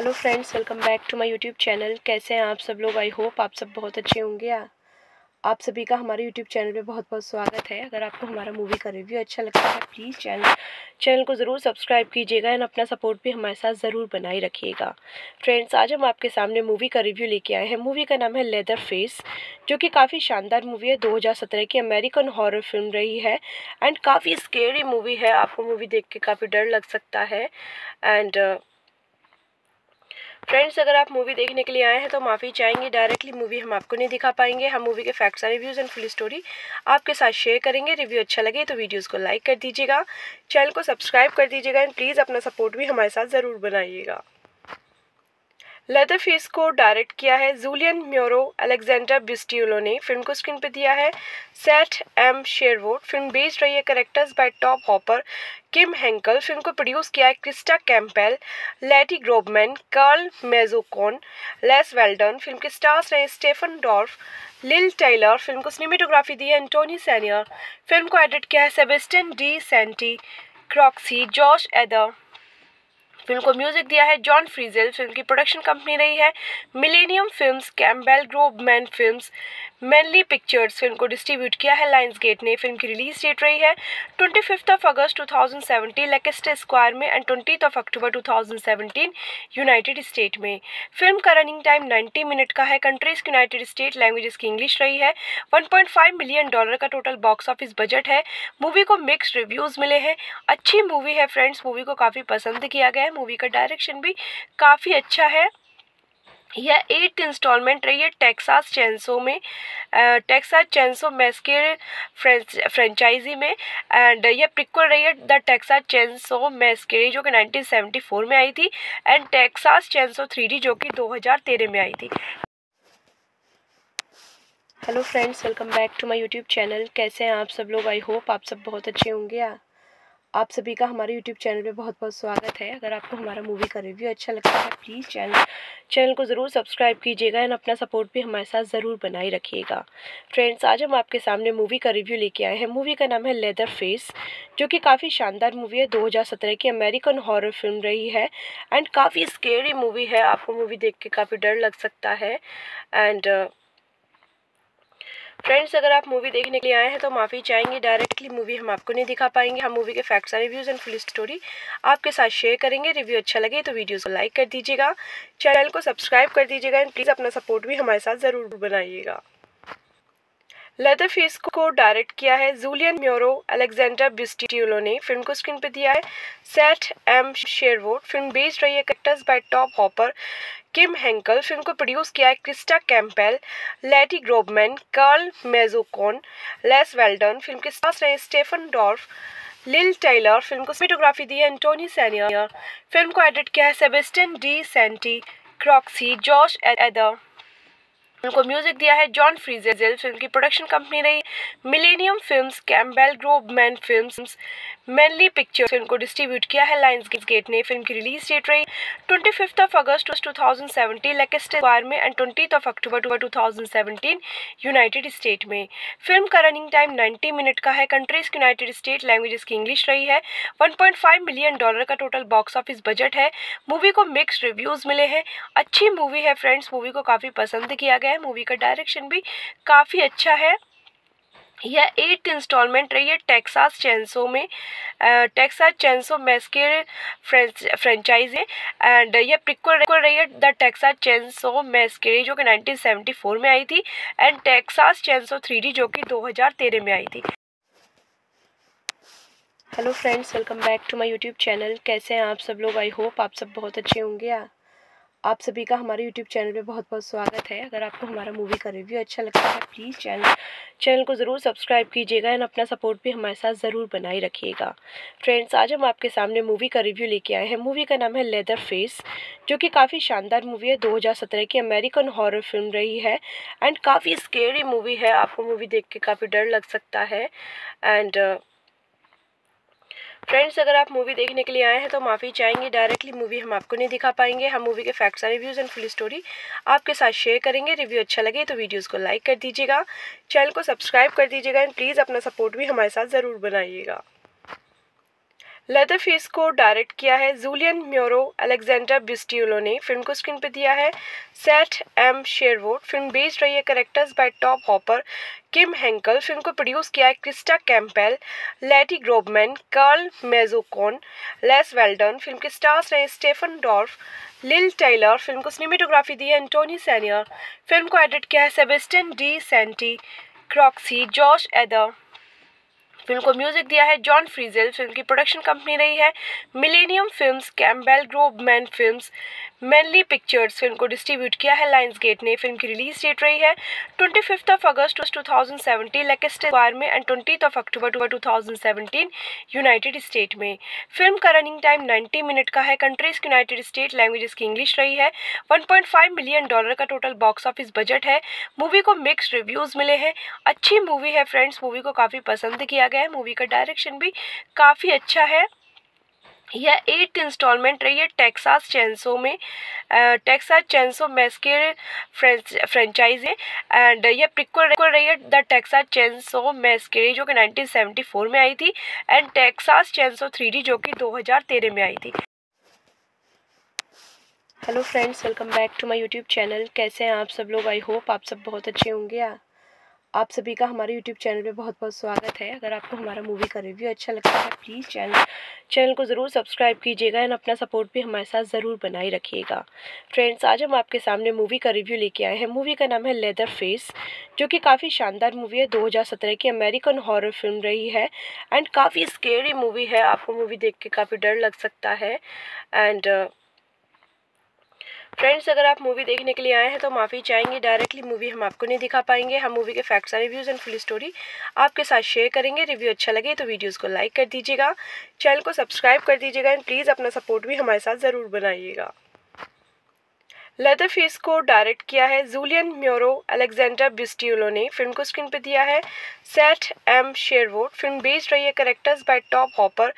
Hello friends welcome back to my YouTube channel कैसे हैं आप सब लोग? आई होप आप सब बहुत अच्छे होंगे। आप सभी का हमारे यूट्यूब चैनल पे बहुत बहुत स्वागत है। अगर आपको हमारा मूवी का रिव्यू अच्छा लगता है प्लीज़ चैनल चैनल को ज़रूर सब्सक्राइब कीजिएगा एंड अपना सपोर्ट भी हमारे साथ ज़रूर बनाए रखिएगा। फ्रेंड्स आज हम आपके सामने मूवी का रिव्यू लेके आए हैं। मूवी का नाम है लेदर फेस जो कि काफ़ी शानदार मूवी है। दो हज़ार सत्रह की अमेरिकन हॉरर फ़िल्म रही है एंड काफ़ी स्केरी मूवी है। आपको मूवी देख के काफ़ी डर लग सकता है। एंड फ्रेंड्स अगर आप मूवी देखने के लिए आए हैं तो माफ़ी चाहेंगे। डायरेक्टली मूवी हम आपको नहीं दिखा पाएँगे। हम मूवी के facts reviews and full story आपके साथ शेयर करेंगे। रिव्यू अच्छा लगे तो वीडियोज़ को लाइक कर दीजिएगा। चैनल को सब्सक्राइब कर दीजिएगा एंड प्लीज़ अपना सपोर्ट भी हमारे साथ ज़रूर बनाइएगा। लेदर फेस को डायरेक्ट किया है। जूलियन म्योरो, अलेक्जेंडर बिस्टियोलो ने फ़िल्म को स्क्रीन पर दिया है। Seth M Sherwood, film based रही है characters by Tobe Hooper Kim Henkel film को प्रोड्यूस किया है Christa Campbell Lati Grobman Carl Mazzocone Les Weldon film के स्टार्स रहे Stephen Dorff Lili Taylor film को सिनेमेटोग्राफी दी है एंटोनी सैनियर फ़िल्म को एडिट किया है Sebastian de Sainte Croix George Ethier film को म्यूज़िक दिया है। जॉन फ्रीजेल फ़िल्म की प्रोडक्शन कंपनी रही है। Millennium films Campbell Grobman films Manly pictures film को डिस्ट्रीब्यूट किया है। लाइन्स गेट ने फ़िल्म की रिलीज़ डेट रही है। Twenty fifth of August 2017 Leicester Square में and twenty of October 2017 United State में। फ़िल्म का रनिंग टाइम 90 मिनट का है। कंट्रीज़ यूनाइटेड स्टेट लैंग्वेजेस की इंग्लिश रही है। 1.5 मिलियन डॉलर का टोटल बॉक्स ऑफ़िस बजट है। मूवी को मिक्सड रिव्यूज़ मिले हैं। अच्छी मूवी है फ्रेंड्स मूवी को काफ़ी पसंद किया गया है। मूवी का डायरेक्शन भी काफ़ी अच्छा है। यह एट इंस्टॉलमेंट रही है टेक्सास चैंसो में टेक्सास चैंसो मैस्के फ्रेंचाइजी में एंड यह प्रिक्वल रही है द टेक्सास चैंसो मैस्केरी जो कि 1974 में आई थी एंड टेक्सास चैंसो थ्री जो कि 2013 में आई थी। Hello friends welcome back to my YouTube channel कैसे हैं आप सब लोग? आई होप आप सब बहुत अच्छे होंगे। आप सभी का हमारे यूट्यूब चैनल पे बहुत बहुत स्वागत है। अगर आपको हमारा मूवी का रिव्यू अच्छा लगता है प्लीज़ चैनल चैनल को ज़रूर सब्सक्राइब कीजिएगा एंड अपना सपोर्ट भी हमारे साथ ज़रूर बनाए रखिएगा। फ्रेंड्स आज हम आपके सामने मूवी का रिव्यू लेके आए हैं। मूवी का नाम है लेदर फेस जो कि काफ़ी शानदार मूवी है। दो हज़ार सत्रह की अमेरिकन हॉरर फ़िल्म रही है एंड काफ़ी स्केरी मूवी है। आपको मूवी देख के काफ़ी डर लग सकता है। एंड फ्रेंड्स अगर आप मूवी देखने के लिए आए हैं तो माफ़ी चाहेंगे। डायरेक्टली मूवी हम आपको नहीं दिखा पाएँगे। हम मूवी के facts and reviews and full story आपके साथ शेयर करेंगे। रिव्यू अच्छा लगे तो वीडियोज़ को लाइक कर दीजिएगा। चैनल को सब्सक्राइब कर दीजिएगा एंड प्लीज़ अपना सपोर्ट भी हमारे साथ ज़रूर बनाइएगा। लेदर फेस को डायरेक्ट किया है जूलियन म्योरो, अलेक्जेंडर बिस्टियोलो ने। फ़िल्म को स्क्रीन पर दिया है set M Sherwood. Film based रही है characters by Tobe Hooper Kim Henkel. Film को प्रोड्यूस किया है Christa Campbell Lati Grobman, Carl Mazzocone, Les Weldon. Film के साथ रहे Stephen Dorff, Lili Taylor. Film को सिनेटोग्राफी दी है एंटोनी सैनियर फ़िल्म को एडिट किया है Sebastian de Sainte Croix George Ethier film को म्यूज़िक दिया है जॉन फ्रीजेल फ़िल्म की प्रोडक्शन कंपनी रही। Millennium films Campbell Grobman Films mainly picture film को डिस्ट्रीब्यूट किया है। लाइन्स गेट ने फ़िल्म की रिलीज़ डेट रही। Twenty fifth of August two thousand seventeen Leicester वार में and twenty of October two thousand seventeen United State में। Film का रनिंग टाइम नाइन्टी मिनट का है। कंट्रीज़ यूनाइटेड स्टेट लैंग्वेज की इंग्लिश रही है। One point five million dollar का टोटल बॉक्स ऑफ़िस बजट है। मूवी को मिक्स रिव्यूज़ मिले हैं। अच्छी मूवी है फ्रेंड्स मूवी को काफ़ी पसंद किया गया है मूवी का डायरेक्शन भी काफ़ी अच्छा है। यह एट इंस्टॉलमेंट रही है टेक्सास चैंसो में। टेक्सास चैंसो मैस्केर फ्रेंचाइज है। एंड यह प्रिक्वल रही है द टेक्सास चैंसो मैस्केर जो कि 1974 में आई थी। एंड टेक्सास चैंसो थ्री जो कि 2013 में आई थी। Hello friends welcome back to my YouTube channel कैसे हैं आप सब लोग? आई होप आप सब बहुत अच्छे होंगे। आप सभी का हमारे यूट्यूब चैनल पे बहुत बहुत स्वागत है। अगर आपको हमारा मूवी का रिव्यू अच्छा लगता है प्लीज़ चैनल चैनल को ज़रूर सब्सक्राइब कीजिएगा एंड अपना सपोर्ट भी हमारे साथ ज़रूर बनाए रखिएगा। फ्रेंड्स आज हम आपके सामने मूवी का रिव्यू लेके आए हैं। मूवी का नाम है लेदर फेस जो कि काफ़ी शानदार मूवी है। दो हज़ार सत्रह की अमेरिकन हॉरर फ़िल्म रही है एंड काफ़ी स्केरी मूवी है। आपको मूवी देख के काफ़ी डर लग सकता है। एंड फ्रेंड्स अगर आप मूवी देखने के लिए आए हैं तो माफ़ी चाहेंगे। डायरेक्टली मूवी हम आपको नहीं दिखा पाएँगे। हम मूवी के facts reviews and full story आपके साथ शेयर करेंगे। रिव्यू अच्छा लगे तो वीडियोज़ को लाइक कर दीजिएगा। चैनल को सब्सक्राइब कर दीजिएगा एंड प्लीज़ अपना सपोर्ट भी हमारे साथ ज़रूर बनाइएगा। लेदर फेस को डायरेक्ट किया है। जूलियन म्योरो, अलेक्जेंडर बिस्टियोलो ने फ़िल्म को स्क्रीन पर दिया है। Seth M Sherwood, film based रही है characters by Tobe Hooper Kim Henkel film को प्रोड्यूस किया है Christa Campbell Lati Grobman Carl Mazzocone Les Weldon film के स्टार्स रहे Stephen Dorff Lili Taylor film को सिनेमेटोग्राफी दी है एंटोनी सैनियर फ़िल्म को एडिट किया है Sebastian de Sainte Croix George Ethier film को म्यूज़िक दिया है जॉन फ्रीजेल। फ़िल्म की प्रोडक्शन कंपनी रही है Millennium films, Campbell Grobman films, Manly pictures. Film को डिस्ट्रीब्यूट किया है लाइन्स गेट ने। फ़िल्म की रिलीज़ डेट रही है twenty fifth of August two thousand seventeen Leicester में, and twenty of October two thousand seventeen United State में। Film का रनिंग टाइम नाइन्टी मिनट का है। कंट्रीज़ यूनाइटेड स्टेट लैंग्वेजेस की इंग्लिश रही है। One point five million dollar का total box office budget है। मूवी को मिक्स रिव्यूज़ मिले हैं। अच्छी मूवी है फ्रेंड्स। मूवी को काफ़ी पसंद किया गया है मूवी का डायरेक्शन भी काफ़ी अच्छा है। यह एट इंस्टॉलमेंट रही है टेक्सास चैंसो में। टेक्सास चैंसो मैस्केर फ्रेंचाइज है। एंड यह प्रिक्वल रही है द टेक्सास चैंसो मैस्केर जो कि 1974 में आई थी। एंड टेक्सास चैंसो थ्री जो कि 2013 में आई थी। Hello friends welcome back to my YouTube channel कैसे हैं आप सब लोग? आई होप आप सब बहुत अच्छे होंगे। आप सभी का हमारे यूट्यूब चैनल पे बहुत बहुत स्वागत है। अगर आपको हमारा मूवी का रिव्यू अच्छा लगता है प्लीज़ चैनल चैनल को ज़रूर सब्सक्राइब कीजिएगा एंड अपना सपोर्ट भी हमारे साथ ज़रूर बनाए रखिएगा। फ्रेंड्स आज हम आपके सामने मूवी का रिव्यू लेके आए हैं। मूवी का नाम है लेदर फेस जो कि काफ़ी शानदार मूवी है। दो हज़ार सत्रह की अमेरिकन हॉरर फ़िल्म रही है एंड काफ़ी स्केरी मूवी है। आपको मूवी देख के काफ़ी डर लग सकता है। एंड फ्रेंड्स अगर आप मूवी देखने के लिए आए हैं तो माफ़ी चाहेंगे। डायरेक्टली मूवी हम आपको नहीं दिखा पाएँगे। हम मूवी के facts reviews and full story आपके साथ शेयर करेंगे। रिव्यू अच्छा लगे तो वीडियोज़ को लाइक कर दीजिएगा। चैनल को सब्सक्राइब कर दीजिएगा एंड प्लीज़ अपना सपोर्ट भी हमारे साथ ज़रूर बनाइएगा। लेदर फेस को डायरेक्ट किया है। जूलियन म्योरो, अलेक्जेंडर बिस्टियोलो ने फ़िल्म को स्क्रीन पर दिया है। Seth M Sherwood, film based रही है characters by Tobe Hooper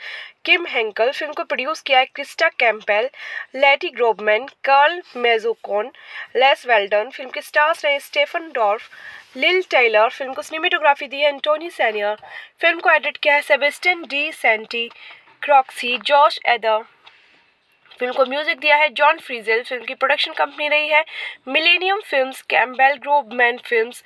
Kim Henkel film को प्रोड्यूस किया है Christa Campbell Lati Grobman Carl Mazzocone Les Weldon film के स्टार्स रहे Stephen Dorff Lili Taylor film को सिनेमेटोग्राफी दी है एंटोनी सैनियर फ़िल्म को एडिट किया है Sebastian de Sainte Croix George Ethier film को म्यूज़िक दिया है जॉन फ्रीजेल, फ़िल्म की प्रोडक्शन कंपनी रही है Millennium films, Campbell, Grobman films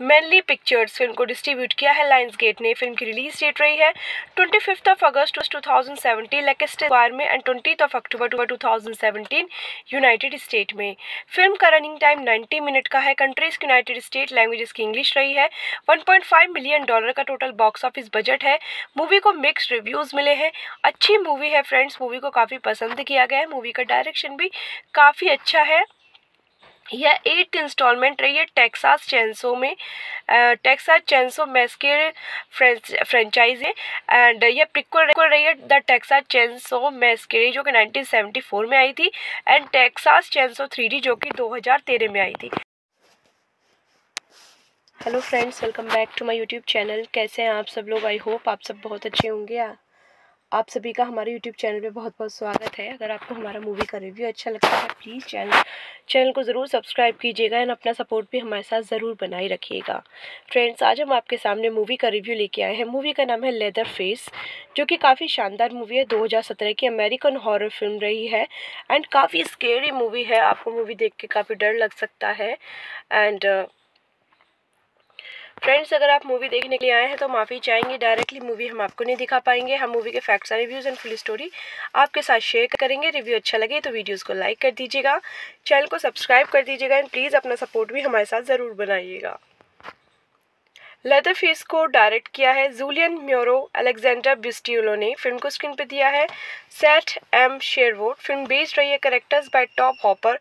Manly pictures film को डिस्ट्रीब्यूट किया है। लाइन्स गेट ने फ़िल्म की रिलीज़ डेट रही है। Twenty fifth of August two thousand seventeen Leicester वार में and twenty of October two thousand seventeen United State में। Film का रनिंग टाइम 90 मिनट का है। कंट्रीज़ यूनाइटेड स्टेट लैंग्वेजेस की इंग्लिश रही है। 1.5 मिलियन डॉलर का टोटल बॉक्स ऑफ़िस बजट है। मूवी को मिक्स रिव्यूज़ मिले हैं। अच्छी मूवी है फ्रेंड्स मूवी को काफ़ी पसंद किया गया है। मूवी का डायरेक्शन भी काफ़ी अच्छा है। यह एट इंस्टॉलमेंट रही है टेक्सास चैंसो में। टेक्सास चैंसो मैस्के फ्रेंचाइज है। एंड यह प्रिक्वल रही है द टेक्सास चैंसो मैस्के जो कि 1974 में आई थी। एंड टेक्सास चैंसो थ्री जो कि 2013 में आई थी। Hello friends welcome back to my YouTube channel कैसे हैं आप सब लोग? आई होप आप सब बहुत अच्छे होंगे। आप सभी का हमारे यूट्यूब चैनल पे बहुत बहुत स्वागत है। अगर आपको हमारा मूवी का रिव्यू अच्छा लगता है प्लीज़ चैनल चैनल को ज़रूर सब्सक्राइब कीजिएगा एंड अपना सपोर्ट भी हमारे साथ ज़रूर बनाए रखिएगा। फ्रेंड्स आज हम आपके सामने मूवी का रिव्यू लेके आए हैं। मूवी का नाम है लेदर फेस जो कि काफ़ी शानदार मूवी है। दो हज़ार सत्रह की अमेरिकन हॉरर फ़िल्म रही है एंड काफ़ी स्केरी मूवी है। आपको मूवी देख के काफ़ी डर लग सकता है। एंड फ्रेंड्स अगर आप मूवी देखने के लिए आए हैं तो माफ़ी चाहेंगे। डायरेक्टली मूवी हम आपको नहीं दिखा पाएँगे। हम मूवी के facts reviews and full story आपके साथ शेयर करेंगे। रिव्यू अच्छा लगे तो वीडियोस को लाइक कर दीजिएगा। चैनल को सब्सक्राइब कर दीजिएगा एंड प्लीज़ अपना सपोर्ट भी हमारे साथ ज़रूर बनाइएगा। लेदर फेस को डायरेक्ट किया है। जूलियन म्योरो अलेक्जेंडर बिस्टियोलो ने फ़िल्म को स्क्रीन पे दिया है। Seth M Sherwood film based रही है characters by Tobe Hooper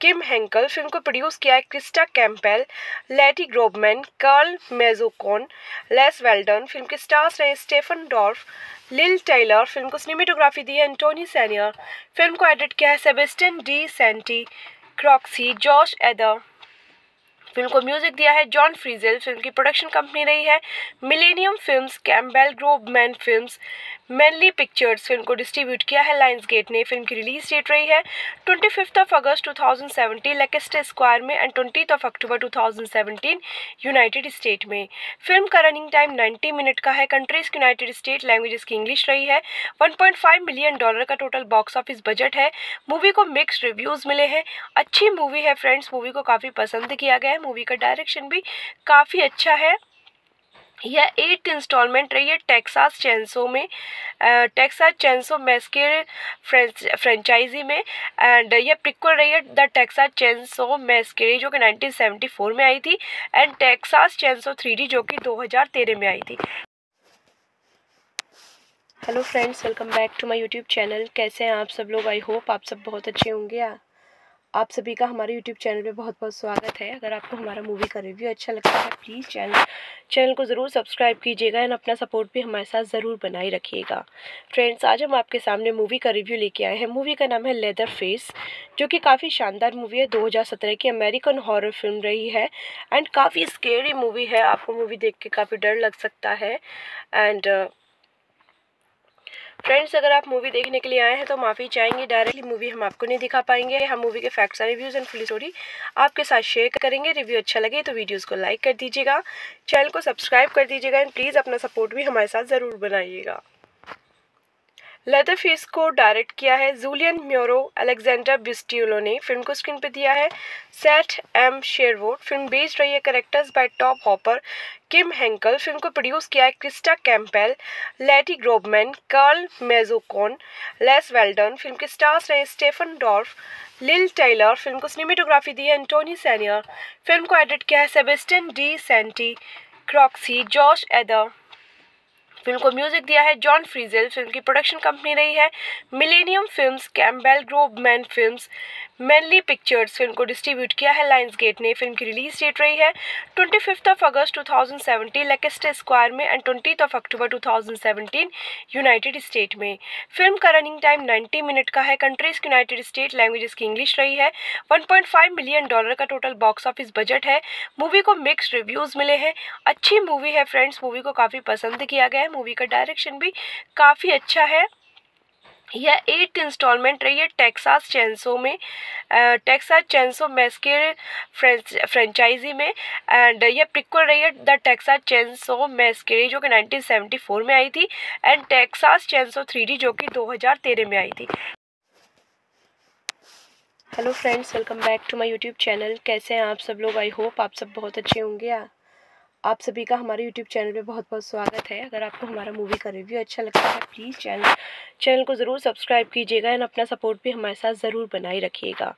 Kim Henkel film को प्रोड्यूस किया है Christa Campbell Lati Grobman Carl Mazzocone Les Weldon film के स्टार्स रहे Stephen Dorff Lili Taylor film को सिनेमेटोग्राफी दी है एंटोनी सैनियर फ़िल्म को एडिट किया है Sebastian de Sainte Croix Josh Ethier film को म्यूज़िक दिया है जॉन फ्रीजेल, फ़िल्म की प्रोडक्शन कंपनी रही है। Millennium films Campbell Grobman films Manly pictures film को डिस्ट्रीब्यूट किया है। लाइन्स गेट ने फ़िल्म की रिलीज़ डेट रही है। Twenty fifth of August two thousand seventeen Leicester Square में and twenty of October two thousand seventeen United State में। Film का रनिंग टाइम 90 मिनट का है। कंट्रीज़ यूनाइटेड स्टेट लैंग्वेजेस की इंग्लिश रही है। 1.5 मिलियन डॉलर का टोटल बॉक्स ऑफ़िस बजट है। मूवी को मिक्स रिव्यूज़ मिले हैं। अच्छी मूवी है फ्रेंड्स मूवी को काफ़ी पसंद किया गया है। मूवी का डायरेक्शन भी काफ़ी अच्छा है। यह एट इंस्टॉलमेंट रही है टेक्सास चैंसो में टेक्सास चैंसो मैस्के फ्रेंचाइजी में एंड यह प्रिक्वल रही है द टेक्सास चैंसो मैस्के जो कि 1974 में आई थी एंड टेक्सास चैंसो थ्री जो कि 2013 में आई थी। Hello friends welcome back to my YouTube channel कैसे हैं आप सब लोग? आई होप आप सब बहुत अच्छे होंगे। आप सभी का हमारे यूट्यूब चैनल पे बहुत बहुत स्वागत है। अगर आपको हमारा मूवी का रिव्यू अच्छा लगता है प्लीज़ चैनल चैनल को ज़रूर सब्सक्राइब कीजिएगा एंड अपना सपोर्ट भी हमारे साथ ज़रूर बनाए रखिएगा। फ्रेंड्स आज हम आपके सामने मूवी का रिव्यू लेके आए हैं। मूवी का नाम है लेदर फेस जो कि काफ़ी शानदार मूवी है। दो हज़ार सत्रह की अमेरिकन हॉरर फ़िल्म रही है एंड काफ़ी स्केरी मूवी है। आपको मूवी देख के काफ़ी डर लग सकता है। एंड फ्रेंड्स अगर आप मूवी देखने के लिए आए हैं तो माफ़ी चाहेंगे। डायरेक्टली मूवी हम आपको नहीं दिखा पाएँगे। हम मूवी के facts reviews and full story आपके साथ शेयर करेंगे। रिव्यू अच्छा लगे तो वीडियोज़ को लाइक कर दीजिएगा। चैनल को सब्सक्राइब कर दीजिएगा एंड प्लीज़ अपना सपोर्ट भी हमारे साथ ज़रूर बनाइएगा। लेदर फेस को डायरेक्ट किया है। जूलियन म्योरो अलेक्जेंडर बिस्टियोलो ने फ़िल्म को स्क्रीन पे दिया है। Seth M Sherwood film based रही है characters by Tobe Hooper Kim Henkel film को प्रोड्यूस किया है Christa Campbell Lati Grobman Carl Mazzocone Les Weldon film के स्टार्स रहे Stephen Dorff Lili Taylor film को सिनेमेटोग्राफी दी है एंटोनी सैनियर फ़िल्म को एडिट किया है Sebastian de Sainte Croix Josh Ethier film को म्यूज़िक दिया है जॉन फ्रीजेल, फ़िल्म की प्रोडक्शन कंपनी रही है। Millennium films Campbell Grobman films Manly pictures film को डिस्ट्रीब्यूट किया है। लाइन्स गेट ने फ़िल्म की रिलीज़ डेट रही है। Twenty fifth of August two thousand seventeen Leicester Square में and twenty of October two thousand seventeen United State में। Film का रनिंग टाइम 90 मिनट का है। कंट्रीज़ यूनाइटेड स्टेट लैंग्वेजेस की इंग्लिश रही है। 1.5 मिलियन डॉलर का टोटल बॉक्स ऑफ़िस बजट है। मूवी को मिक्स रिव्यूज़ मिले हैं। अच्छी मूवी है फ्रेंड्स मूवी को काफ़ी पसंद किया गया है। मूवी का डायरेक्शन भी काफ़ी अच्छा है। यह एट इंस्टॉलमेंट रही है टेक्सास चैंसो में। टेक्सास चैंसो मैस्के फ्रेंचाइजी में। एंड यह प्रिक्वल रही है द टेक्सास चैंसो मैस्के जो कि 1974 में आई थी एंड टेक्सास चैंसो थ्री जो कि 2013 में आई थी। Hello friends welcome back to my YouTube channel कैसे हैं आप सब लोग? आई होप आप सब बहुत अच्छे होंगे। आप सभी का हमारे यूट्यूब चैनल पे बहुत बहुत स्वागत है। अगर आपको हमारा मूवी का रिव्यू अच्छा लगता है प्लीज़ चैनल चैनल को ज़रूर सब्सक्राइब कीजिएगा एंड अपना सपोर्ट भी हमारे साथ ज़रूर बनाए रखिएगा।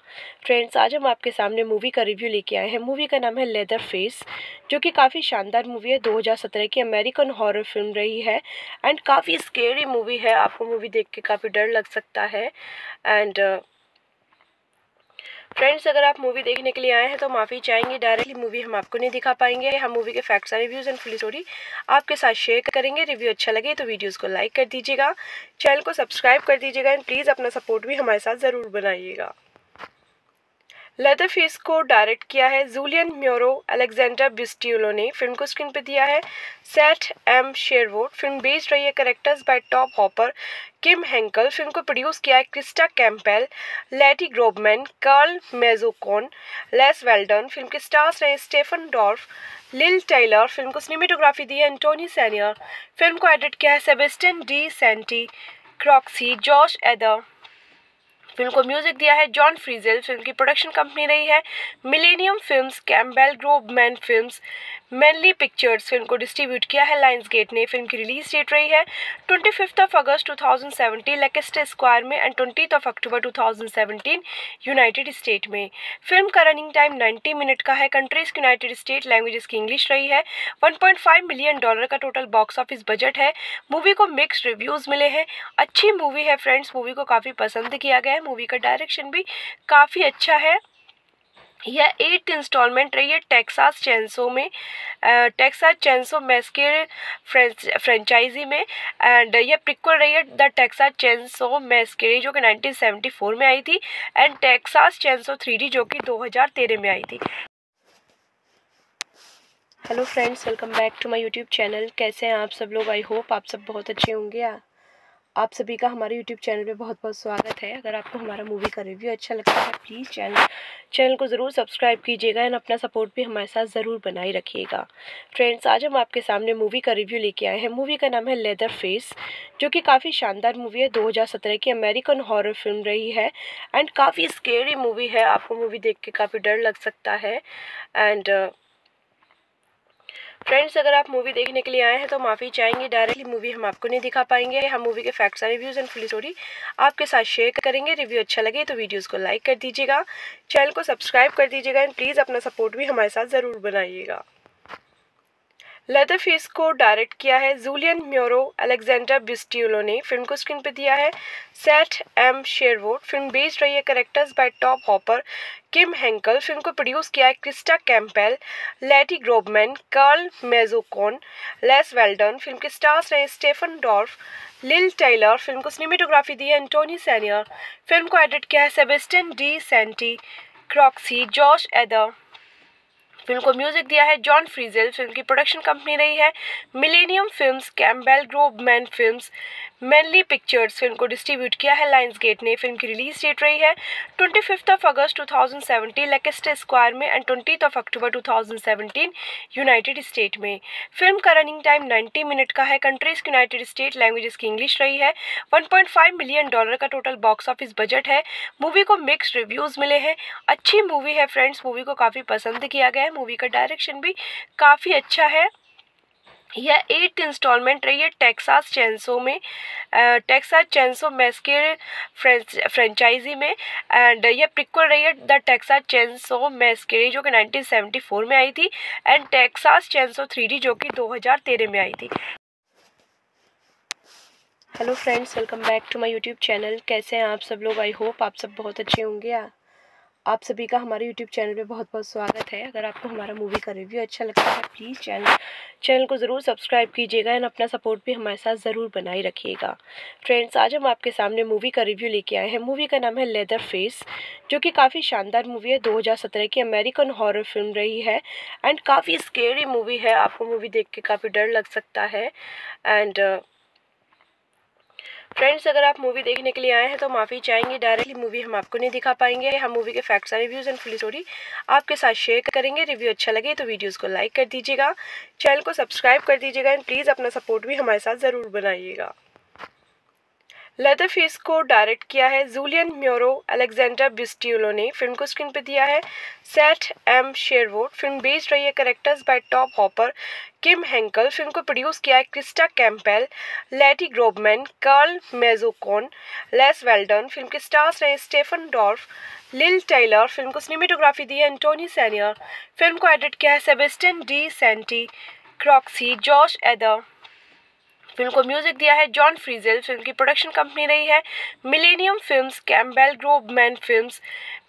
फ्रेंड्स आज हम आपके सामने मूवी का रिव्यू लेके आए हैं। मूवी का नाम है लेदर फेस जो कि काफ़ी शानदार मूवी है। दो हज़ार सत्रह की अमेरिकन हॉरर फ़िल्म रही है एंड काफ़ी स्केरी मूवी है। आपको मूवी देख के काफ़ी डर लग सकता है। एंड फ्रेंड्स अगर आप मूवी देखने के लिए आए हैं तो माफ़ी चाहेंगे। डायरेक्टली मूवी हम आपको नहीं दिखा पाएँगे। हम मूवी के facts reviews and full story आपके साथ शेयर करेंगे। रिव्यू अच्छा लगे तो वीडियोज़ को लाइक कर दीजिएगा। चैनल को सब्सक्राइब कर दीजिएगा एंड प्लीज़ अपना सपोर्ट भी हमारे साथ ज़रूर बनाइएगा। लेदर फेस को डायरेक्ट किया है। जूलियन म्योरो अलेक्जेंडर बिस्टियोलो ने फ़िल्म को स्क्रीन पर दिया है। Seth M Sherwood film based रही है characters by Tobe Hooper Kim Henkel film को प्रोड्यूस किया है Christa Campbell Lati Grobman Carl Mazzocone Les Weldon film के स्टार्स रहे Stephen Dorff Lili Taylor film को सिनेमेटोग्राफी दी है एंटोनी सैनियर फ़िल्म को एडिट किया है Sebastien de Sainte Croix Josh Ethier film को म्यूज़िक दिया है जॉन फ्रीजेल, फ़िल्म की प्रोडक्शन कंपनी रही है। Millennium films Campbell Grobman films Mainly pictures film को डिस्ट्रीब्यूट किया है। लाइन्स गेट ने फ़िल्म की रिलीज़ डेट रही है। Twenty fifth of August two thousand seventeen Leicester Square में and twenty of October two thousand seventeen United State में। Film का रनिंग टाइम नाइन्टी मिनट का है। कंट्रीज़ यूनाइटेड स्टेट लैंग्वेजेस की इंग्लिश रही है। One point five million dollar का total box office budget है। मूवी को मिक्सड रिव्यूज़ मिले हैं। अच्छी मूवी है फ्रेंड्स मूवी को काफ़ी पसंद किया गया है। मूवी का डायरेक्शन भी काफ़ी अच्छा है। यह एट इंस्टॉलमेंट रही है टेक्सास चैंसो में। टेक्सास चैंसो मैस्के फ्रेंचाइजी में। एंड यह प्रिक्वल रही है द टेक्सास चैंसो मैस्के जो कि 1974 में आई थी एंड टेक्सास चैंसो थ्री जो कि 2013 में आई थी। Hello friends welcome back to my YouTube channel कैसे हैं आप सब लोग? आई होप आप सब बहुत अच्छे होंगे। आप सभी का हमारे यूट्यूब चैनल पे बहुत बहुत स्वागत है। अगर आपको हमारा मूवी का रिव्यू अच्छा लगता है प्लीज़ चैनल चैनल को ज़रूर सब्सक्राइब कीजिएगा एंड अपना सपोर्ट भी हमारे साथ ज़रूर बनाए रखिएगा। फ्रेंड्स आज हम आपके सामने मूवी का रिव्यू लेके आए हैं। मूवी का नाम है लेदर फेस जो कि काफ़ी शानदार मूवी है। दो हज़ार सत्रह की अमेरिकन हॉरर फ़िल्म रही है एंड काफ़ी स्केरी मूवी है। आपको मूवी देख के काफ़ी डर लग सकता है। एंड फ्रेंड्स अगर आप मूवी देखने के लिए आए हैं तो माफ़ी चाहेंगे। डायरेक्टली मूवी हम आपको नहीं दिखा पाएँगे। हम मूवी के facts reviews and full story आपके साथ शेयर करेंगे। रिव्यू अच्छा लगे तो वीडियोज़ को लाइक कर दीजिएगा। चैनल को सब्सक्राइब कर दीजिएगा एंड प्लीज़ अपना सपोर्ट भी हमारे साथ ज़रूर बनाइएगा। लेदर फेस को डायरेक्ट किया है। जूलियन म्योरो अलेक्जेंडर बिस्टियोलो ने फ़िल्म को स्क्रीन पर दिया है। Seth M Sherwood film based रही है characters by Tobe Hooper Kim Henkel film को प्रोड्यूस किया है Christa Campbell Lati Grobman Carl Mazzocone Les Weldon film के स्टार्स रहे Stephen Dorff Lili Taylor film को सिनेमेटोग्राफी दी है एंटोनी सैनियर फ़िल्म को एडिट किया है Sebastien de Sainte Croix Josh Ethier film को म्यूज़िक दिया है जॉन फ्रीजेल, फ़िल्म की प्रोडक्शन कंपनी रही है Millennium films Campbell Grobman films Mainly pictures film को डिस्ट्रीब्यूट किया है। लाइन्स गेट ने फ़िल्म की रिलीज़ डेट रही है। Twenty fifth of August two thousand seventeen Leicester Square में and twenty of October two thousand seventeen United State में। Film का रनिंग टाइम नाइन्टी मिनट का है। कंट्रीज़ यूनाइटेड स्टेट लैंग्वेजेस की इंग्लिश रही है। One point five million dollar का total box office budget है। मूवी को मिक्सड रिव्यूज़ मिले हैं। अच्छी मूवी है फ्रेंड्स मूवी को काफ़ी पसंद किया गया है। मूवी का डायरेक्शन भी काफ़ी अच्छा है। यह एट इंस्टॉलमेंट रही है टेक्सास चैंसो में टेक्सास चैंसो मैस्के फ्रेंचाइजी में एंड यह प्रिक्वल रही है द टेक्सास चैंसो मैस्के जो कि 1974 में आई थी एंड टेक्सास चैंसो थ्री जो कि 2013 में आई थी। Hello friends welcome back to my YouTube channel कैसे हैं आप सब लोग? आई होप आप सब बहुत अच्छे होंगे। आप सभी का हमारे यूट्यूब चैनल पे बहुत बहुत स्वागत है। अगर आपको हमारा मूवी का रिव्यू अच्छा लगता है प्लीज़ चैनल चैनल को ज़रूर सब्सक्राइब कीजिएगा एंड अपना सपोर्ट भी हमारे साथ ज़रूर बनाए रखिएगा। फ्रेंड्स आज हम आपके सामने मूवी का रिव्यू लेके आए हैं। मूवी का नाम है लेदर फेस जो कि काफ़ी शानदार मूवी है। दो हज़ार सत्रह की अमेरिकन हॉरर फ़िल्म रही है एंड काफ़ी स्केरी मूवी है। आपको मूवी देख के काफ़ी डर लग सकता है। एंड फ्रेंड्स अगर आप मूवी देखने के लिए आए हैं तो माफ़ी चाहेंगे। डायरेक्टली मूवी हम आपको नहीं दिखा पाएँगे। हम मूवी के facts reviews and full story आपके साथ शेयर करेंगे। रिव्यू अच्छा लगे तो वीडियोज़ को लाइक कर दीजिएगा। चैनल को सब्सक्राइब कर दीजिएगा एंड प्लीज़ अपना सपोर्ट भी हमारे साथ ज़रूर बनाइएगा। लेदर फेस को डायरेक्ट किया है। जूलियन म्योरो अलेक्जेंडर बिस्ट्यूलो ने फ़िल्म को स्क्रीन पर दिया है। Seth M Sherwood film based रही है characters by Tobe Hooper Kim Henkel film को प्रोड्यूस किया है Christa Campbell Lati Grobman Carl Mazzocone Les Weldon film के स्टार्स रहे Stephen Dorff Lili Taylor film को सिनेमेटोग्राफी दी है एंटोनी सैनियर फ़िल्म को एडिट किया है Sebastien de Sainte Croix Josh Ethier film को म्यूज़िक दिया है जॉन फ्रीजेल, फ़िल्म की प्रोडक्शन कंपनी रही है Millennium films Campbell Grobman films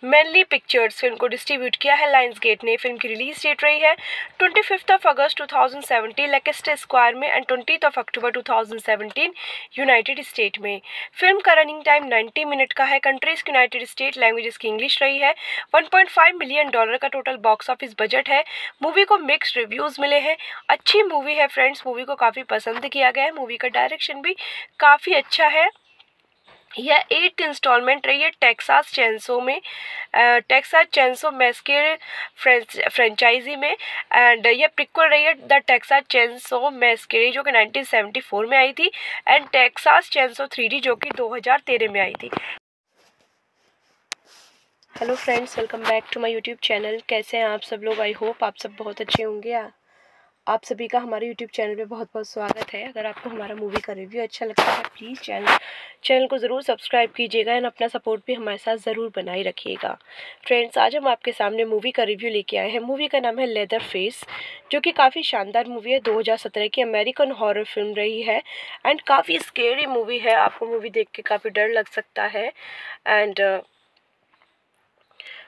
Mainly pictures film को डिस्ट्रीब्यूट किया है। लाइन्स गेट ने फ़िल्म की रिलीज़ डेट रही है। Twenty fifth of August two thousand seventeen Leicester Square में and twenty of October two thousand seventeen United State में। Film का रनिंग टाइम नाइन्टी मिनट का है। कंट्रीज़ यूनाइटेड स्टेट लैंग्वेजेस की इंग्लिश रही है। One point five million dollar का total box office budget है। मूवी को मिक्सड रिव्यूज़ मिले हैं। अच्छी मूवी है फ्रेंड्स मूवी को काफ़ी पसंद किया गया है। मूवी का डायरेक्शन भी काफ़ी अच्छा है। यह एट इंस्टॉलमेंट रही है टेक्सास चैंसो में टेक्सास चैंसो मैस्के फ्रेंचाइजी में एंड यह प्रिक्वल रही है द टेक्सास चैंसो मैस्के जो कि 1974 में आई थी एंड टेक्सास चैंसो थ्री जो कि 2013 में आई थी। Hello friends welcome back to my YouTube channel कैसे हैं आप सब लोग? आई होप आप सब बहुत अच्छे होंगे। आप सभी का हमारे यूट्यूब चैनल पे बहुत बहुत स्वागत है। अगर आपको हमारा मूवी का रिव्यू अच्छा लगता है प्लीज़ चैनल चैनल को ज़रूर सब्सक्राइब कीजिएगा एंड अपना सपोर्ट भी हमारे साथ ज़रूर बनाए रखिएगा। फ्रेंड्स आज हम आपके सामने मूवी का रिव्यू लेके आए हैं। मूवी का नाम है लेदर फेस जो कि काफ़ी शानदार मूवी है। दो हज़ार सत्रह की अमेरिकन हॉरर फ़िल्म रही है एंड काफ़ी स्केरी मूवी है। आपको मूवी देख के काफ़ी डर लग सकता है। एंड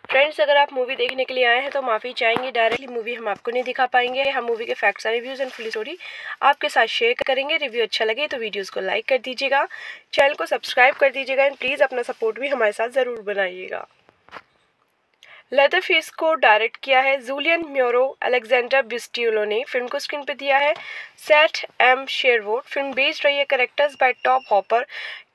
फ्रेंड्स अगर आप मूवी देखने के लिए आए हैं तो माफ़ी चाहेंगे। डायरेक्टली मूवी हम आपको नहीं दिखा पाएँगे। हम मूवी के facts reviews and full story आपके साथ शेयर करेंगे। रिव्यू अच्छा लगे तो वीडियोज़ को लाइक कर दीजिएगा। चैनल को सब्सक्राइब कर दीजिएगा एंड प्लीज़ अपना सपोर्ट भी हमारे साथ ज़रूर बनाइएगा। लेदर फेस को डायरेक्ट किया है। जूलियन म्योरो अलेक्जेंडर बिस्ट्यूलो ने फ़िल्म को स्क्रीन पर दिया है। Seth M Sherwood film based रही है characters by Tobe Hooper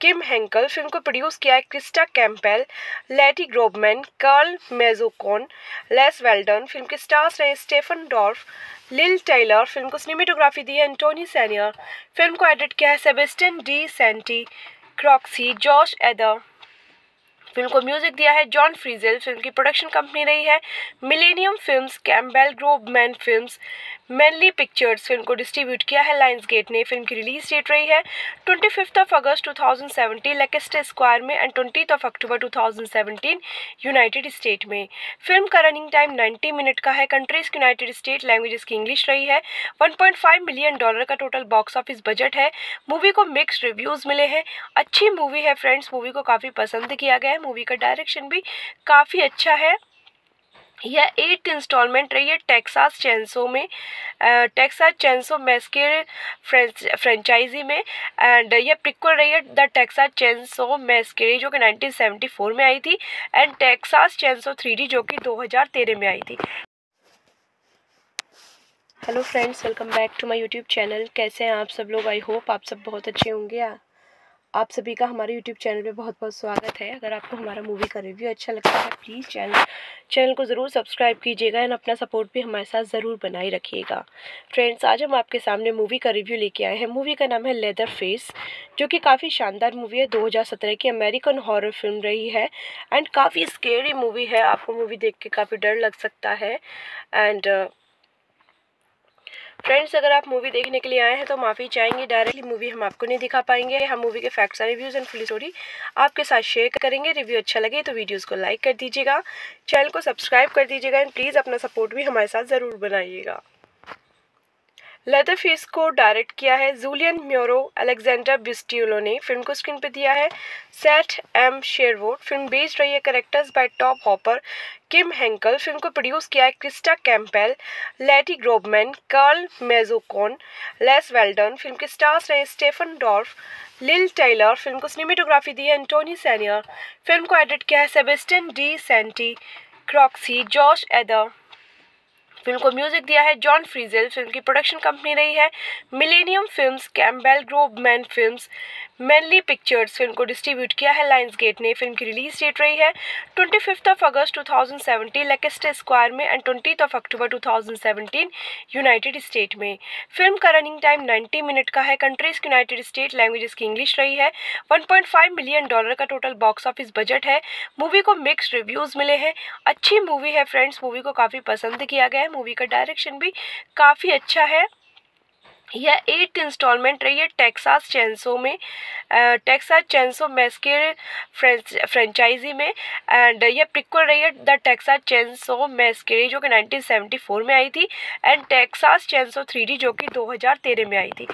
Kim Henkel film को प्रोड्यूस किया है Christa Campbell Lati Grobman Carl Mazzocone Les Weldon film के स्टार्स रहे Stephen Dorff Lili Taylor film को सिनेमेटोग्राफी दी है एंटोनी सैनियर फ़िल्म को एडिट किया है Sebastien de Sainte Croix George Ethier film को म्यूज़िक दिया है जॉन फ्रीजेल, फ़िल्म की प्रोडक्शन कंपनी रही है Millennium films Campbell Grobman films Mainly pictures film को डिस्ट्रीब्यूट किया है। लाइन्स गेट ने फ़िल्म की रिलीज़ डेट रही है। Twenty fifth of August two thousand seventeen Leicester Square में and twenty of October two thousand seventeen United State में। Film का रनिंग टाइम नाइन्टी मिनट का है। कंट्रीज़ यूनाइटेड स्टेट लैंग्वेजेस की इंग्लिश रही है। One point five million dollar का total box office budget है। मूवी को मिक्सड रिव्यूज़ मिले हैं। अच्छी मूवी है फ्रेंड्स मूवी को काफ़ी पसंद किया गया है। मूवी का डायरेक्शन भी काफ़ी अच्छा है। यह एट इंस्टॉलमेंट रही है टेक्सास चैंसो में टेक्सास चैंसो मैस्के फ्रेंचाइजी में एंड यह प्रिक्वल रही है द टेक्सास चैंसो मैस्के जो कि 1974 में आई थी एंड टेक्सास चैंसो थ्री जो कि 2013 में आई थी। Hello friends welcome back to my YouTube channel कैसे हैं आप सब लोग? आई होप आप सब बहुत अच्छे होंगे। आप सभी का हमारे यूट्यूब चैनल पे बहुत बहुत स्वागत है। अगर आपको हमारा मूवी का रिव्यू अच्छा लगता है प्लीज़ चैनल चैनल को ज़रूर सब्सक्राइब कीजिएगा एंड अपना सपोर्ट भी हमारे साथ ज़रूर बनाए रखिएगा। फ्रेंड्स आज हम आपके सामने मूवी का रिव्यू लेके आए हैं। मूवी का नाम है लेदर फेस जो कि काफ़ी शानदार मूवी है। दो हज़ार सत्रह की अमेरिकन हॉरर फ़िल्म रही है एंड काफ़ी स्केरी मूवी है। आपको मूवी देख के काफ़ी डर लग सकता है। एंड फ्रेंड्स अगर आप मूवी देखने के लिए आए हैं तो माफ़ी चाहेंगे। डायरेक्टली मूवी हम आपको नहीं दिखा पाएँगे। हम मूवी के facts reviews and full story आपके साथ शेयर करेंगे। रिव्यू अच्छा लगे तो वीडियोज़ को लाइक कर दीजिएगा। चैनल को सब्सक्राइब कर दीजिएगा एंड प्लीज़ अपना सपोर्ट भी हमारे साथ ज़रूर बनाइएगा। लेदर फेस को डायरेक्ट किया है। जूलियन म्योरो अलेक्जेंडर बिस्टियोलो ने फ़िल्म को स्क्रीन पर दिया है। Seth M Sherwood film based रही है characters by Tobe Hooper Kim Henkel film को प्रोड्यूस किया है Christa Campbell Lati Grobman Carl Mazzocone Les Weldon film के स्टार्स रहे Stephen Dorff Lili Taylor film को सिनेमेटोग्राफी दी है एंटोनी सैनियर फ़िल्म को एडिट किया है Sebastien de Sainte Croix Josh Ethier film को म्यूज़िक दिया है जॉन फ्रीजेल, फ़िल्म की प्रोडक्शन कंपनी रही है। Millennium films Campbell Grobman films Mainly pictures film को डिस्ट्रीब्यूट किया है। लाइन्स गेट ने फ़िल्म की रिलीज़ डेट रही है। Twenty fifth of August two thousand seventeen Leicester Square में and twenty of October two thousand seventeen United State में। Film का रनिंग टाइम नाइन्टी मिनट का है। कंट्रीज़ यूनाइटेड स्टेट लैंग्वेज की इंग्लिश रही है। One point five million dollar का total box office budget है। मूवी को मिक्स रिव्यूज़ मिले हैं। अच्छी मूवी है फ्रेंड्स मूवी को काफ़ी पसंद किया गया है। मूवी का डायरेक्शन भी काफ़ी अच्छा है। यह एट इंस्टॉलमेंट रही है टेक्सास चैंसो में टेक्सास चैंसो मैस्के फ्रेंचाइजी में एंड यह प्रिक्वल रही है द टेक्सास चैंसो मैस्के जो कि 1974 में आई थी एंड टेक्सास चैंसो थ्री जो कि 2013 में आई थी।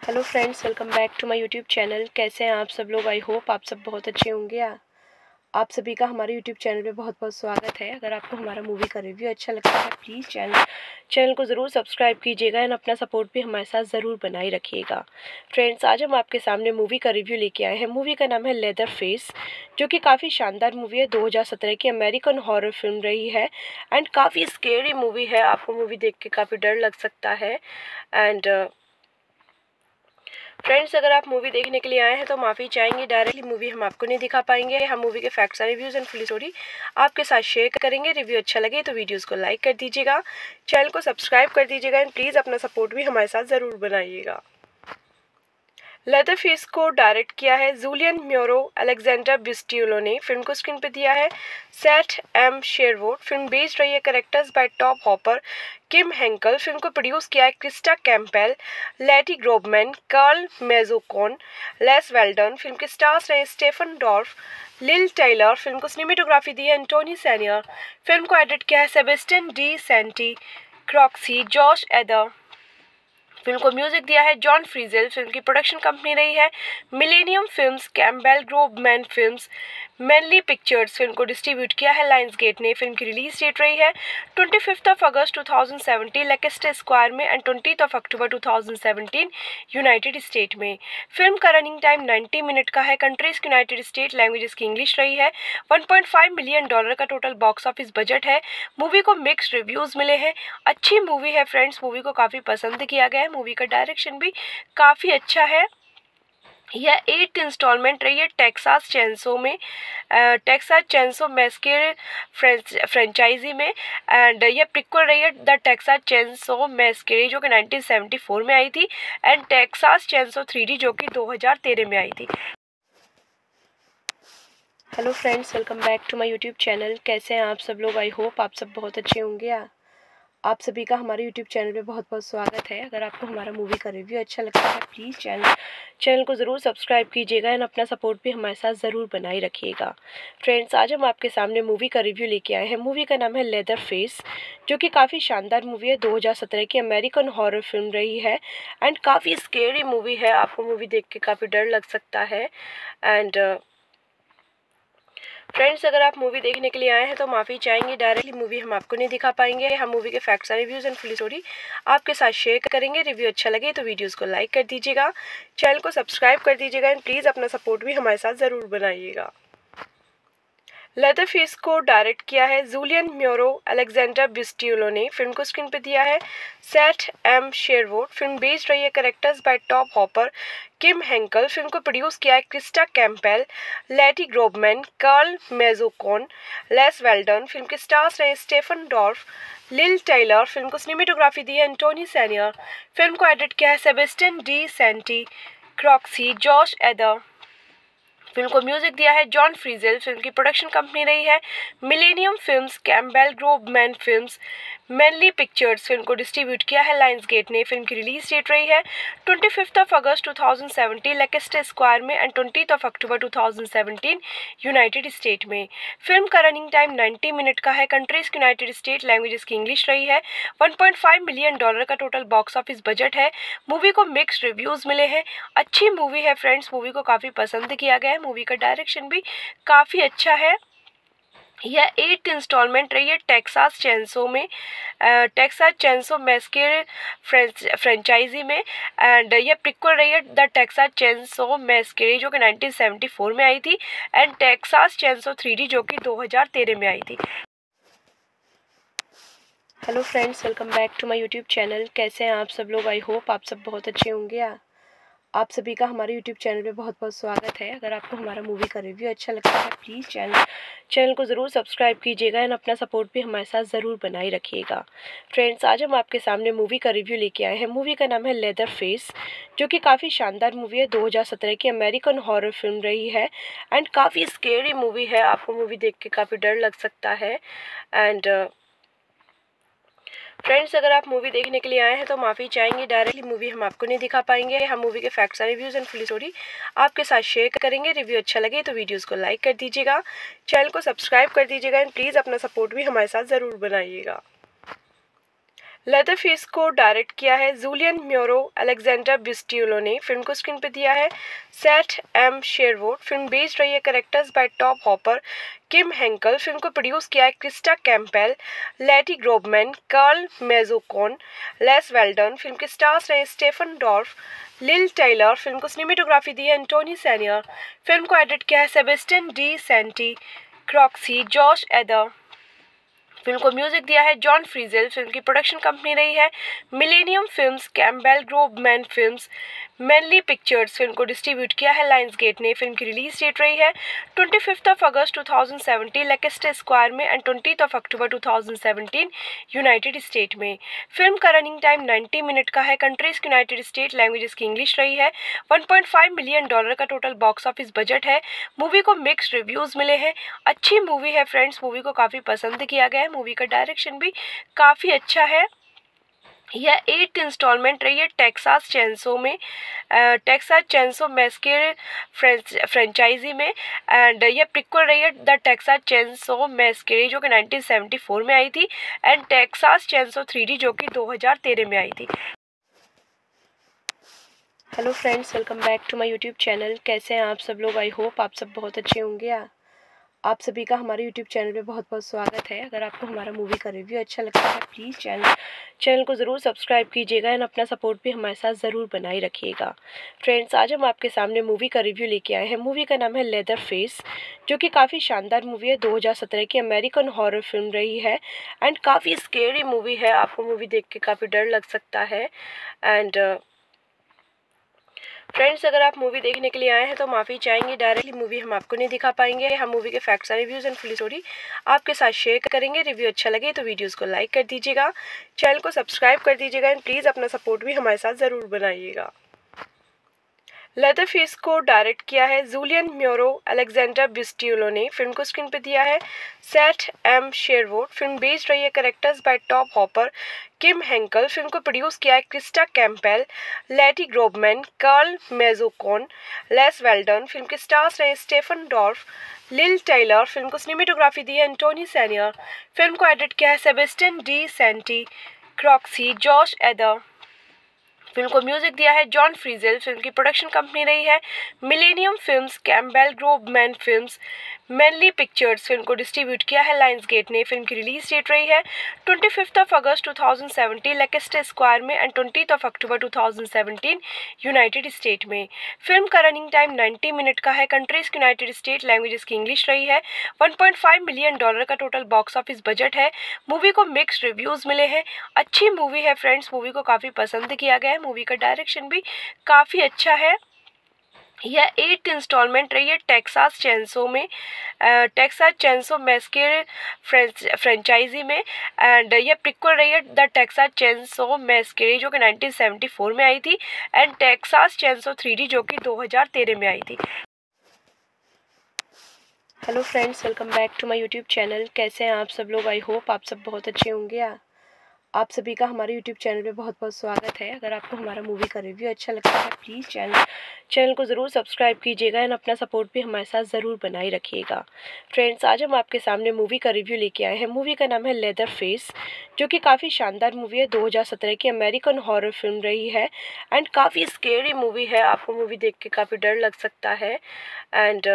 Hello friends welcome back to my YouTube channel कैसे हैं आप सब लोग? आई होप आप सब बहुत अच्छे होंगे। आप सभी का हमारे यूट्यूब चैनल पे बहुत बहुत स्वागत है। अगर आपको हमारा मूवी का रिव्यू अच्छा लगता है प्लीज़ चैनल चैनल को ज़रूर सब्सक्राइब कीजिएगा एंड अपना सपोर्ट भी हमारे साथ ज़रूर बनाए रखिएगा। फ्रेंड्स आज हम आपके सामने मूवी का रिव्यू लेके आए हैं। मूवी का नाम है लेदर फेस जो कि काफ़ी शानदार मूवी है। दो हज़ार सत्रह की अमेरिकन हॉरर फ़िल्म रही है एंड काफ़ी स्केरी मूवी है। आपको मूवी देख के काफ़ी डर लग सकता है। एंड फ्रेंड्स अगर आप मूवी देखने के लिए आए हैं तो माफ़ी चाहेंगे। डायरेक्टली मूवी हम आपको नहीं दिखा पाएँगे। हम मूवी के facts reviews and full story आपके साथ शेयर करेंगे। रिव्यू अच्छा लगे तो वीडियोज़ को लाइक कर दीजिएगा। चैनल को सब्सक्राइब कर दीजिएगा एंड प्लीज़ अपना सपोर्ट भी हमारे साथ ज़रूर बनाइएगा। लेदर फेस को डायरेक्ट किया है। जूलियन म्योरो अलेक्जेंडर बिस्टियोलो ने फ़िल्म को स्क्रीन पर दिया है। Seth M Sherwood film based रही है characters by Tobe Hooper Kim Henkel film को प्रोड्यूस किया है Christa Campbell Lati Grobman Carl Mazzocone Les Weldon film के स्टार्स रहे Stephen Dorff Lili Taylor film को सिनेमेटोग्राफी दी है एंटोनी सैनियर फ़िल्म को एडिट किया है Sebastien de Sainte Croix Josh Ethier film को म्यूज़िक दिया है जॉन फ्रीजेल, फ़िल्म की प्रोडक्शन कंपनी रही है। Millennium films Campbell Grobman films Mainly pictures film को डिस्ट्रीब्यूट किया है। लाइन्स गेट ने फ़िल्म की रिलीज़ डेट रही है। Twenty fifth of August two thousand seventeen Leicester Square में and twenty of October two thousand seventeen United State में। Film का रनिंग टाइम नाइन्टी मिनट का है। कंट्रीज़ यूनाइटेड स्टेट लैंग्वेजेस की इंग्लिश रही है। One point five million dollar का total box office budget है। मूवी को मिक्स रिव्यूज़ मिले हैं। अच्छी मूवी है फ्रेंड्स मूवी को काफ़ी पसंद किया गया है। मूवी का डायरेक्शन भी काफ़ी अच्छा है। यह एट इंस्टॉलमेंट रही है टेक्सास चैंसो में टेक्सास चैंसो मैस्के फ्रेंचाइजी में एंड यह प्रिक्वल रही है द टेक्सास चैंसो मैस्के जो कि 1974 में आई थी एंड टेक्सास चैंसो थ्री जो कि 2013 में आई थी। Hello friends welcome back to my YouTube channel कैसे हैं आप सब लोग? आई होप आप सब बहुत अच्छे होंगे। आप सभी का हमारे यूट्यूब चैनल पे बहुत बहुत स्वागत है। अगर आपको हमारा मूवी का रिव्यू अच्छा लगता है प्लीज़ चैनल चैनल को ज़रूर सब्सक्राइब कीजिएगा एंड अपना सपोर्ट भी हमारे साथ ज़रूर बनाए रखिएगा। फ्रेंड्स आज हम आपके सामने मूवी का रिव्यू लेके आए हैं। मूवी का नाम है लेदर फेस जो कि काफ़ी शानदार मूवी है। दो हज़ार सत्रह की अमेरिकन हॉरर फ़िल्म रही है एंड काफ़ी स्केरी मूवी है। आपको मूवी देख के काफ़ी डर लग सकता है। एंड फ्रेंड्स अगर आप मूवी देखने के लिए आए हैं तो माफ़ी चाहेंगे। डायरेक्टली मूवी हम आपको नहीं दिखा पाएँगे। हम मूवी के facts reviews and full story आपके साथ शेयर करेंगे। रिव्यू अच्छा लगे तो वीडियोज़ को लाइक कर दीजिएगा। चैनल को सब्सक्राइब कर दीजिएगा एंड प्लीज़ अपना सपोर्ट भी हमारे साथ ज़रूर बनाइएगा। लेदर फेस को डायरेक्ट किया है। जूलियन म्योरो अलेक्जेंडर बिस्टियोलो ने फ़िल्म को स्क्रीन पर दिया है। Seth M Sherwood film based रही है characters by Tobe Hooper Kim Henkel film को प्रोड्यूस किया है Christa Campbell Lati Grobman Carl Mazzocone Les Weldon film के स्टार्स रहे Stephen Dorff Lili Taylor film को सिनेमेटोग्राफी दी है एंटोनी सैनियर फ़िल्म को एडिट किया है Sebastien de Sainte Croix Josh Ethier film को म्यूज़िक दिया है जॉन फ्रीजेल, फ़िल्म की प्रोडक्शन कंपनी रही है Millennium films Campbell Grobman films Mainline pictures film को डिस्ट्रीब्यूट किया है। लाइन्स गेट ने फ़िल्म की रिलीज़ डेट रही है। Twenty fifth of August two thousand seventeen Leicester Square में and twenty of October two thousand seventeen United State में। Film का रनिंग टाइम नाइन्टी मिनट का है। कंट्रीज़ यूनाइटेड स्टेट लैंग्वेजेस की इंग्लिश रही है। One point five million dollar का total box office budget है। मूवी को मिक्स रिव्यूज़ मिले हैं। अच्छी मूवी है फ्रेंड्स मूवी को काफ़ी पसंद किया गया है। मूवी का डायरेक्शन भी काफ़ी अच्छा है। यह एट इंस्टॉलमेंट रही है टेक्सास चैंसो में टेक्सास चैंसो मैस्के फ्रेंचाइजी में एंड यह प्रिक्वल रही है द टेक्सास चैंसो मैस्के जो कि 1974 में आई थी एंड टेक्सास चैंसो थ्री जो कि 2013 में आई थी। Hello friends welcome back to my YouTube channel कैसे हैं आप सब लोग? आई होप आप सब बहुत अच्छे होंगे। आप सभी का हमारे यूट्यूब चैनल पे बहुत बहुत स्वागत है। अगर आपको हमारा मूवी का रिव्यू अच्छा लगता है प्लीज़ चैनल चैनल को ज़रूर सब्सक्राइब कीजिएगा एंड अपना सपोर्ट भी हमारे साथ ज़रूर बनाए रखिएगा। फ्रेंड्स आज हम आपके सामने मूवी का रिव्यू लेके आए हैं। मूवी का नाम है लेदर फेस जो कि काफ़ी शानदार मूवी है। दो हज़ार सत्रह की अमेरिकन हॉरर फ़िल्म रही है एंड काफ़ी स्केरी मूवी है। आपको मूवी देख के काफ़ी डर लग सकता है। एंड फ्रेंड्स अगर आप मूवी देखने के लिए आए हैं तो माफ़ी चाहेंगे। डायरेक्टली मूवी हम आपको नहीं दिखा पाएँगे। हम मूवी के facts reviews and full story आपके साथ शेयर करेंगे। रिव्यू अच्छा लगे तो वीडियोज़ को लाइक कर दीजिएगा। चैनल को सब्सक्राइब कर दीजिएगा एंड प्लीज़ अपना सपोर्ट भी हमारे साथ ज़रूर बनाइएगा। लेदर फेस को डायरेक्ट किया है। जूलियन म्योरो अलेक्जेंडर बिस्टियोलो ने फ़िल्म को स्क्रीन पर दिया है। Seth M Sherwood film based रही है characters by Tobe Hooper Kim Henkel film को प्रोड्यूस किया है Christa Campbell Lati Grobman Carl Mazzocone Les Weldon film के स्टार्स रहे Stephen Dorff Lili Taylor film को सिनेमेटोग्राफी दी है एंटोनी सैनियर फ़िल्म को एडिट किया है Sebastian de Sainte Croix Josh Ethier film को म्यूज़िक दिया है जॉन फ्रीजेल, फ़िल्म की प्रोडक्शन कंपनी रही है। Millennium films Campbell Grobman films Mainline pictures film को डिस्ट्रीब्यूट किया है। लाइन्स गेट ने फ़िल्म की रिलीज़ डेट रही है। Twenty fifth of August two thousand seventeen Leicester Square में and twenty of October two thousand seventeen United State में। Film का रनिंग टाइम नाइन्टी मिनट का है। कंट्रीज़ यूनाइटेड स्टेट लैंग्वेजेस की इंग्लिश रही है। One point five million dollar का total box office budget है। मूवी को मिक्सड रिव्यूज़ मिले हैं। अच्छी मूवी है फ्रेंड्स मूवी को काफ़ी पसंद किया गया है। मूवी का डायरेक्शन भी काफ़ी अच्छा है। यह एट इंस्टॉलमेंट रही है टेक्सास चैंसो में। टेक्सास चैंसो मैस्केर फ्रेंचाइजी में। एंड यह प्रिक्वल रही है द टेक्सास चैंसो मैस्केरी जो कि 1974 में आई थी एंड टेक्सास चैंसो थ्री जो कि 2013 में आई थी। Hello friends welcome back to my YouTube channel कैसे हैं आप सब लोग? आई होप आप सब बहुत अच्छे होंगे। आप सभी का हमारे यूट्यूब चैनल पे बहुत बहुत स्वागत है। अगर आपको हमारा मूवी का रिव्यू अच्छा लगता है प्लीज़ चैनल चैनल को ज़रूर सब्सक्राइब कीजिएगा एंड अपना सपोर्ट भी हमारे साथ ज़रूर बनाए रखिएगा। फ्रेंड्स आज हम आपके सामने मूवी का रिव्यू लेके आए हैं। मूवी का नाम है लेदर फेस जो कि काफ़ी शानदार मूवी है। दो हज़ार सत्रह की अमेरिकन हॉरर फ़िल्म रही है एंड काफ़ी स्केरी मूवी है। आपको मूवी देख के काफ़ी डर लग सकता है। एंड फ्रेंड्स अगर आप मूवी देखने के लिए आए हैं तो माफ़ी चाहेंगे। डायरेक्टली मूवी हम आपको नहीं दिखा पाएँगे। हम मूवी के facts reviews and full story आपके साथ शेयर करेंगे। रिव्यू अच्छा लगे तो वीडियोज़ को लाइक कर दीजिएगा। चैनल को सब्सक्राइब कर दीजिएगा एंड प्लीज़ अपना सपोर्ट भी हमारे साथ ज़रूर बनाइएगा। लेदर फेस को डायरेक्ट किया है। जूलियन म्योरो अलेक्जेंडर बिस्टियोलो ने फ़िल्म को स्क्रीन पर दिया है। Seth M Sherwood film based रही है characters by Tobe Hooper Kim Henkel film को प्रोड्यूस किया है Christa Campbell Lati Grobman Carl Mazzocone Les Weldon film के स्टार्स रहे Stephen Dorff Lili Taylor film को सिनेमेटोग्राफी दी है एंटोनी सैनियर फ़िल्म को एडिट किया है Sebastian de Sainte Croix Josh Ethier film को म्यूज़िक दिया है जॉन फ्रीजेल, फ़िल्म की प्रोडक्शन कंपनी रही है। Millennium films Campbell Grobman films Mainline pictures film को डिस्ट्रीब्यूट किया है। लाइन्स गेट ने फ़िल्म की रिलीज़ डेट रही है। Twenty fifth of August two thousand seventeen Leicester Square में and twenty of October two thousand seventeen United State में। Film का रनिंग टाइम नाइन्टी मिनट का है। कंट्रीज़ यूनाइटेड स्टेट लैंग्वेजेस की इंग्लिश रही है। One point five million dollar का total box office budget है। मूवी को मिक्सड रिव्यूज़ मिले हैं। अच्छी मूवी है फ्रेंड्स मूवी को काफ़ी पसंद किया गया है। मूवी का डायरेक्शन भी काफ़ी अच्छा है। यह एट इंस्टॉलमेंट रही है टेक्सास चैंसो में टेक्सास चैंसो मैस्केर फ्रेंचाइजी में एंड यह प्रिक्वल रही है द टेक्सास चैंसो मैस्केरी जो कि 1974 में आई थी एंड टेक्सास चैंसो थ्री जो कि 2013 में आई थी। Hello friends welcome back to my YouTube channel कैसे हैं आप सब लोग? आई होप आप सब बहुत अच्छे होंगे। आप सभी का हमारे यूट्यूब चैनल पे बहुत बहुत स्वागत है। अगर आपको हमारा मूवी का रिव्यू अच्छा लगता है प्लीज़ चैनल चैनल को ज़रूर सब्सक्राइब कीजिएगा एंड अपना सपोर्ट भी हमारे साथ ज़रूर बनाए रखिएगा। फ्रेंड्स आज हम आपके सामने मूवी का रिव्यू लेके आए हैं। मूवी का नाम है लेदर फेस जो कि काफ़ी शानदार मूवी है। दो हज़ार सत्रह की अमेरिकन हॉरर फ़िल्म रही है एंड काफ़ी स्केरी मूवी है। आपको मूवी देख के काफ़ी डर लग सकता है। एंड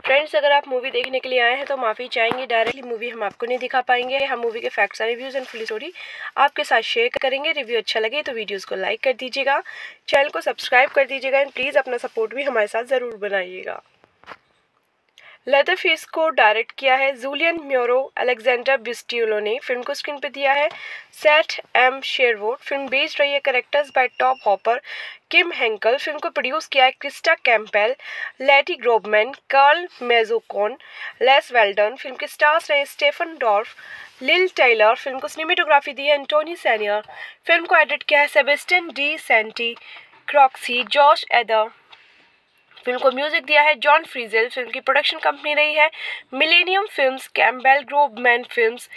फ्रेंड्स अगर आप मूवी देखने के लिए आए हैं तो माफ़ी चाहेंगे। डायरेक्टली मूवी हम आपको नहीं दिखा पाएँगे। हम मूवी के facts reviews and full story आपके साथ शेयर करेंगे। रिव्यू अच्छा लगे तो वीडियोज़ को लाइक कर दीजिएगा। चैनल को सब्सक्राइब कर दीजिएगा एंड प्लीज़ अपना सपोर्ट भी हमारे साथ ज़रूर बनाइएगा। लेदर फेस को डायरेक्ट किया है। जूलियन म्योरो अलेक्जेंडर बिस्ट्यूलो ने फ़िल्म को स्क्रीन पर दिया है। Seth M Sherwood film based रही है characters by Tobe Hooper Kim Henkel film को प्रोड्यूस किया है Christa Campbell Lati Grobman Carl Mazzocone Les Weldon film के स्टार्स रहे Stephen Dorff Lili Taylor film को सिनेमेटोग्राफी दी है एंटोनी सैनियर फ़िल्म को एडिट किया है Sebastian de Sainte Croix Josh Ethier film को म्यूज़िक दिया है जॉन फ्रीजेल, फ़िल्म की प्रोडक्शन कंपनी रही है। Millennium films Campbell Grobman films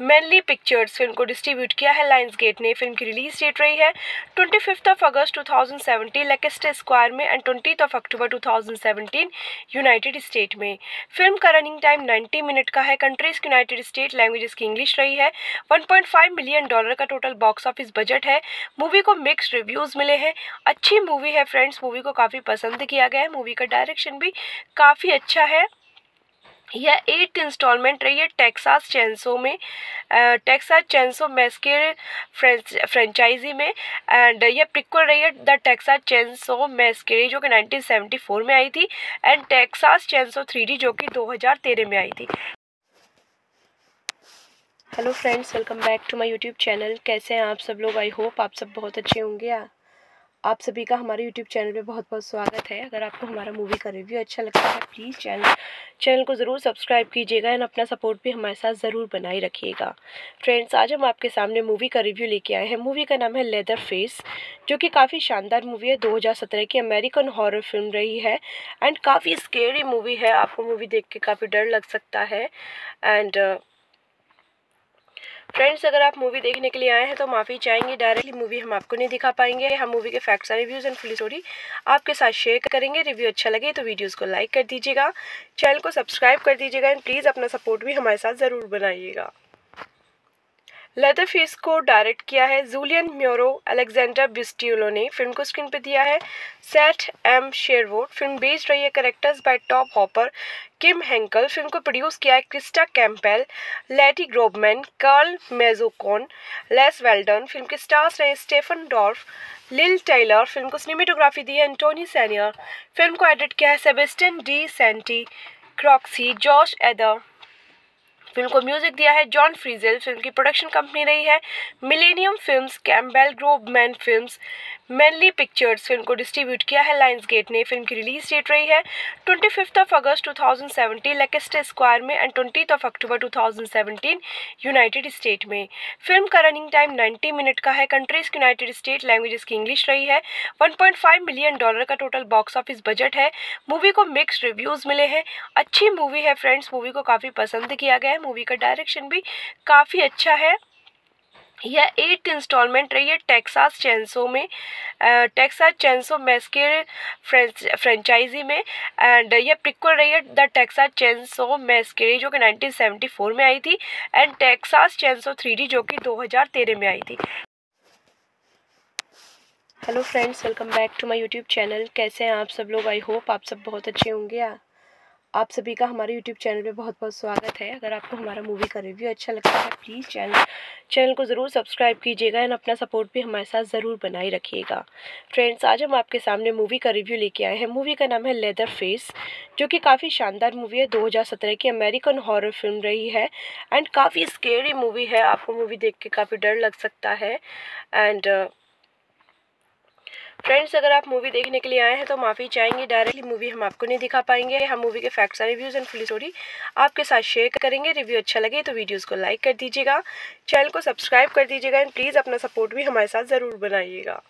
Mainline pictures film को डिस्ट्रीब्यूट किया है। लाइन्स गेट ने फ़िल्म की रिलीज़ डेट रही है। Twenty fifth of August two thousand seventeen Leicester Square में and twenty of October two thousand seventeen United State में। Film का रनिंग टाइम नाइन्टी मिनट का है। कंट्रीज़ यूनाइटेड स्टेट लैंग्वेजेस की इंग्लिश रही है। One point five million dollar का total box office budget है। मूवी को मिक्सड रिव्यूज़ मिले हैं। अच्छी मूवी है फ्रेंड्स मूवी को काफ़ी पसंद किया गया है। मूवी का डायरेक्शन भी काफ़ी अच्छा है। यह एट इंस्टॉलमेंट रही है टेक्सास चैंसो में टेक्सास चैंसो मैस्केर फ्रेंचाइजी में एंड यह प्रिक्वल रही है द टेक्सास चैंसो मैस्केरी जो कि 1974 में आई थी एंड टेक्सास चैंसो थ्री जो कि 2013 में आई थी। Hello friends welcome back to my YouTube channel कैसे हैं आप सब लोग? आई होप आप सब बहुत अच्छे होंगे। आप सभी का हमारे यूट्यूब चैनल पे बहुत बहुत स्वागत है। अगर आपको हमारा मूवी का रिव्यू अच्छा लगता है प्लीज़ चैनल चैनल को ज़रूर सब्सक्राइब कीजिएगा एंड अपना सपोर्ट भी हमारे साथ ज़रूर बनाए रखिएगा। फ्रेंड्स आज हम आपके सामने मूवी का रिव्यू लेके आए हैं। मूवी का नाम है लेदर फेस जो कि काफ़ी शानदार मूवी है। दो हज़ार सत्रह की अमेरिकन हॉरर फ़िल्म रही है एंड काफ़ी स्केरी मूवी है। आपको मूवी देख के काफ़ी डर लग सकता है। एंड फ्रेंड्स अगर आप मूवी देखने के लिए आए हैं तो माफ़ी चाहेंगे। डायरेक्टली मूवी हम आपको नहीं दिखा पाएँगे। हम मूवी के facts reviews and full story आपके साथ शेयर करेंगे। रिव्यू अच्छा लगे तो वीडियोज़ को लाइक कर दीजिएगा। चैनल को सब्सक्राइब कर दीजिएगा एंड प्लीज़ अपना सपोर्ट भी हमारे साथ ज़रूर बनाइएगा। लेदर फेस को डायरेक्ट किया है। जूलियन म्योरो अलेक्जेंडर बिस्ट्यूलो ने फ़िल्म को स्क्रीन पर दिया है। Seth M Sherwood film based रही है characters by Tobe Hooper Kim Henkel film को प्रोड्यूस किया है Christa Campbell Lati Grobman Carl Mazzocone Les Weldon film के स्टार्स रहे Stephen Dorff Lili Taylor film को सिनेमेटोग्राफी दी है एंटोनी सैनियर फ़िल्म को एडिट किया है Sebastian de Sainte Croix Josh Ethier film को म्यूज़िक दिया है जॉन फ्रीजेल, फ़िल्म की प्रोडक्शन कंपनी रही है। Millennium films Campbell Grobman films Mainline pictures film को डिस्ट्रीब्यूट किया है। लाइन्स गेट ने फ़िल्म की रिलीज़ डेट रही है। Twenty fifth of August two thousand seventeen Leicester Square में and twenty of October two thousand seventeen United State में। Film का रनिंग टाइम नाइन्टी मिनट का है। कंट्रीज़ यूनाइटेड स्टेट लैंग्वेजेस की इंग्लिश रही है। One point five million dollar का total box office budget है। मूवी को मिक्सड रिव्यूज़ मिले हैं। अच्छी मूवी है फ्रेंड्स मूवी को काफ़ी पसंद किया गया है। मूवी का डायरेक्शन भी काफ़ी अच्छा है। यह एट इंस्टॉलमेंट रही है टेक्सास चैंसो में टेक्सास चैंसो मैस्केर फ्रेंचाइजी में एंड यह प्रिक्वल रही है द टेक्सास चैंसो मैस्केरी जो कि 1974 में आई थी एंड टेक्सास चैंसो थ्री जो कि 2013 में आई थी। Hello friends welcome back to my YouTube channel कैसे हैं आप सब लोग? आई होप आप सब बहुत अच्छे होंगे। आप सभी का हमारे यूट्यूब चैनल पे बहुत बहुत स्वागत है। अगर आपको हमारा मूवी का रिव्यू अच्छा लगता है प्लीज़ चैनल चैनल को ज़रूर सब्सक्राइब कीजिएगा एंड अपना सपोर्ट भी हमारे साथ ज़रूर बनाए रखिएगा। फ्रेंड्स आज हम आपके सामने मूवी का रिव्यू लेके आए हैं। मूवी का नाम है लेदर फेस जो कि काफ़ी शानदार मूवी है। दो हज़ार सत्रह की अमेरिकन हॉरर फ़िल्म रही है एंड काफ़ी स्केरी मूवी है। आपको मूवी देख के काफ़ी डर लग सकता है। एंड फ्रेंड्स अगर आप मूवी देखने के लिए आए हैं तो माफ़ी चाहेंगे। डायरेक्टली मूवी हम आपको नहीं दिखा पाएँगे। हम मूवी के facts reviews and full story आपके साथ शेयर करेंगे। रिव्यू अच्छा लगे तो वीडियोज़ को लाइक कर दीजिएगा। चैनल को सब्सक्राइब कर दीजिएगा एंड प्लीज़ अपना सपोर्ट भी हमारे साथ ज़रूर बनाइएगा।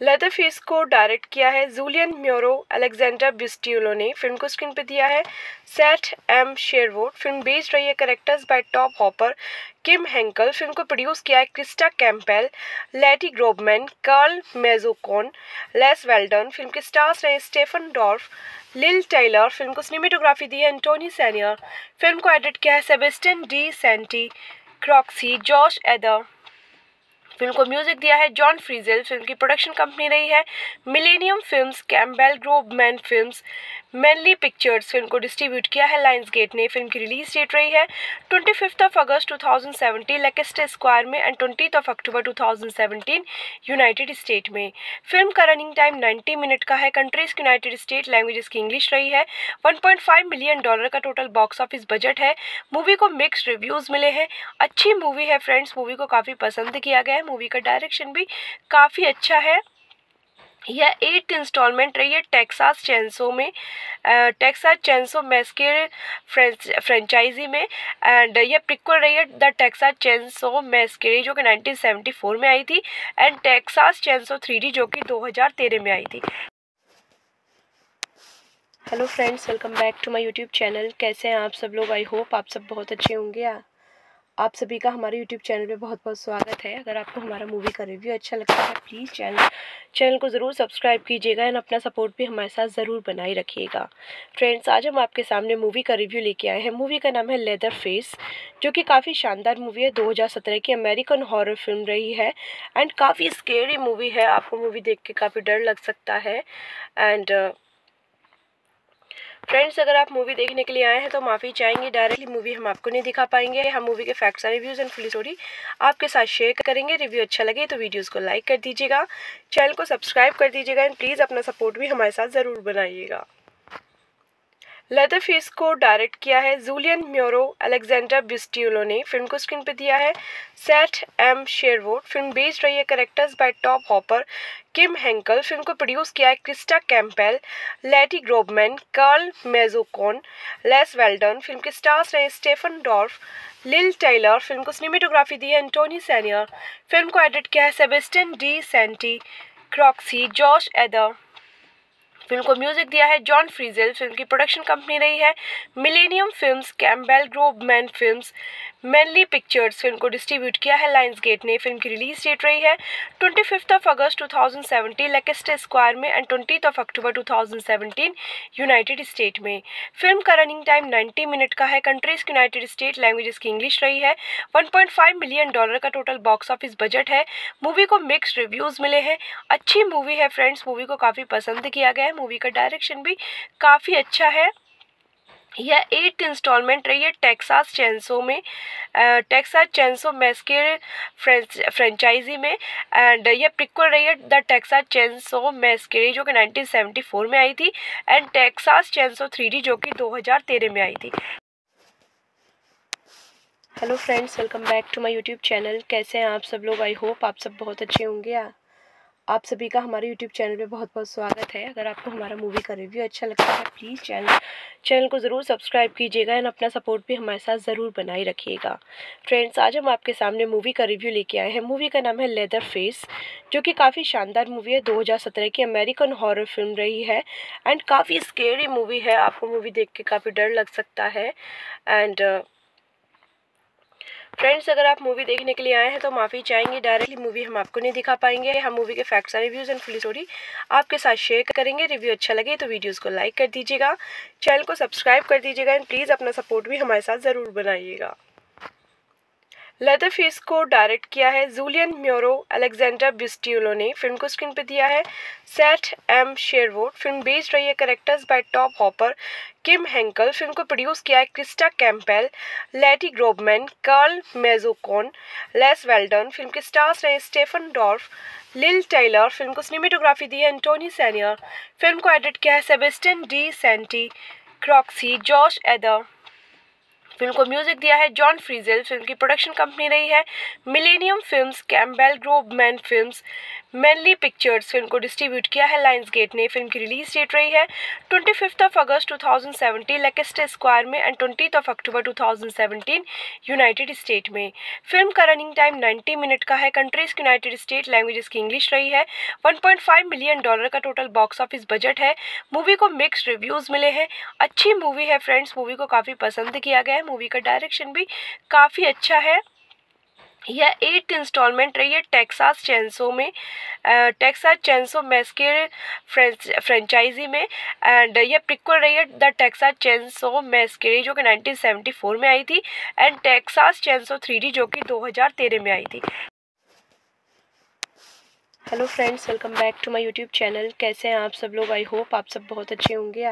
लेदर फेस को डायरेक्ट किया है। जूलियन म्योरो अलेक्जेंडर बिस्ट्यूलो ने फ़िल्म को स्क्रीन पर दिया है। Seth M Sherwood film based रही है characters by Tobe Hooper Kim Henkel film को प्रोड्यूस किया है Christa Campbell Lati Grobman Carl Mazzocone Les Weldon film के स्टार्स रहे Stephen Dorff Lili Taylor film को सिनेमेटोग्राफी दी है एंटोनी सैनियर फ़िल्म को एडिट किया है Sebastian de Sainte Croix George Ethier film को म्यूज़िक दिया है जॉन फ्रीजेल, फ़िल्म की प्रोडक्शन कंपनी रही है Millennium films Campbell Grobman films Mainline pictures film को डिस्ट्रीब्यूट किया है। लाइन्स गेट ने फ़िल्म की रिलीज़ डेट रही है। Twenty fifth of August two thousand seventeen Leicester Square में and twenty of October two thousand seventeen United State में। Film का रनिंग टाइम नाइन्टी मिनट का है। कंट्रीज़ यूनाइटेड स्टेट लैंग्वेज की इंग्लिश रही है। One point five million dollar का total box office budget है। मूवी को मिक्स रिव्यूज़ मिले हैं। अच्छी मूवी है फ्रेंड्स मूवी को काफ़ी पसंद किया गया है। मूवी का डायरेक्शन भी काफ़ी अच्छा है। यह एट इंस्टॉलमेंट रही है टेक्सास चैंसो में टेक्सास चैंसो मैस्के फ्रेंचाइजी में एंड यह प्रिक्वल रही है द टेक्सास चैंसो मैस्के जो कि 1974 में आई थी एंड टेक्सास चैंसो थ्री जो कि 2013 में आई थी। Hello friends welcome back to my YouTube channel कैसे हैं आप सब लोग? आई होप आप सब बहुत अच्छे होंगे। आप सभी का हमारे यूट्यूब चैनल पे बहुत बहुत स्वागत है। अगर आपको हमारा मूवी का रिव्यू अच्छा लगता है प्लीज़ चैनल चैनल को ज़रूर सब्सक्राइब कीजिएगा एंड अपना सपोर्ट भी हमारे साथ ज़रूर बनाए रखिएगा। फ्रेंड्स आज हम आपके सामने मूवी का रिव्यू लेके आए हैं। मूवी का नाम है लेदर फेस जो कि काफ़ी शानदार मूवी है। दो हज़ार सत्रह की अमेरिकन हॉरर फ़िल्म रही है एंड काफ़ी स्केरी मूवी है। आपको मूवी देख के काफ़ी डर लग सकता है। एंड फ्रेंड्स अगर आप मूवी देखने के लिए आए हैं तो माफ़ी चाहेंगे। डायरेक्टली मूवी हम आपको नहीं दिखा पाएँगे। हम मूवी के facts reviews and full story आपके साथ शेयर करेंगे। रिव्यू अच्छा लगे तो वीडियोज़ को लाइक कर दीजिएगा। चैनल को सब्सक्राइब कर दीजिएगा एंड प्लीज़ अपना सपोर्ट भी हमारे साथ ज़रूर बनाइएगा। लेदर फेस को डायरेक्ट किया है। जूलियन म्योरो अलेक्जेंडर बिस्टियोलो ने फ़िल्म को स्क्रीन पर दिया है। Seth M Sherwood film based रही है characters by Tobe Hooper Kim Henkel film को प्रोड्यूस किया है Christa Campbell Lati Grobman Carl Mazzocone Les Weldon film के स्टार्स रहे Stephen Dorff Lili Taylor film को सिनेमेटोग्राफी दी है एंटोनी सैनियर फ़िल्म को एडिट किया है Sebastian de Sainte Croix George Ethier film को म्यूज़िक दिया है जॉन फ्रीजेल, फ़िल्म की प्रोडक्शन कंपनी रही है। Millennium films Campbell Grobman films Mainline pictures film को डिस्ट्रीब्यूट किया है। लाइन्स गेट ने फ़िल्म की रिलीज़ डेट रही है। Twenty fifth of August two thousand seventeen Leicester Square में and twenty of October two thousand seventeen United State में। Film का रनिंग टाइम नाइन्टी मिनट का है। कंट्रीज़ यूनाइटेड स्टेट लैंग्वेजेस की इंग्लिश रही है। One point five million dollar का total box office budget है। मूवी को मिक्स रिव्यूज़ मिले हैं। अच्छी मूवी है फ्रेंड्स मूवी को काफ़ी पसंद किया गया है। मूवी का डायरेक्शन भी काफ़ी अच्छा है। यह एट इंस्टॉलमेंट रही है टेक्सास चैंसो में टेक्सास चैंसो मैस्के फ्रेंचाइजी में एंड यह प्रिक्वल रही है द टेक्सास चैंसो मैस्के जो कि 1974 में आई थी एंड टेक्सास चैंसो थ्री जो कि 2013 में आई थी। Hello friends welcome back to my YouTube channel कैसे हैं आप सब लोग? आई होप आप सब बहुत अच्छे होंगे। आप सभी का हमारे यूट्यूब चैनल पे बहुत बहुत स्वागत है। अगर आपको हमारा मूवी का रिव्यू अच्छा लगता है प्लीज़ चैनल चैनल को ज़रूर सब्सक्राइब कीजिएगा एंड अपना सपोर्ट भी हमारे साथ ज़रूर बनाए रखिएगा। फ्रेंड्स आज हम आपके सामने मूवी का रिव्यू लेके आए हैं। मूवी का नाम है लेदर फेस जो कि काफ़ी शानदार मूवी है। दो हज़ार सत्रह की अमेरिकन हॉरर फ़िल्म रही है एंड काफ़ी स्केरी मूवी है। आपको मूवी देख के काफ़ी डर लग सकता है। एंड फ्रेंड्स अगर आप मूवी देखने के लिए आए हैं तो माफ़ी चाहेंगे। डायरेक्टली मूवी हम आपको नहीं दिखा पाएँगे। हम मूवी के facts reviews and full story आपके साथ शेयर करेंगे। रिव्यू अच्छा लगे तो वीडियोज़ को लाइक कर दीजिएगा। चैनल को सब्सक्राइब कर दीजिएगा एंड प्लीज़ अपना सपोर्ट भी हमारे साथ ज़रूर बनाइएगा। लेदर फेस को डायरेक्ट किया है। जूलियन म्योरो अलेक्जेंडर बिस्टियोलो ने फ़िल्म को स्क्रीन पर दिया है। Seth M Sherwood film based रही है characters by Tobe Hooper Kim Henkel film को प्रोड्यूस किया है Christa Campbell Lati Grobman Carl Mazzocone Les Weldon film के स्टार्स रहे Stephen Dorff Lili Taylor film को सिनेमेटोग्राफी दी है एंटोनी सैनियर फ़िल्म को एडिट किया है Sebastien de Sainte Croix Josh Ethier film को म्यूज़िक दिया है जॉन फ्रीजेल, फ़िल्म की प्रोडक्शन कंपनी रही है। Millennium films Campbell Grobman films Mainline Pictures film को डिस्ट्रीब्यूट किया है। लाइन्स गेट ने फ़िल्म की रिलीज़ डेट रही है। Twenty fifth of August two thousand seventeen Leicester Square में and twenty of October two thousand seventeen United State में। Film का रनिंग टाइम नाइन्टी मिनट का है। कंट्रीज़ यूनाइटेड स्टेट लैंग्वेजेस की इंग्लिश रही है। One point five million dollar का total box office budget है। मूवी को मिक्स रिव्यूज़ मिले हैं। अच्छी मूवी है फ्रेंड्स मूवी को काफ़ी पसंद किया गया है। मूवी का डायरेक्शन भी काफ़ी अच्छा है। यह एट इंस्टॉलमेंट रही है टेक्सास चैंसो में टेक्सास चैंसो मैस्के फ्रेंचाइजी में एंड यह प्रिक्वल रही है द टेक्सास चैंसो मैस्के जो कि 1974 में आई थी एंड टेक्सास चैंसो थ्री जो कि 2013 में आई थी। Hello friends welcome back to my YouTube channel कैसे हैं आप सब लोग? आई होप आप सब बहुत अच्छे होंगे।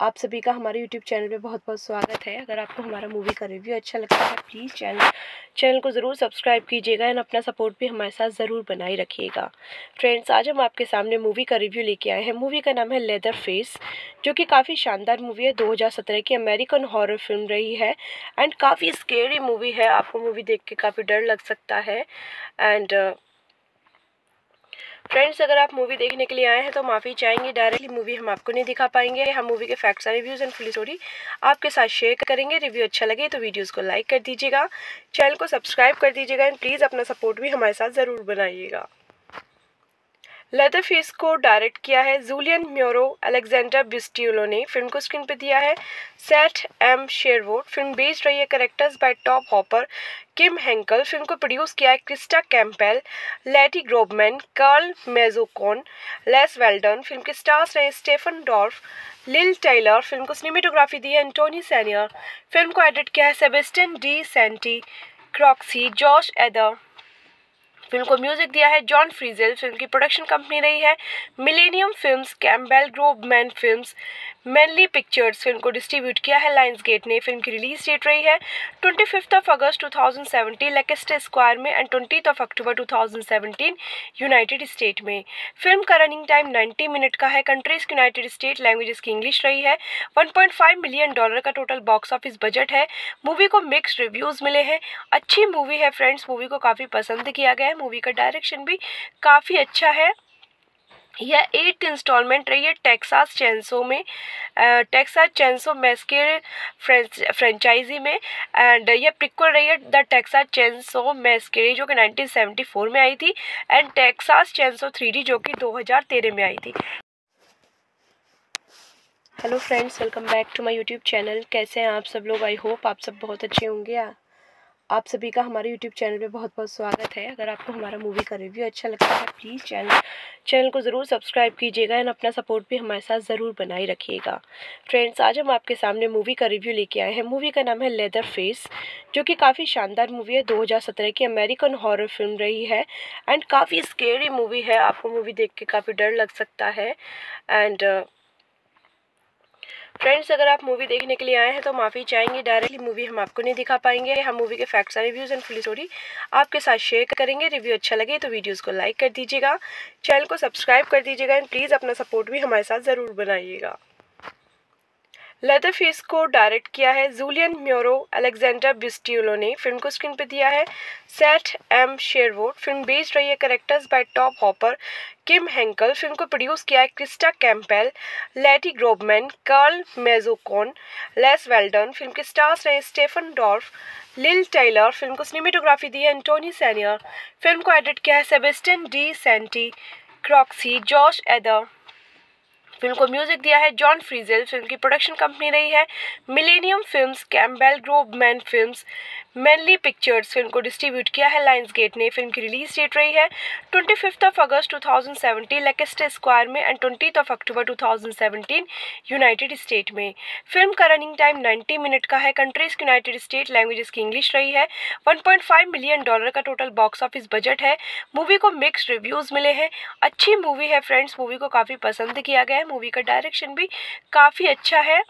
आप सभी का हमारे यूट्यूब चैनल पे बहुत बहुत स्वागत है। अगर आपको हमारा मूवी का रिव्यू अच्छा लगता है प्लीज़ चैनल चैनल को ज़रूर सब्सक्राइब कीजिएगा एंड अपना सपोर्ट भी हमारे साथ ज़रूर बनाए रखिएगा। फ्रेंड्स आज हम आपके सामने मूवी का रिव्यू लेके आए हैं। मूवी का नाम है लेदर फेस जो कि काफ़ी शानदार मूवी है। दो हज़ार सत्रह की अमेरिकन हॉरर फ़िल्म रही है एंड काफ़ी स्केरी मूवी है। आपको मूवी देख के काफ़ी डर लग सकता है। एंड फ्रेंड्स अगर आप मूवी देखने के लिए आए हैं तो माफ़ी चाहेंगे। डायरेक्टली मूवी हम आपको नहीं दिखा पाएँगे। हम मूवी के facts reviews and full story आपके साथ शेयर करेंगे। रिव्यू अच्छा लगे तो वीडियोज़ को लाइक कर दीजिएगा। चैनल को सब्सक्राइब कर दीजिएगा एंड प्लीज़ अपना सपोर्ट भी हमारे साथ ज़रूर बनाइएगा। लेदर फेस को डायरेक्ट किया है। जूलियन म्योरो अलेक्जेंडर बिस्टियोलो ने फ़िल्म को स्क्रीन पर दिया है। Seth M Sherwood film based रही है characters by Tobe Hooper Kim Henkel film को प्रोड्यूस किया है Christa Campbell Lati Grobman Carl Mazzocone Les Weldon film के स्टार्स रहे Stephen Dorff Lili Taylor film को सिनेमेटोग्राफी दी है एंटोनी सैनियर फ़िल्म को एडिट किया है Sebastien de Sainte Croix Josh Ethier film को म्यूज़िक दिया है जॉन फ्रीजेल, फ़िल्म की प्रोडक्शन कंपनी रही है Millennium films Campbell Grobman films Mainline Pictures film को डिस्ट्रीब्यूट किया है। लाइन्स गेट ने फ़िल्म की रिलीज़ डेट रही है। Twenty fifth of August two thousand seventeen Leicester Square में and twenty of October two thousand seventeen United State में। Film का रनिंग टाइम नाइन्टी मिनट का है। कंट्रीज़ यूनाइटेड स्टेट लैंग्वेजेस की इंग्लिश रही है। One point five million dollar का total box office budget है। मूवी को मिक्सड रिव्यूज़ मिले हैं। अच्छी मूवी है फ्रेंड्स मूवी को काफ़ी पसंद किया गया है। मूवी का डायरेक्शन भी काफ़ी अच्छा है। यह एट इंस्टॉलमेंट रही है टेक्सास चैंसो में टेक्सास चैंसो मैस्केर फ्रेंचाइजी में एंड यह प्रिक्वल रही है द टेक्सास चैंसो मैस्केरी जो कि 1974 में आई थी एंड टेक्सास चैंसो थ्री जो कि 2013 में आई थी। Hello friends welcome back to my YouTube channel कैसे हैं आप सब लोग? आई होप आप सब बहुत अच्छे होंगे। आप सभी का हमारे यूट्यूब चैनल पे बहुत बहुत स्वागत है। अगर आपको हमारा मूवी का रिव्यू अच्छा लगता है प्लीज़ चैनल चैनल को ज़रूर सब्सक्राइब कीजिएगा एंड अपना सपोर्ट भी हमारे साथ ज़रूर बनाए रखिएगा। फ्रेंड्स आज हम आपके सामने मूवी का रिव्यू लेके आए हैं। मूवी का नाम है लेदर फेस जो कि काफ़ी शानदार मूवी है। दो हज़ार सत्रह की अमेरिकन हॉरर फ़िल्म रही है एंड काफ़ी स्केरी मूवी है। आपको मूवी देख के काफ़ी डर लग सकता है। एंड फ्रेंड्स अगर आप मूवी देखने के लिए आए हैं तो माफ़ी चाहेंगे। डायरेक्टली मूवी हम आपको नहीं दिखा पाएँगे। हम मूवी के facts reviews and full story आपके साथ शेयर करेंगे। रिव्यू अच्छा लगे तो वीडियोज़ को लाइक कर दीजिएगा। चैनल को सब्सक्राइब कर दीजिएगा एंड प्लीज़ अपना सपोर्ट भी हमारे साथ ज़रूर बनाइएगा। लेदर फेस को डायरेक्ट किया है। जूलियन म्योरो अलेक्जेंडर बिस्टियोलो ने फ़िल्म को स्क्रीन पर दिया है। Seth M Sherwood film based रही है characters by Tobe Hooper Kim Henkel film को प्रोड्यूस किया है Christa Campbell Lati Grobman Carl Mazzocone Les Weldon film के स्टार्स रहे Stephen Dorff Lili Taylor film को सिनेमेटोग्राफी दी है एंटोनी सैनियर फ़िल्म को एडिट किया है Sebastien de Sainte Croix Josh Ethier film को म्यूज़िक दिया है जॉन फ्रीजेल, फ़िल्म की प्रोडक्शन कंपनी रही है। Millennium films Campbell Grobman films Mainline Pictures film को डिस्ट्रीब्यूट किया है। लाइन्स गेट ने फ़िल्म की रिलीज़ डेट रही है twenty fifth of August two thousand seventeen Leicester Square में and twenty of October two thousand seventeen United State में। Film का रनिंग टाइम नाइन्टी मिनट का है। कंट्रीज़ यूनाइटेड स्टेट लैंग्वेजेस की इंग्लिश रही है। One point five million dollar का total box office budget है। मूवी को मिक्सड रिव्यूज़ मिले हैं। अच्छी मूवी है फ्रेंड्स मूवी को काफ़ी पसंद किया गया है। मूवी का डायरेक्शन भी काफ़ी अच्छा है।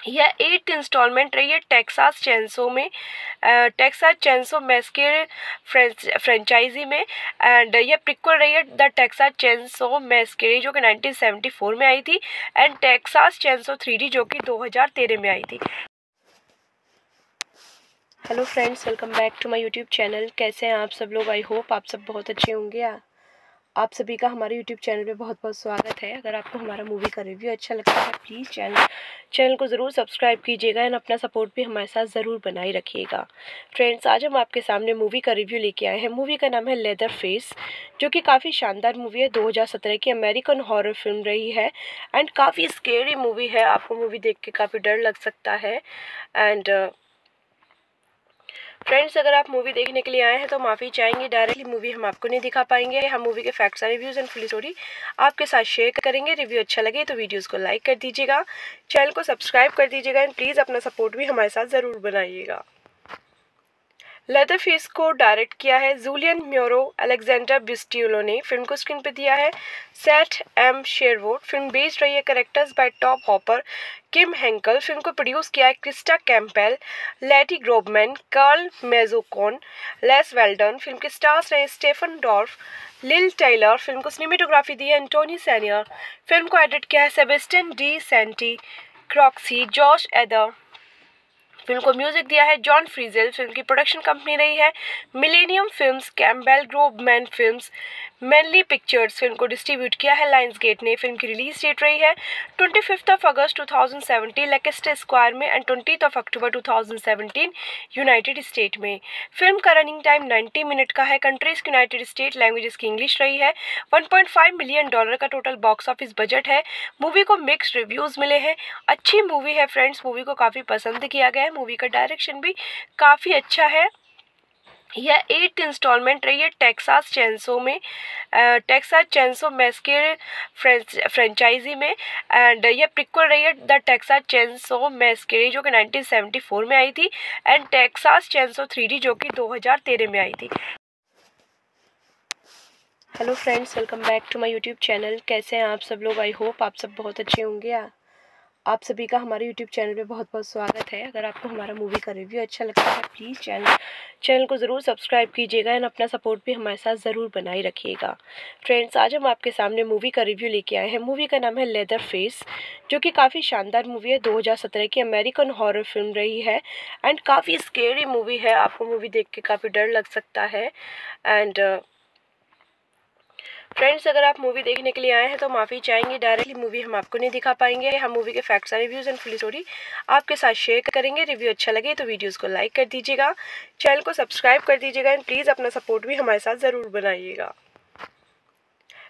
यह एट इंस्टॉलमेंट रही है टेक्सास चैंसो में टेक्सास चैंसो मैस्केर फ्रेंचाइजी में एंड यह प्रिक्वल रही है द टेक्सास चैंसो मैस्केरी जो कि 1974 में आई थी एंड टेक्सास चैंसो थ्री जो कि 2013 में आई थी। Hello friends welcome back to my YouTube channel कैसे हैं आप सब लोग? आई होप आप सब बहुत अच्छे होंगे। आप सभी का हमारे यूट्यूब चैनल पे बहुत बहुत स्वागत है। अगर आपको हमारा मूवी का रिव्यू अच्छा लगता है प्लीज़ चैनल चैनल को ज़रूर सब्सक्राइब कीजिएगा एंड अपना सपोर्ट भी हमारे साथ ज़रूर बनाए रखिएगा। फ्रेंड्स आज हम आपके सामने मूवी का रिव्यू लेके आए हैं। मूवी का नाम है लेदर फेस जो कि काफ़ी शानदार मूवी है। दो हज़ार सत्रह की अमेरिकन हॉरर फ़िल्म रही है एंड काफ़ी स्केरी मूवी है। आपको मूवी देख के काफ़ी डर लग सकता है। एंड फ्रेंड्स अगर आप मूवी देखने के लिए आए हैं तो माफ़ी चाहेंगे। डायरेक्टली मूवी हम आपको नहीं दिखा पाएँगे। हम मूवी के facts reviews and full story आपके साथ शेयर करेंगे। रिव्यू अच्छा लगे तो वीडियोज़ को लाइक कर दीजिएगा। चैनल को सब्सक्राइब कर दीजिएगा एंड प्लीज़ अपना सपोर्ट भी हमारे साथ ज़रूर बनाइएगा। लेदर फेस को डायरेक्ट किया है। जूलियन म्योरो अलेक्जेंडर बिस्ट्यूलो ने फ़िल्म को स्क्रीन पे दिया है। Seth M Sherwood film based रही है characters by Tobe Hooper Kim Henkel film को प्रोड्यूस किया है Christa Campbell Lati Grobman Carl Mazzocone Les Weldon film के स्टार्स रहे Stephen Dorff Lili Taylor film को सिनेमेटोग्राफी दी है एंटोनी सैनियर फ़िल्म को एडिट किया है Sebastien de Sainte Croix Josh Ethier film को म्यूज़िक दिया है जॉन फ्रीजेल, फ़िल्म की प्रोडक्शन कंपनी रही है। Millennium films Campbell Grobman films Mainline Pictures film को डिस्ट्रीब्यूट किया है। लाइन्स गेट ने फ़िल्म की रिलीज़ डेट रही है। Twenty fifth of August two thousand seventeen Leicester Square में and twenty of October two thousand seventeen United State में। Film का रनिंग टाइम नाइन्टी मिनट का है। कंट्रीज़ यूनाइटेड स्टेट लैंग्वेजेस की इंग्लिश रही है। One point five million dollar का total box office budget है। मूवी को मिक्सड रिव्यूज़ मिले हैं। अच्छी मूवी है फ्रेंड्स मूवी को काफ़ी पसंद किया गया है। मूवी का डायरेक्शन भी काफ़ी अच्छा है। यह एट इंस्टॉलमेंट रही है टेक्सास चैंसो में। टेक्सास चैंसो मैस्के फ्रेंचाइजी में। एंड यह प्रिक्वल रही है द टेक्सास चैंसो मैस्के जो कि 1974 में आई थी एंड टेक्सास चैंसो थ्री जो कि 2013 में आई थी। Hello friends welcome back to my YouTube channel कैसे हैं आप सब लोग? आई होप आप सब बहुत अच्छे होंगे। आप सभी का हमारे यूट्यूब चैनल पे बहुत बहुत स्वागत है। अगर आपको हमारा मूवी का रिव्यू अच्छा लगता है प्लीज़ चैनल चैनल को ज़रूर सब्सक्राइब कीजिएगा एंड अपना सपोर्ट भी हमारे साथ ज़रूर बनाए रखिएगा। फ्रेंड्स आज हम आपके सामने मूवी का रिव्यू लेके आए हैं। मूवी का नाम है लेदर फेस जो कि काफ़ी शानदार मूवी है। दो हज़ार सत्रह की अमेरिकन हॉरर फ़िल्म रही है एंड काफ़ी स्केरी मूवी है। आपको मूवी देख के काफ़ी डर लग सकता है। एंड फ्रेंड्स अगर आप मूवी देखने के लिए आए हैं तो माफ़ी चाहेंगे। डायरेक्टली मूवी हम आपको नहीं दिखा पाएँगे। हम मूवी के facts reviews and full story आपके साथ शेयर करेंगे। रिव्यू अच्छा लगे तो वीडियोज़ को लाइक कर दीजिएगा। चैनल को सब्सक्राइब कर दीजिएगा एंड प्लीज़ अपना सपोर्ट भी हमारे साथ ज़रूर बनाइएगा।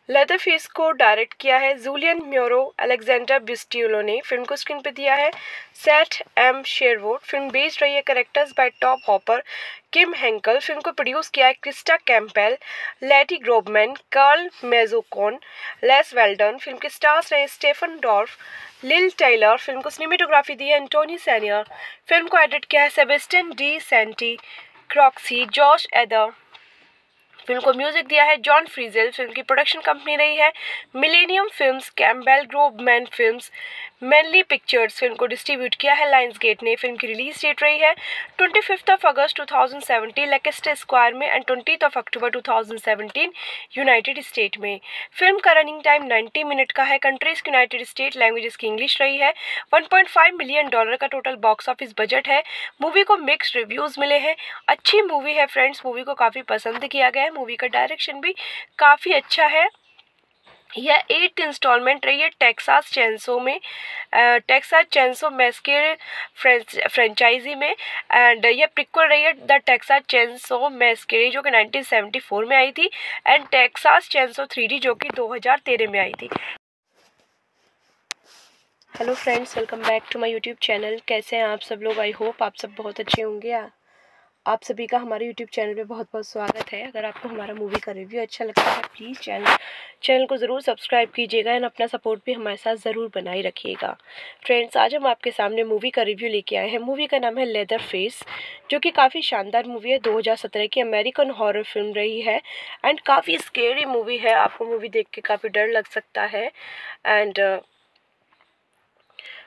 लेदर फेस को डायरेक्ट किया है। जूलियन म्योरो अलेक्जेंडर बिस्ट्यूलो ने फ़िल्म को स्क्रीन पर दिया है। Seth M Sherwood film based रही है characters by Tobe Hooper Kim Henkel film को प्रोड्यूस किया है Christa Campbell Lati Grobman Carl Mazzocone Les Weldon film के स्टार्स रहे Stephen Dorff Lili Taylor film को सिनेमेटोग्राफी दी है एंटोनी सैनियर फ़िल्म को एडिट किया है Sebastien de Sainte Croix Josh Ethier film को म्यूज़िक दिया है जॉन फ्रीजेल, फ़िल्म की प्रोडक्शन कंपनी रही है Millennium films Campbell Grobman films Mainline Pictures film को डिस्ट्रीब्यूट किया है। लाइन्स गेट ने फ़िल्म की रिलीज़ डेट रही है। Twenty fifth of August two thousand seventeen Leicester Square में and twenty of October two thousand seventeen United State में। Film का रनिंग टाइम नाइन्टी मिनट का है। कंट्रीज़ यूनाइटेड स्टेट लैंग्वेजेस की इंग्लिश रही है। One point five million dollar का total box office budget है। मूवी को मिक्सड रिव्यूज़ मिले हैं। अच्छी मूवी है फ्रेंड्स मूवी को काफ़ी पसंद किया गया है। मूवी का डायरेक्शन भी काफ़ी अच्छा है। यह एट इंस्टॉलमेंट रही है टेक्सास चैंसो में टेक्सास चैंसो मैस्के फ्रेंचाइजी में एंड यह प्रिक्वल रही है द टेक्सास चैंसो मैस्के जो कि 1974 में आई थी एंड टेक्सास चैंसो थ्री जो कि 2013 में आई थी। Hello friends welcome back to my YouTube channel कैसे हैं आप सब लोग? आई होप आप सब बहुत अच्छे होंगे। आप सभी का हमारे यूट्यूब चैनल पे बहुत बहुत स्वागत है। अगर आपको हमारा मूवी का रिव्यू अच्छा लगता है प्लीज़ चैनल चैनल को ज़रूर सब्सक्राइब कीजिएगा एंड अपना सपोर्ट भी हमारे साथ ज़रूर बनाए रखिएगा। फ्रेंड्स आज हम आपके सामने मूवी का रिव्यू लेके आए हैं। मूवी का नाम है लेदर फेस जो कि काफ़ी शानदार मूवी है। दो हज़ार सत्रह की अमेरिकन हॉरर फ़िल्म रही है एंड काफ़ी स्केरी मूवी है। आपको मूवी देख के काफ़ी डर लग सकता है। एंड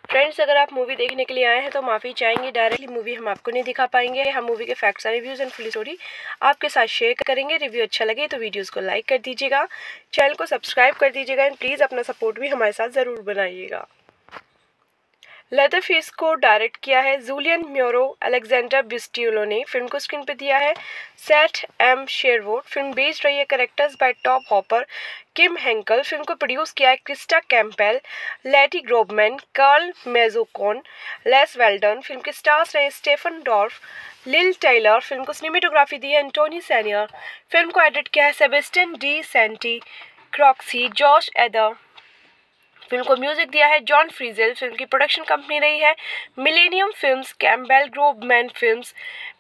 फ्रेंड्स अगर आप मूवी देखने के लिए आए हैं तो माफ़ी चाहेंगे। डायरेक्टली मूवी हम आपको नहीं दिखा पाएँगे। हम मूवी के facts reviews and full story आपके साथ शेयर करेंगे। रिव्यू अच्छा लगे तो वीडियोज़ को लाइक कर दीजिएगा। चैनल को सब्सक्राइब कर दीजिएगा एंड प्लीज़ अपना सपोर्ट भी हमारे साथ ज़रूर बनाइएगा। लेदर फेस को डायरेक्ट किया है। जूलियन म्योरो अलेक्जेंडर बिस्ट्यूलो ने फ़िल्म को स्क्रीन पर दिया है। Seth M Sherwood film based रही है characters by Tobe Hooper Kim Henkel film को प्रोड्यूस किया है Christa Campbell Lati Grobman Carl Mazzocone Les Weldon film के स्टार्स रहे Stephen Dorff Lili Taylor film को सिनेमेटोग्राफी दी है एंटोनी सैनियर फ़िल्म को एडिट किया है Sebastien de Sainte Croix Josh Ethier film को म्यूज़िक दिया है जॉन फ्रीजेल, फ़िल्म की प्रोडक्शन कंपनी रही है Millennium films Campbell Grobman films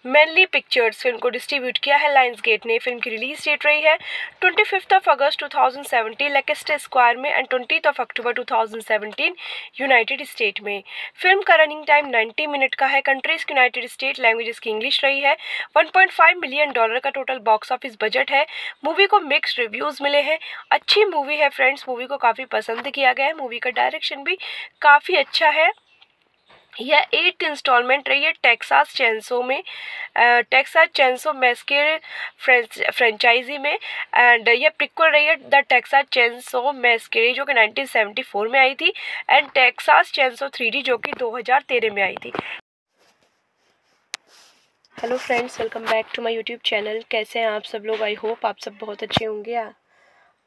Mainline Pictures film को डिस्ट्रीब्यूट किया है। लाइन्स गेट ने फ़िल्म की रिलीज़ डेट रही है। Twenty fifth of August two thousand seventeen Leicester Square में and twenty of October two thousand seventeen United State में। Film का रनिंग टाइम नाइन्टी मिनट का है। कंट्रीज़ यूनाइटेड स्टेट लैंग्वेज की इंग्लिश रही है। One point five million dollar का total box office budget है। मूवी को मिक्स रिव्यूज़ मिले हैं। अच्छी मूवी है फ्रेंड्स मूवी को काफ़ी पसंद किया गया है। मूवी का डायरेक्शन भी काफ़ी अच्छा है। यह एट इंस्टॉलमेंट रही है टेक्सास चैंसो में टेक्सास चैंसो मैस्के फ्रेंचाइजी में एंड यह प्रिक्वल रही है द टेक्सास चैंसो मैस्के जो कि 1974 में आई थी एंड टेक्सास चैंसो थ्री जो कि 2013 में आई थी। Hello friends welcome back to my YouTube channel कैसे हैं आप सब लोग? आई होप आप सब बहुत अच्छे होंगे।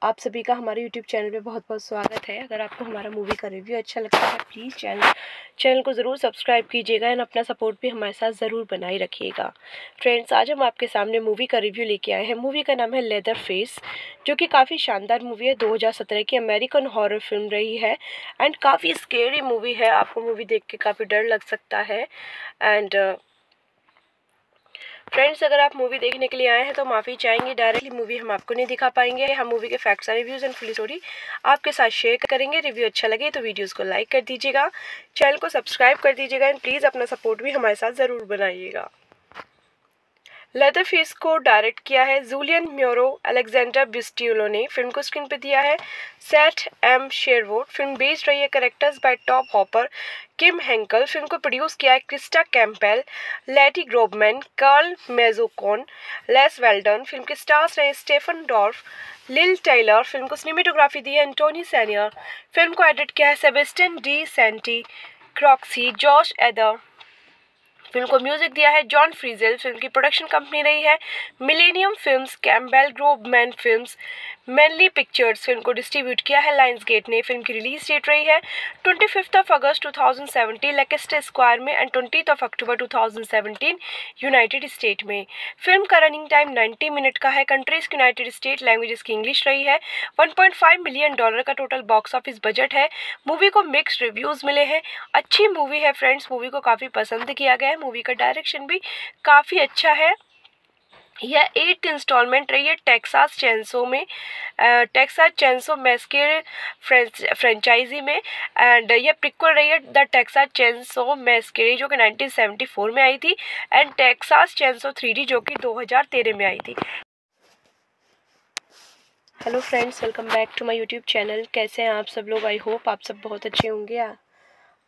आप सभी का हमारे यूट्यूब चैनल पे बहुत बहुत स्वागत है। अगर आपको हमारा मूवी का रिव्यू अच्छा लगता है प्लीज़ चैनल चैनल को ज़रूर सब्सक्राइब कीजिएगा एंड अपना सपोर्ट भी हमारे साथ ज़रूर बनाए रखिएगा। फ्रेंड्स आज हम आपके सामने मूवी का रिव्यू लेके आए हैं। मूवी का नाम है लेदर फेस जो कि काफ़ी शानदार मूवी है। दो हज़ार सत्रह की अमेरिकन हॉरर फ़िल्म रही है एंड काफ़ी स्केरी मूवी है। आपको मूवी देख के काफ़ी डर लग सकता है। एंड फ्रेंड्स अगर आप मूवी देखने के लिए आए हैं तो माफ़ी चाहेंगे। डायरेक्टली मूवी हम आपको नहीं दिखा पाएँगे। हम मूवी के facts reviews and full story आपके साथ शेयर करेंगे। रिव्यू अच्छा लगे तो वीडियोज़ को लाइक कर दीजिएगा। चैनल को सब्सक्राइब कर दीजिएगा एंड प्लीज़ अपना सपोर्ट भी हमारे साथ ज़रूर बनाइएगा। लेदर फेस को डायरेक्ट किया है। जूलियन म्योरो अलेक्जेंडर बिस्टियोलो ने फ़िल्म को स्क्रीन पर दिया है। Seth M Sherwood film based रही है characters by Tobe Hooper Kim Henkel film को प्रोड्यूस किया है Christa Campbell Lati Grobman Carl Mazzocone Les Weldon film के स्टार्स रहे Stephen Dorff Lili Taylor film को सिनेमेटोग्राफी दी है एंटोनी सैनियर फ़िल्म को एडिट किया है Sebastian de Sainte Croix George Ethier film को म्यूज़िक दिया है जॉन फ्रीजेल, फ़िल्म की प्रोडक्शन कंपनी रही है Millennium films Campbell Grobman films Mainline pictures film को डिस्ट्रीब्यूट किया है। लाइन्स गेट ने फ़िल्म की रिलीज़ डेट रही है। Twenty fifth of August two thousand seventeen Leicester Square में and twenty of October two thousand seventeen United State में। Film का रनिंग टाइम नाइन्टी मिनट का है। कंट्रीज़ यूनाइटेड स्टेट लैंग्वेजेस की इंग्लिश रही है। One point five million dollar का total box office budget है। मूवी को मिक्स रिव्यूज़ मिले हैं। अच्छी मूवी है फ्रेंड्स मूवी को काफ़ी पसंद किया गया है। मूवी का डायरेक्शन भी काफ़ी अच्छा है। यह एट इंस्टॉलमेंट रही है टेक्सास चैंसो में टेक्सास चैंसो मैस्के फ्रेंचाइजी में एंड यह प्रिक्वल रही है द टेक्सास चैंसो मैस्के जो कि 1974 में आई थी एंड टेक्सास चैंसो थ्री जो कि 2013 में आई थी। Hello friends welcome back to my YouTube channel कैसे हैं आप सब लोग? आई होप आप सब बहुत अच्छे होंगे।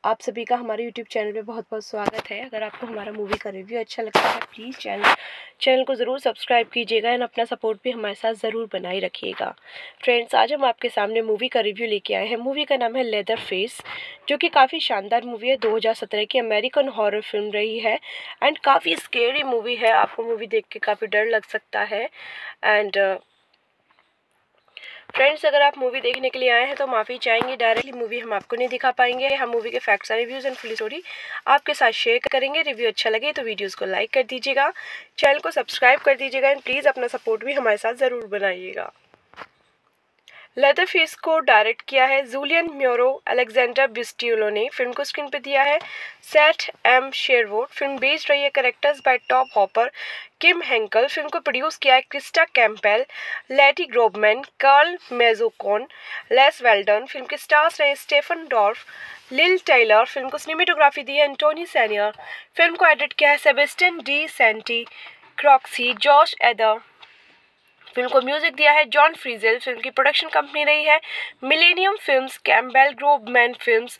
आप सभी का हमारे यूट्यूब चैनल पे बहुत बहुत स्वागत है। अगर आपको हमारा मूवी का रिव्यू अच्छा लगता है प्लीज़ चैनल चैनल को ज़रूर सब्सक्राइब कीजिएगा एंड अपना सपोर्ट भी हमारे साथ ज़रूर बनाए रखिएगा। फ्रेंड्स आज हम आपके सामने मूवी का रिव्यू लेके आए हैं। मूवी का नाम है लेदर फेस जो कि काफ़ी शानदार मूवी है। दो हज़ार सत्रह की अमेरिकन हॉरर फ़िल्म रही है एंड काफ़ी स्केरी मूवी है। आपको मूवी देख के काफ़ी डर लग सकता है। एंड फ्रेंड्स अगर आप मूवी देखने के लिए आए हैं तो माफ़ी चाहेंगे। डायरेक्टली मूवी हम आपको नहीं दिखा पाएँगे। हम मूवी के facts reviews and full story आपके साथ शेयर करेंगे। रिव्यू अच्छा लगे तो वीडियोज़ को लाइक कर दीजिएगा। चैनल को सब्सक्राइब कर दीजिएगा एंड प्लीज़ अपना सपोर्ट भी हमारे साथ ज़रूर बनाइएगा। लेदर फेस को डायरेक्ट किया है। जूलियन म्योरो अलेक्जेंडर बिस्टियोलो ने फ़िल्म को स्क्रीन पे दिया है। Seth M Sherwood film based रही है characters by Tobe Hooper Kim Henkel film को प्रोड्यूस किया है Christa Campbell Lati Grobman Carl Mazzocone Les Weldon film के स्टार्स रहे Stephen Dorff Lili Taylor film को सिनेमेटोग्राफी दी है एंटोनी सैनियर फ़िल्म को एडिट किया है Sebastian de Sainte Croix Josh Ethier film को म्यूज़िक दिया है जॉन फ्रीजेल, फ़िल्म की प्रोडक्शन कंपनी रही है Millennium films Campbell Grobman films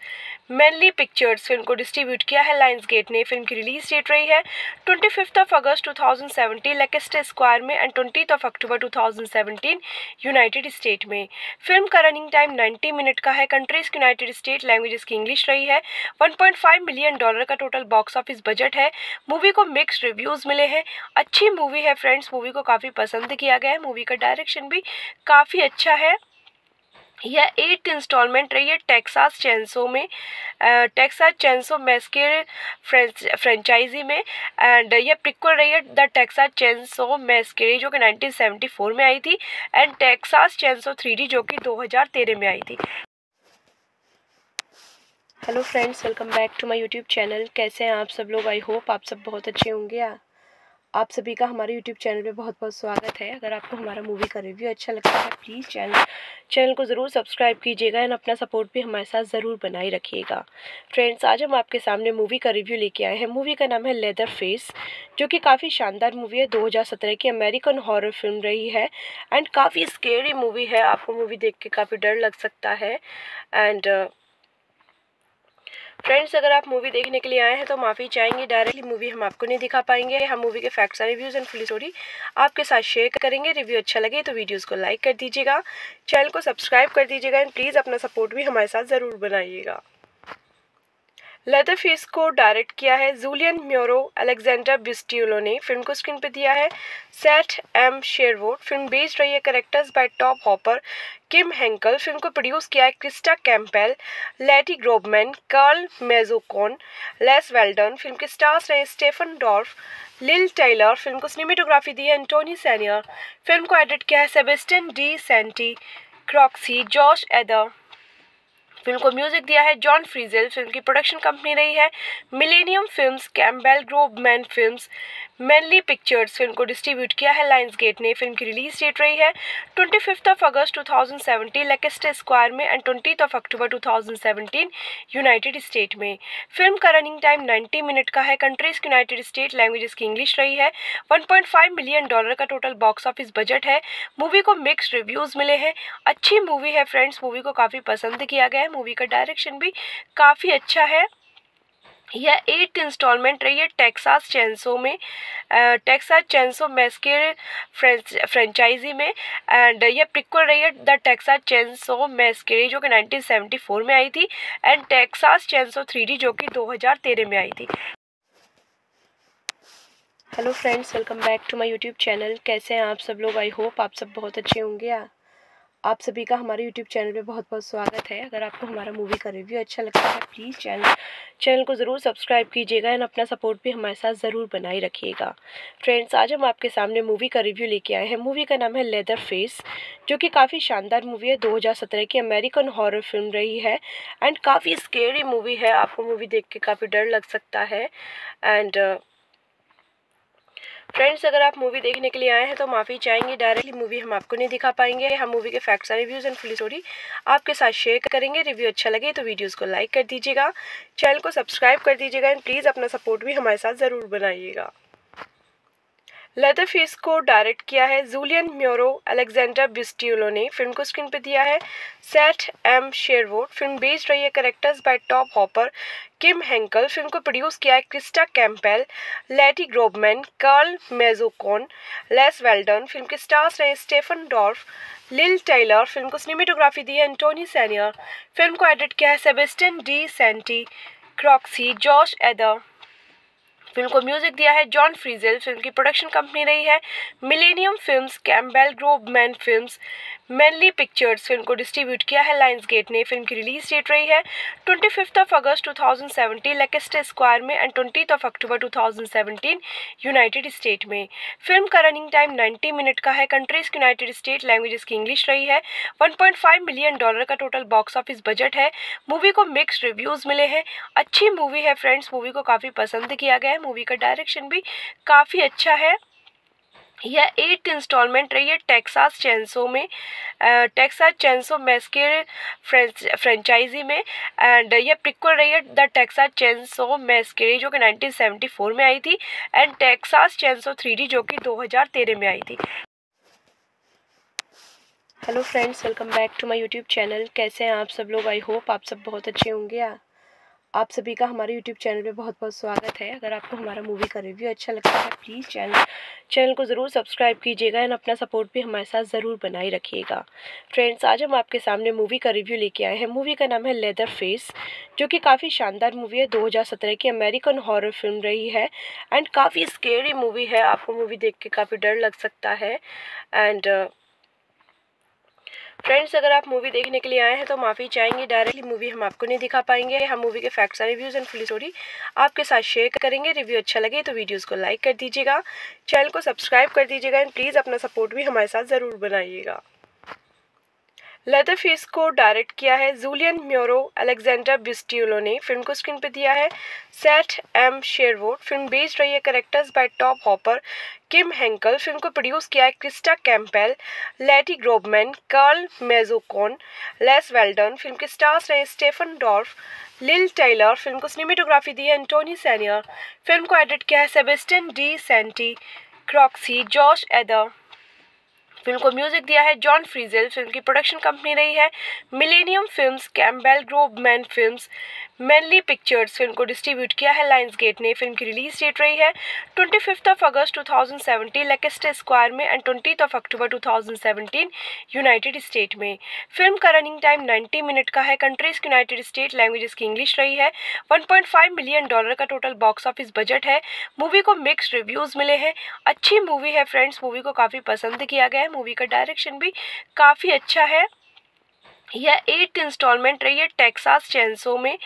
Mainline pictures film को डिस्ट्रीब्यूट किया है। लाइन्स गेट ने फ़िल्म की रिलीज़ डेट रही है। Twenty fifth of August two thousand seventeen Leicester Square में and twenty of October two thousand seventeen United State में। Film का रनिंग टाइम नाइन्टी मिनट का है। कंट्रीज़ यूनाइटेड स्टेट लैंग्वेजेस की इंग्लिश रही है। One point five million dollar का total box office budget है। मूवी को मिक्स रिव्यूज़ मिले हैं। अच्छी मूवी है फ्रेंड्स मूवी को काफ़ी पसंद किया गया है। मूवी का डायरेक्शन भी काफ़ी अच्छा है। यह एट इंस्टॉलमेंट रही है टेक्सास चैंसो में टेक्सास चैंसो मैस्के फ्रेंचाइजी में एंड यह प्रिक्वल रही है द टेक्सास चैंसो मैस्के जो कि 1974 में आई थी एंड टेक्सास चैंसो थ्री जो कि 2013 में आई थी। Hello friends welcome back to my YouTube channel कैसे हैं आप सब लोग? आई होप आप सब बहुत अच्छे होंगे। आप सभी का हमारे यूट्यूब चैनल पे बहुत बहुत स्वागत है। अगर आपको हमारा मूवी का रिव्यू अच्छा लगता है प्लीज़ चैनल चैनल को ज़रूर सब्सक्राइब कीजिएगा एंड अपना सपोर्ट भी हमारे साथ ज़रूर बनाए रखिएगा। फ्रेंड्स आज हम आपके सामने मूवी का रिव्यू लेके आए हैं। मूवी का नाम है लेदर फेस जो कि काफ़ी शानदार मूवी है। दो हज़ार सत्रह की अमेरिकन हॉरर फ़िल्म रही है एंड काफ़ी स्केरी मूवी है। आपको मूवी देख के काफ़ी डर लग सकता है। एंड फ्रेंड्स अगर आप मूवी देखने के लिए आए हैं तो माफ़ी चाहेंगे। डायरेक्टली मूवी हम आपको नहीं दिखा पाएँगे। हम मूवी के facts reviews and full story आपके साथ शेयर करेंगे। रिव्यू अच्छा लगे तो वीडियोज़ को लाइक कर दीजिएगा। चैनल को सब्सक्राइब कर दीजिएगा एंड प्लीज़ अपना सपोर्ट भी हमारे साथ ज़रूर बनाइएगा। लेदर फेस को डायरेक्ट किया है। जूलियन म्योरो अलेक्जेंडर बिस्टियोलो ने फ़िल्म को स्क्रीन पर दिया है। Seth M Sherwood film based रही है characters by Tobe Hooper Kim Henkel film को प्रोड्यूस किया है Christa Campbell Lati Grobman Carl Mazzocone Les Weldon film के स्टार्स रहे Stephen Dorff Lili Taylor film को सिनेमेटोग्राफी दी है एंटोनी सैनियर फ़िल्म को एडिट किया है Sebastian de Sainte Croix Josh Ethier film को म्यूज़िक दिया है जॉन फ्रीजेल, फ़िल्म की प्रोडक्शन कंपनी रही है Millennium films Campbell Grobman films Mainline pictures film को डिस्ट्रीब्यूट किया है। लाइन्स गेट ने फ़िल्म की रिलीज़ डेट रही है। Twenty fifth of August two thousand seventeen Leicester Square में and twenty of October two thousand seventeen United State में। Film का रनिंग टाइम नाइन्टी मिनट का है। कंट्रीज़ यूनाइटेड स्टेट लैंग्वेजेस की इंग्लिश रही है। One point five million dollar का total box office budget है। मूवी को मिक्सड रिव्यूज़ मिले हैं। अच्छी मूवी है फ्रेंड्स मूवी को काफ़ी पसंद किया गया है। मूवी का डायरेक्शन भी काफ़ी अच्छा है। यह एट इंस्टॉलमेंट रही है टेक्सास चैंसो में टेक्सास चैंसो मैस्के फ्रेंचाइजी में एंड यह प्रिक्वल रही है द टेक्सास चैंसो मैस्के जो कि 1974 में आई थी एंड टेक्सास चैंसो थ्री जो कि 2013 में आई थी। Hello friends welcome back to my YouTube channel कैसे हैं आप सब लोग? आई होप आप सब बहुत अच्छे होंगे। आप सभी का हमारे यूट्यूब चैनल पे बहुत बहुत स्वागत है। अगर आपको हमारा मूवी का रिव्यू अच्छा लगता है प्लीज़ चैनल चैनल को ज़रूर सब्सक्राइब कीजिएगा एंड अपना सपोर्ट भी हमारे साथ ज़रूर बनाए रखिएगा। फ्रेंड्स आज हम आपके सामने मूवी का रिव्यू लेके आए हैं। मूवी का नाम है लेदर फेस जो कि काफ़ी शानदार मूवी है। दो हज़ार सत्रह की अमेरिकन हॉरर फ़िल्म रही है एंड काफ़ी स्केरी मूवी है। आपको मूवी देख के काफ़ी डर लग सकता है। एंड फ्रेंड्स अगर आप मूवी देखने के लिए आए हैं तो माफ़ी चाहेंगे। डायरेक्टली मूवी हम आपको नहीं दिखा पाएँगे। हम मूवी के facts reviews and full story आपके साथ शेयर करेंगे। रिव्यू अच्छा लगे तो वीडियोज़ को लाइक कर दीजिएगा। चैनल को सब्सक्राइब कर दीजिएगा एंड प्लीज़ अपना सपोर्ट भी हमारे साथ ज़रूर बनाइएगा। लेदर फेस को डायरेक्ट किया है। जूलियन म्योरो अलेक्जेंडर बिस्टियोलो ने फ़िल्म को स्क्रीन पर दिया है। Seth M Sherwood film based रही है characters by Tobe Hooper Kim Henkel film को प्रोड्यूस किया है Christa Campbell Lati Grobman Carl Mazzocone Les Weldon film के स्टार्स रहे Stephen Dorff Lili Taylor film को सिनेमेटोग्राफी दी है एंटोनी सैनियर फ़िल्म को एडिट किया है Sebastian de Sainte Croix Josh Ethier film को म्यूज़िक दिया है जॉन फ्रीजेल, फ़िल्म की प्रोडक्शन कंपनी रही है Millennium films Campbell Grobman films Mainline pictures film को डिस्ट्रीब्यूट किया है। लाइन्स गेट ने फ़िल्म की रिलीज़ डेट रही है। Twenty fifth of August two thousand seventeen Leicester Square में and twenty of October two thousand seventeen United State में। Film का रनिंग टाइम नाइन्टी मिनट का है। कंट्रीज़ यूनाइटेड स्टेट लैंग्वेजेस की इंग्लिश रही है। One point five million dollar का total box office budget है। मूवी को मिक्सड रिव्यूज़ मिले हैं। अच्छी मूवी है फ्रेंड्स मूवी को काफ़ी पसंद किया गया है। मूवी का डायरेक्शन भी काफ़ी अच्छा है। यह एट इंस्टॉलमेंट रही है टेक्सास चैंसो में टेक्सास चैंसो मैस्के फ्रेंचाइजी में एंड यह प्रिक्वल रही है द टेक्सास चैंसो मैस्के जो कि 1974 में आई थी एंड टेक्सास चैंसो थ्री जो कि 2013 में आई थी। Hello friends welcome back to my YouTube channel कैसे हैं आप सब लोग? आई होप आप सब बहुत अच्छे होंगे। आप सभी का हमारे यूट्यूब चैनल पे बहुत बहुत स्वागत है। अगर आपको हमारा मूवी का रिव्यू अच्छा लगता है प्लीज़ चैनल चैनल को ज़रूर सब्सक्राइब कीजिएगा एंड अपना सपोर्ट भी हमारे साथ ज़रूर बनाए रखिएगा। फ्रेंड्स आज हम आपके सामने मूवी का रिव्यू लेके आए हैं। मूवी का नाम है लेदर फेस जो कि काफ़ी शानदार मूवी है। दो हज़ार सत्रह की अमेरिकन हॉरर फ़िल्म रही है एंड काफ़ी स्केरी मूवी है। आपको मूवी देख के काफ़ी डर लग सकता है एंड फ्रेंड्स अगर आप मूवी देखने के लिए आए हैं तो माफ़ी चाहेंगे। डायरेक्टली मूवी हम आपको नहीं दिखा पाएँगे। हम मूवी के facts reviews and full story आपके साथ शेयर करेंगे। रिव्यू अच्छा लगे तो वीडियोज़ को लाइक कर दीजिएगा। चैनल को सब्सक्राइब कर दीजिएगा एंड प्लीज़ अपना सपोर्ट भी हमारे साथ ज़रूर बनाइएगा। लेदर फेस को डायरेक्ट किया है। जूलियन म्योरो अलेक्जेंडर बिस्ट्यूलो ने फ़िल्म को स्क्रीन पे दिया है। Seth M Sherwood film based रही है characters by Tobe Hooper Kim Henkel film को प्रोड्यूस किया है Christa Campbell Lati Grobman Carl Mazzocone Les Weldon film के स्टार्स रहे Stephen Dorff Lili Taylor film को सिनेमेटोग्राफी दी है एंटोनी सैनियर फ़िल्म को एडिट किया है Sebastian de Sainte Croix Josh Ethier film को म्यूज़िक दिया है जॉन फ्रीजेल, फ़िल्म की प्रोडक्शन कंपनी रही है। Millennium films Campbell Grobman films Mainline pictures film को डिस्ट्रीब्यूट किया है। लाइन्स गेट ने फ़िल्म की रिलीज़ डेट रही है। Twenty fifth of August two thousand seventeen Leicester Square में and twenty of October two thousand seventeen United State में। Film का रनिंग टाइम नाइन्टी मिनट का है। कंट्रीज़ यूनाइटेड स्टेट लैंग्वेजेस की इंग्लिश रही है। One point five million dollar का total box office budget है। मूवी को मिक्सड रिव्यूज़ मिले हैं। अच्छी मूवी है फ्रेंड्स मूवी को काफ़ी पसंद किया गया है। मूवी का डायरेक्शन भी काफ़ी अच्छा है। यह एट इंस्टॉलमेंट रही है टेक्सास चैंसो में।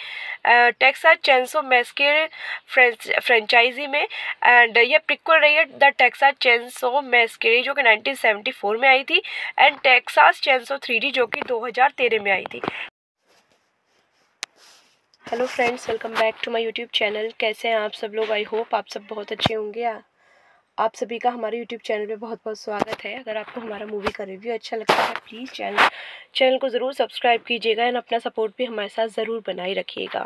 टेक्सास चैंसो मैस्के फ्रेंचाइजी में। एंड यह प्रिक्वल रही है द टेक्सास चैंसो मैस्के जो कि 1974 में आई थी एंड टेक्सास चैंसो थ्री जो कि 2013 में आई थी। Hello friends welcome back to my YouTube channel कैसे हैं आप सब लोग? आई होप आप सब बहुत अच्छे होंगे। आप सभी का हमारे यूट्यूब चैनल पे बहुत बहुत स्वागत है। अगर आपको हमारा मूवी का रिव्यू अच्छा लगता है प्लीज़ चैनल चैनल को ज़रूर सब्सक्राइब कीजिएगा एंड अपना सपोर्ट भी हमारे साथ ज़रूर बनाए रखिएगा।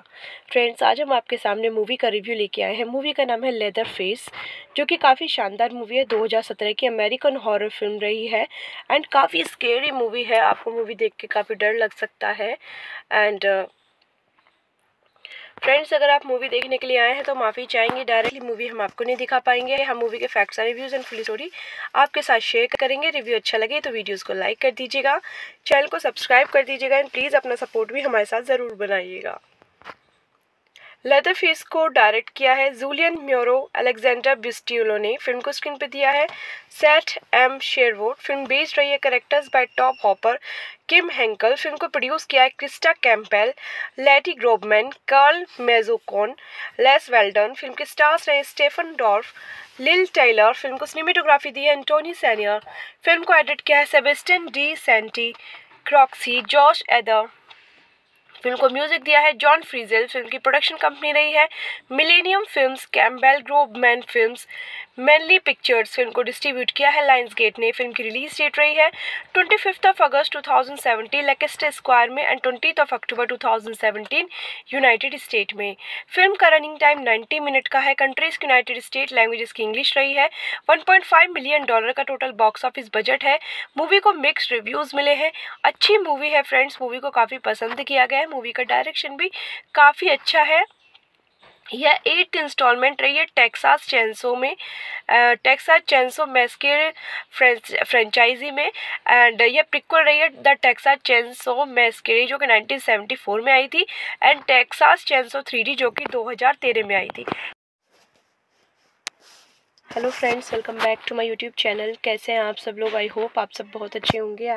फ्रेंड्स आज हम आपके सामने मूवी का रिव्यू लेके आए हैं। मूवी का नाम है लेदर फेस जो कि काफ़ी शानदार मूवी है। दो हज़ार सत्रह की अमेरिकन हॉरर फ़िल्म रही है एंड काफ़ी स्केरी मूवी है। आपको मूवी देख के काफ़ी डर लग सकता है। एंड फ्रेंड्स अगर आप मूवी देखने के लिए आए हैं तो माफ़ी चाहेंगे। डायरेक्टली मूवी हम आपको नहीं दिखा पाएँगे। हम मूवी के facts reviews and full story आपके साथ शेयर करेंगे। रिव्यू अच्छा लगे तो वीडियोज़ को लाइक कर दीजिएगा। चैनल को सब्सक्राइब कर दीजिएगा एंड प्लीज़ अपना सपोर्ट भी हमारे साथ ज़रूर बनाइएगा। लेदर फेस को डायरेक्ट किया है। जूलियन म्योरो अलेक्जेंडर बिस्ट्यूलो ने फ़िल्म को स्क्रीन पर दिया है। Seth M Sherwood film based रही है characters by Tobe Hooper Kim Henkel film को प्रोड्यूस किया है Christa Campbell Lati Grobman Carl Mazzocone Les Weldon film के स्टार्स रहे Stephen Dorff Lili Taylor film को सिनेमेटोग्राफी दी है एंटोनी सैनियर फ़िल्म को एडिट किया है Sebastian de Sainte Croix Josh Ethier film को म्यूज़िक दिया है जॉन फ्रीजेल, फ़िल्म की प्रोडक्शन कंपनी रही है। Millennium films Campbell Grobman films Mainline pictures film को डिस्ट्रीब्यूट किया है। लाइन्स गेट ने फ़िल्म की रिलीज़ डेट रही है। Twenty fifth of August two thousand seventeen Leicester Square में and twenty of October two thousand seventeen United State में। Film का रनिंग टाइम नाइन्टी मिनट का है। कंट्रीज़ यूनाइटेड स्टेट लैंग्वेजेस की इंग्लिश रही है। One point five million dollar का total box office budget है। मूवी को मिक्सड रिव्यूज़ मिले हैं। अच्छी मूवी है फ्रेंड्स मूवी को काफ़ी पसंद किया गया है। मूवी का डायरेक्शन भी काफ़ी अच्छा है। यह एट इंस्टॉलमेंट रही है टेक्सास चैंसो में। टेक्सास चैंसो मैस्के फ्रेंचाइजी में। एंड यह प्रिक्वल रही है द टेक्सास चैंसो मैस्के जो कि 1974 में आई थी एंड टेक्सास चैंसो थ्री जो कि 2013 में आई थी। Hello friends welcome back to my YouTube channel कैसे हैं आप सब लोग? आई होप आप सब बहुत अच्छे होंगे।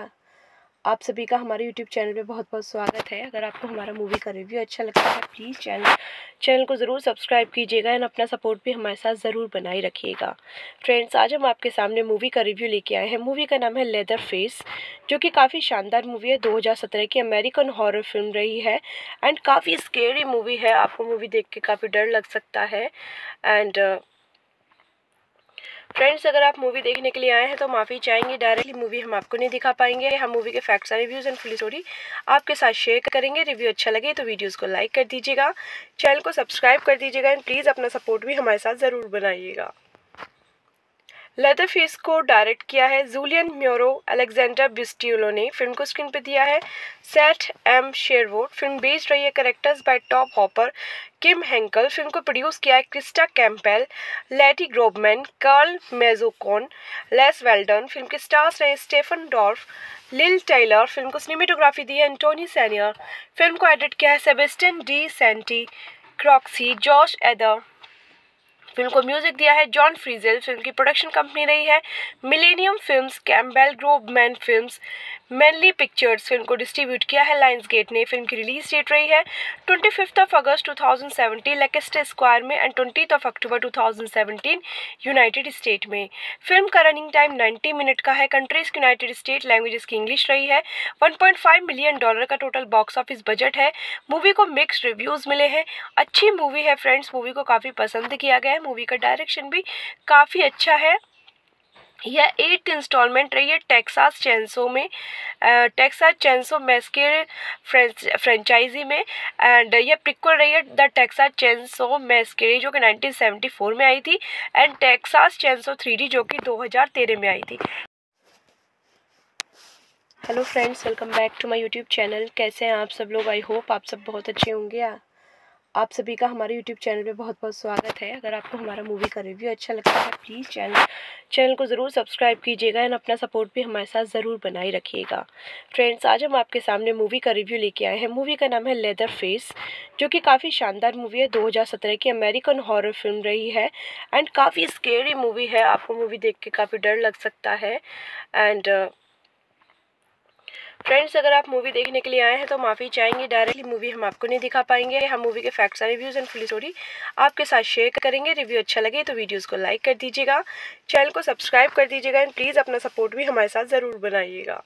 आप सभी का हमारे यूट्यूब चैनल पे बहुत बहुत स्वागत है। अगर आपको हमारा मूवी का रिव्यू अच्छा लगता है प्लीज़ चैनल चैनल को ज़रूर सब्सक्राइब कीजिएगा एंड अपना सपोर्ट भी हमारे साथ ज़रूर बनाए रखिएगा। फ्रेंड्स आज हम आपके सामने मूवी का रिव्यू लेके आए हैं। मूवी का नाम है लेदर फेस जो कि काफ़ी शानदार मूवी है। दो हज़ार सत्रह की अमेरिकन हॉरर फ़िल्म रही है एंड काफ़ी स्केरी मूवी है। आपको मूवी देख के काफ़ी डर लग सकता है। एंड फ्रेंड्स अगर आप मूवी देखने के लिए आए हैं तो माफ़ी चाहेंगे। डायरेक्टली मूवी हम आपको नहीं दिखा पाएँगे। हम मूवी के facts reviews and full story आपके साथ शेयर करेंगे। रिव्यू अच्छा लगे तो वीडियोज़ को लाइक कर दीजिएगा। चैनल को सब्सक्राइब कर दीजिएगा एंड प्लीज़ अपना सपोर्ट भी हमारे साथ ज़रूर बनाइएगा। लेदर फेस को डायरेक्ट किया है। जूलियन म्योरो अलेक्जेंडर बिस्ट्यूलो ने फ़िल्म को स्क्रीन पर दिया है। Seth M Sherwood film based रही है characters by Tobe Hooper Kim Henkel film को प्रोड्यूस किया है Christa Campbell Lati Grobman Carl Mazzocone Les Weldon film के स्टार्स रहे Stephen Dorff Lili Taylor film को सिनेमेटोग्राफी दी है एंटोनी सैनियर फ़िल्म को एडिट किया है Sebastian de Sainte Croix Josh Ethier film को म्यूज़िक दिया है जॉन फ्रीजेल, फ़िल्म की प्रोडक्शन कंपनी रही है Millennium films Campbell Grobman films Manly pictures film को डिस्ट्रीब्यूट किया है। लाइन्स गेट ने फ़िल्म की रिलीज़ डेट रही है। Twenty fifth of August two thousand seventeen Leicester Square में and twenty of October two thousand seventeen United State में। Film का रनिंग टाइम नाइन्टी मिनट का है। कंट्रीज़ यूनाइटेड स्टेट लैंग्वेजेस की इंग्लिश रही है। One point five million dollar का total box office budget है। मूवी को मिक्स रिव्यूज़ मिले हैं। अच्छी मूवी है फ्रेंड्स मूवी को काफ़ी पसंद किया गया है। मूवी का डायरेक्शन भी काफ़ी अच्छा है। यह एट इंस्टॉलमेंट रही है टेक्सास चैंसो में टेक्सास चैंसो मैस्के फ्रेंचाइजी में एंड यह प्रिक्वल रही है द टेक्सास चैंसो मैस्के जो कि 1974 में आई थी एंड टेक्सास चैंसो थ्री जो कि 2013 में आई थी। Hello friends welcome back to my YouTube channel कैसे हैं आप सब लोग? आई होप आप सब बहुत अच्छे होंगे। आप सभी का हमारे यूट्यूब चैनल पे बहुत बहुत स्वागत है। अगर आपको हमारा मूवी का रिव्यू अच्छा लगता है प्लीज़ चैनल चैनल को ज़रूर सब्सक्राइब कीजिएगा एंड अपना सपोर्ट भी हमारे साथ ज़रूर बनाए रखिएगा। फ्रेंड्स आज हम आपके सामने मूवी का रिव्यू लेके आए हैं। मूवी का नाम है लेदर फेस जो कि काफ़ी शानदार मूवी है। दो हज़ार सत्रह की अमेरिकन हॉरर फ़िल्म रही है एंड काफ़ी स्केरी मूवी है। आपको मूवी देख के काफ़ी डर लग सकता है। एंड फ्रेंड्स अगर आप मूवी देखने के लिए आए हैं तो माफ़ी चाहेंगे। डायरेक्टली मूवी हम आपको नहीं दिखा पाएँगे। हम मूवी के facts reviews and full story आपके साथ शेयर करेंगे। रिव्यू अच्छा लगे तो वीडियोज़ को लाइक कर दीजिएगा। चैनल को सब्सक्राइब कर दीजिएगा एंड प्लीज़ अपना सपोर्ट भी हमारे साथ ज़रूर बनाइएगा।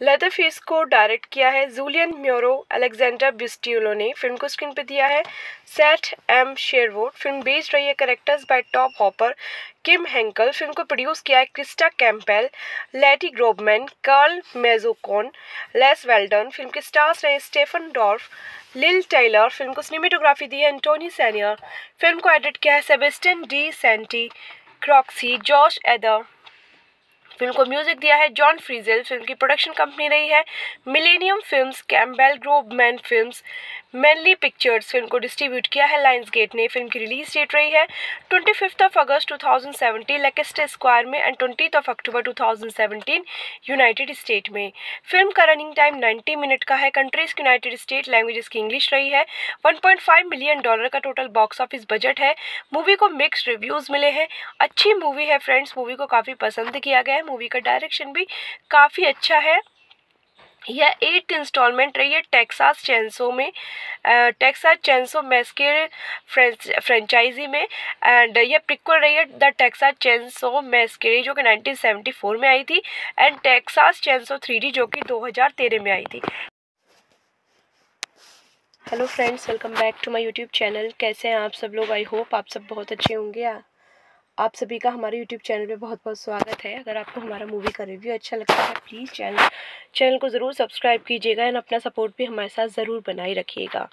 लेदर फेस को डायरेक्ट किया है। जूलियन म्योरो अलेक्जेंडर बिस्टियोलो ने फ़िल्म को स्क्रीन पर दिया है। Seth M Sherwood film based रही है characters by Tobe Hooper Kim Henkel film को प्रोड्यूस किया है Christa Campbell Lati Grobman Carl Mazzocone Les Weldon film के स्टार्स रहे Stephen Dorff Lili Taylor film को सिनेमेटोग्राफी दी है एंटोनी सैनियर फ़िल्म को एडिट किया है Sebastian de Sainte Croix Josh Ethier film को म्यूज़िक दिया है जॉन फ्रीजेल, फ़िल्म की प्रोडक्शन कंपनी रही है। Millennium films Campbell Grobman films Manly pictures film को डिस्ट्रीब्यूट किया है। लाइन्स गेट ने फ़िल्म की रिलीज़ डेट रही है। Twenty fifth of August two thousand seventeen Leicester Square में and twenty of October two thousand seventeen United State में। Film का रनिंग टाइम नाइन्टी मिनट का है। कंट्रीज़ यूनाइटेड स्टेट लैंग्वेजेस की इंग्लिश रही है। One point five million dollar का total box office budget है। मूवी को मिक्स रिव्यूज़ मिले हैं। अच्छी मूवी है फ्रेंड्स मूवी को काफ़ी पसंद किया गया है। मूवी का डायरेक्शन भी काफ़ी अच्छा है। यह एट इंस्टॉलमेंट रही है टेक्सास चैंसो में टेक्सास चैंसो मैस्के फ्रेंचाइजी में एंड यह प्रिक्वल रही है द टेक्सास चैंसो मैस्के जो कि 1974 में आई थी एंड टेक्सास चैंसो थ्री जो कि 2013 में आई थी। Hello friends welcome back to my YouTube channel कैसे हैं आप सब लोग? आई होप आप सब बहुत अच्छे होंगे। आप सभी का हमारे यूट्यूब चैनल पे बहुत बहुत स्वागत है। अगर आपको हमारा मूवी का रिव्यू अच्छा लगता है प्लीज़ चैनल चैनल को ज़रूर सब्सक्राइब कीजिएगा एंड अपना सपोर्ट भी हमारे साथ ज़रूर बनाए रखिएगा।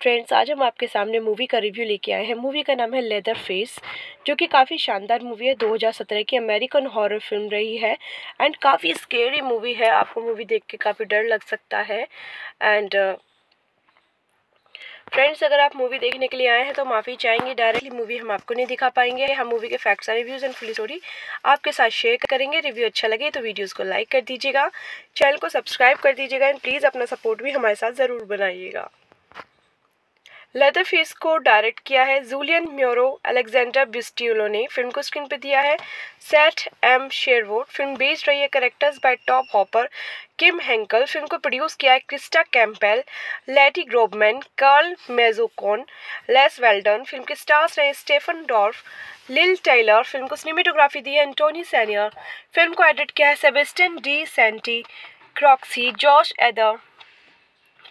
फ्रेंड्स आज हम आपके सामने मूवी का रिव्यू लेके आए हैं। मूवी का नाम है लेदर फेस जो कि काफ़ी शानदार मूवी है। दो हज़ार सत्रह की अमेरिकन हॉरर फ़िल्म रही है एंड काफ़ी स्केरी मूवी है। आपको मूवी देख के काफ़ी डर लग सकता है। एंड फ्रेंड्स अगर आप मूवी देखने के लिए आए हैं तो माफ़ी चाहेंगे। डायरेक्टली मूवी हम आपको नहीं दिखा पाएँगे। हम मूवी के facts reviews and full story आपके साथ शेयर करेंगे। रिव्यू अच्छा लगे तो वीडियोज़ को लाइक कर दीजिएगा। चैनल को सब्सक्राइब कर दीजिएगा एंड प्लीज़ अपना सपोर्ट भी हमारे साथ ज़रूर बनाइएगा। लेदर फेस को डायरेक्ट किया है। जूलियन म्योरो अलेक्जेंडर बिस्टियोलो ने फ़िल्म को स्क्रीन पे दिया है। Seth M Sherwood film based रही है characters by Tobe Hooper Kim Henkel film को प्रोड्यूस किया है Christa Campbell Lati Grobman Carl Mazzocone Les Weldon film के स्टार्स रहे Stephen Dorff Lili Taylor film को सिनेमेटोग्राफी दी है एंटोनी सैनियर फ़िल्म को एडिट किया है Sebastian de Sainte Croix George Ethier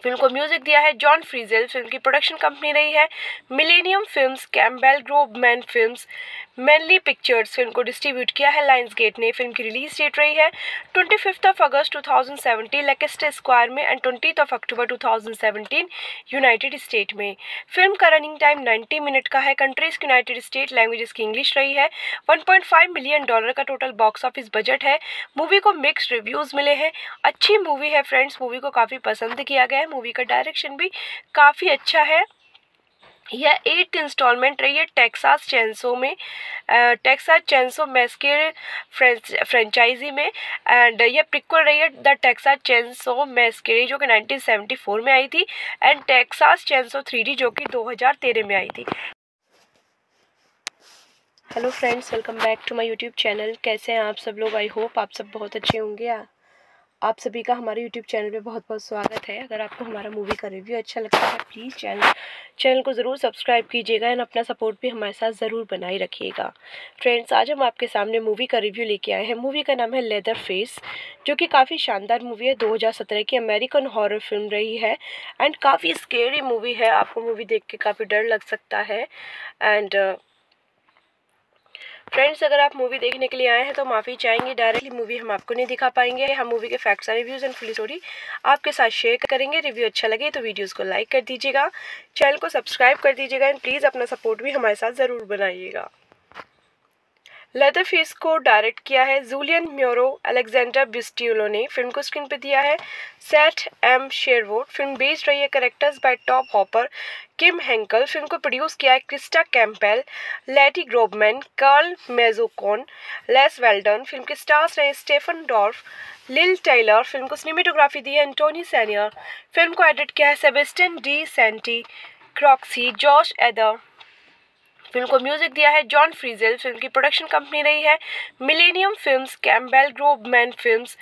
film को म्यूज़िक दिया है जॉन फ्रीजेल, फ़िल्म की प्रोडक्शन कंपनी रही है। Millennium films Campbell Grobman films Manly pictures film को डिस्ट्रीब्यूट किया है। लाइन्स गेट ने फ़िल्म की रिलीज़ डेट रही है। Twenty fifth of August two thousand seventeen Leicester Square में and twenty of October two thousand seventeen United State में। Film का रनिंग टाइम नाइन्टी मिनट का है। कंट्रीज़ यूनाइटेड स्टेट लैंग्वेजेस की इंग्लिश रही है। One point five million dollar का total box office budget है। मूवी को मिक्स रिव्यूज़ मिले हैं। अच्छी मूवी है फ्रेंड्स मूवी को काफ़ी पसंद किया गया है। मूवी का डायरेक्शन भी काफ़ी अच्छा है। यह एट इंस्टॉलमेंट रही है टेक्सास चैंसो में टेक्सास चैंसो मैस्के फ्रेंचाइजी में एंड यह प्रिक्वल रही है द टेक्सास चैंसो मैस्के जो कि 1974 में आई थी एंड टेक्सास चैंसो थ्री जो कि 2013 में आई थी। Hello friends welcome back to my YouTube channel कैसे हैं आप सब लोग? आई होप आप सब बहुत अच्छे होंगे। आप सभी का हमारे यूट्यूब चैनल पे बहुत बहुत स्वागत है। अगर आपको हमारा मूवी का रिव्यू अच्छा लगता है प्लीज़ चैनल चैनल को ज़रूर सब्सक्राइब कीजिएगा एंड अपना सपोर्ट भी हमारे साथ ज़रूर बनाए रखिएगा। फ्रेंड्स आज हम आपके सामने मूवी का रिव्यू लेके आए हैं। मूवी का नाम है लेदर फेस जो कि काफ़ी शानदार मूवी है। दो हज़ार सत्रह की अमेरिकन हॉरर फ़िल्म रही है एंड काफ़ी स्केरी मूवी है। आपको मूवी देख के काफ़ी डर लग सकता है। एंड फ्रेंड्स अगर आप मूवी देखने के लिए आए हैं तो माफ़ी चाहेंगे। डायरेक्टली मूवी हम आपको नहीं दिखा पाएँगे। हम मूवी के facts reviews and full story आपके साथ शेयर करेंगे। रिव्यू अच्छा लगे तो वीडियोज़ को लाइक कर दीजिएगा। चैनल को सब्सक्राइब कर दीजिएगा एंड प्लीज़ अपना सपोर्ट भी हमारे साथ ज़रूर बनाइएगा। लेदर फेस को डायरेक्ट किया है। जूलियन म्योरो अलेक्जेंडर बिस्टियोलो ने फ़िल्म को स्क्रीन पर दिया है। Seth M Sherwood film based रही है characters by Tobe Hooper Kim Henkel film को प्रोड्यूस किया है Christa Campbell Lati Grobman Carl Mazzocone Les Weldon film के स्टार्स रहे Stephen Dorff Lili Taylor film को सिनेमेटोग्राफी दी है एंटोनी सैनियर फ़िल्म को एडिट किया है Sebastian de Sainte Croix Josh Ethier film को म्यूज़िक दिया है जॉन फ्रीजेल, फ़िल्म की प्रोडक्शन कंपनी रही है Millennium films Campbell Grobman films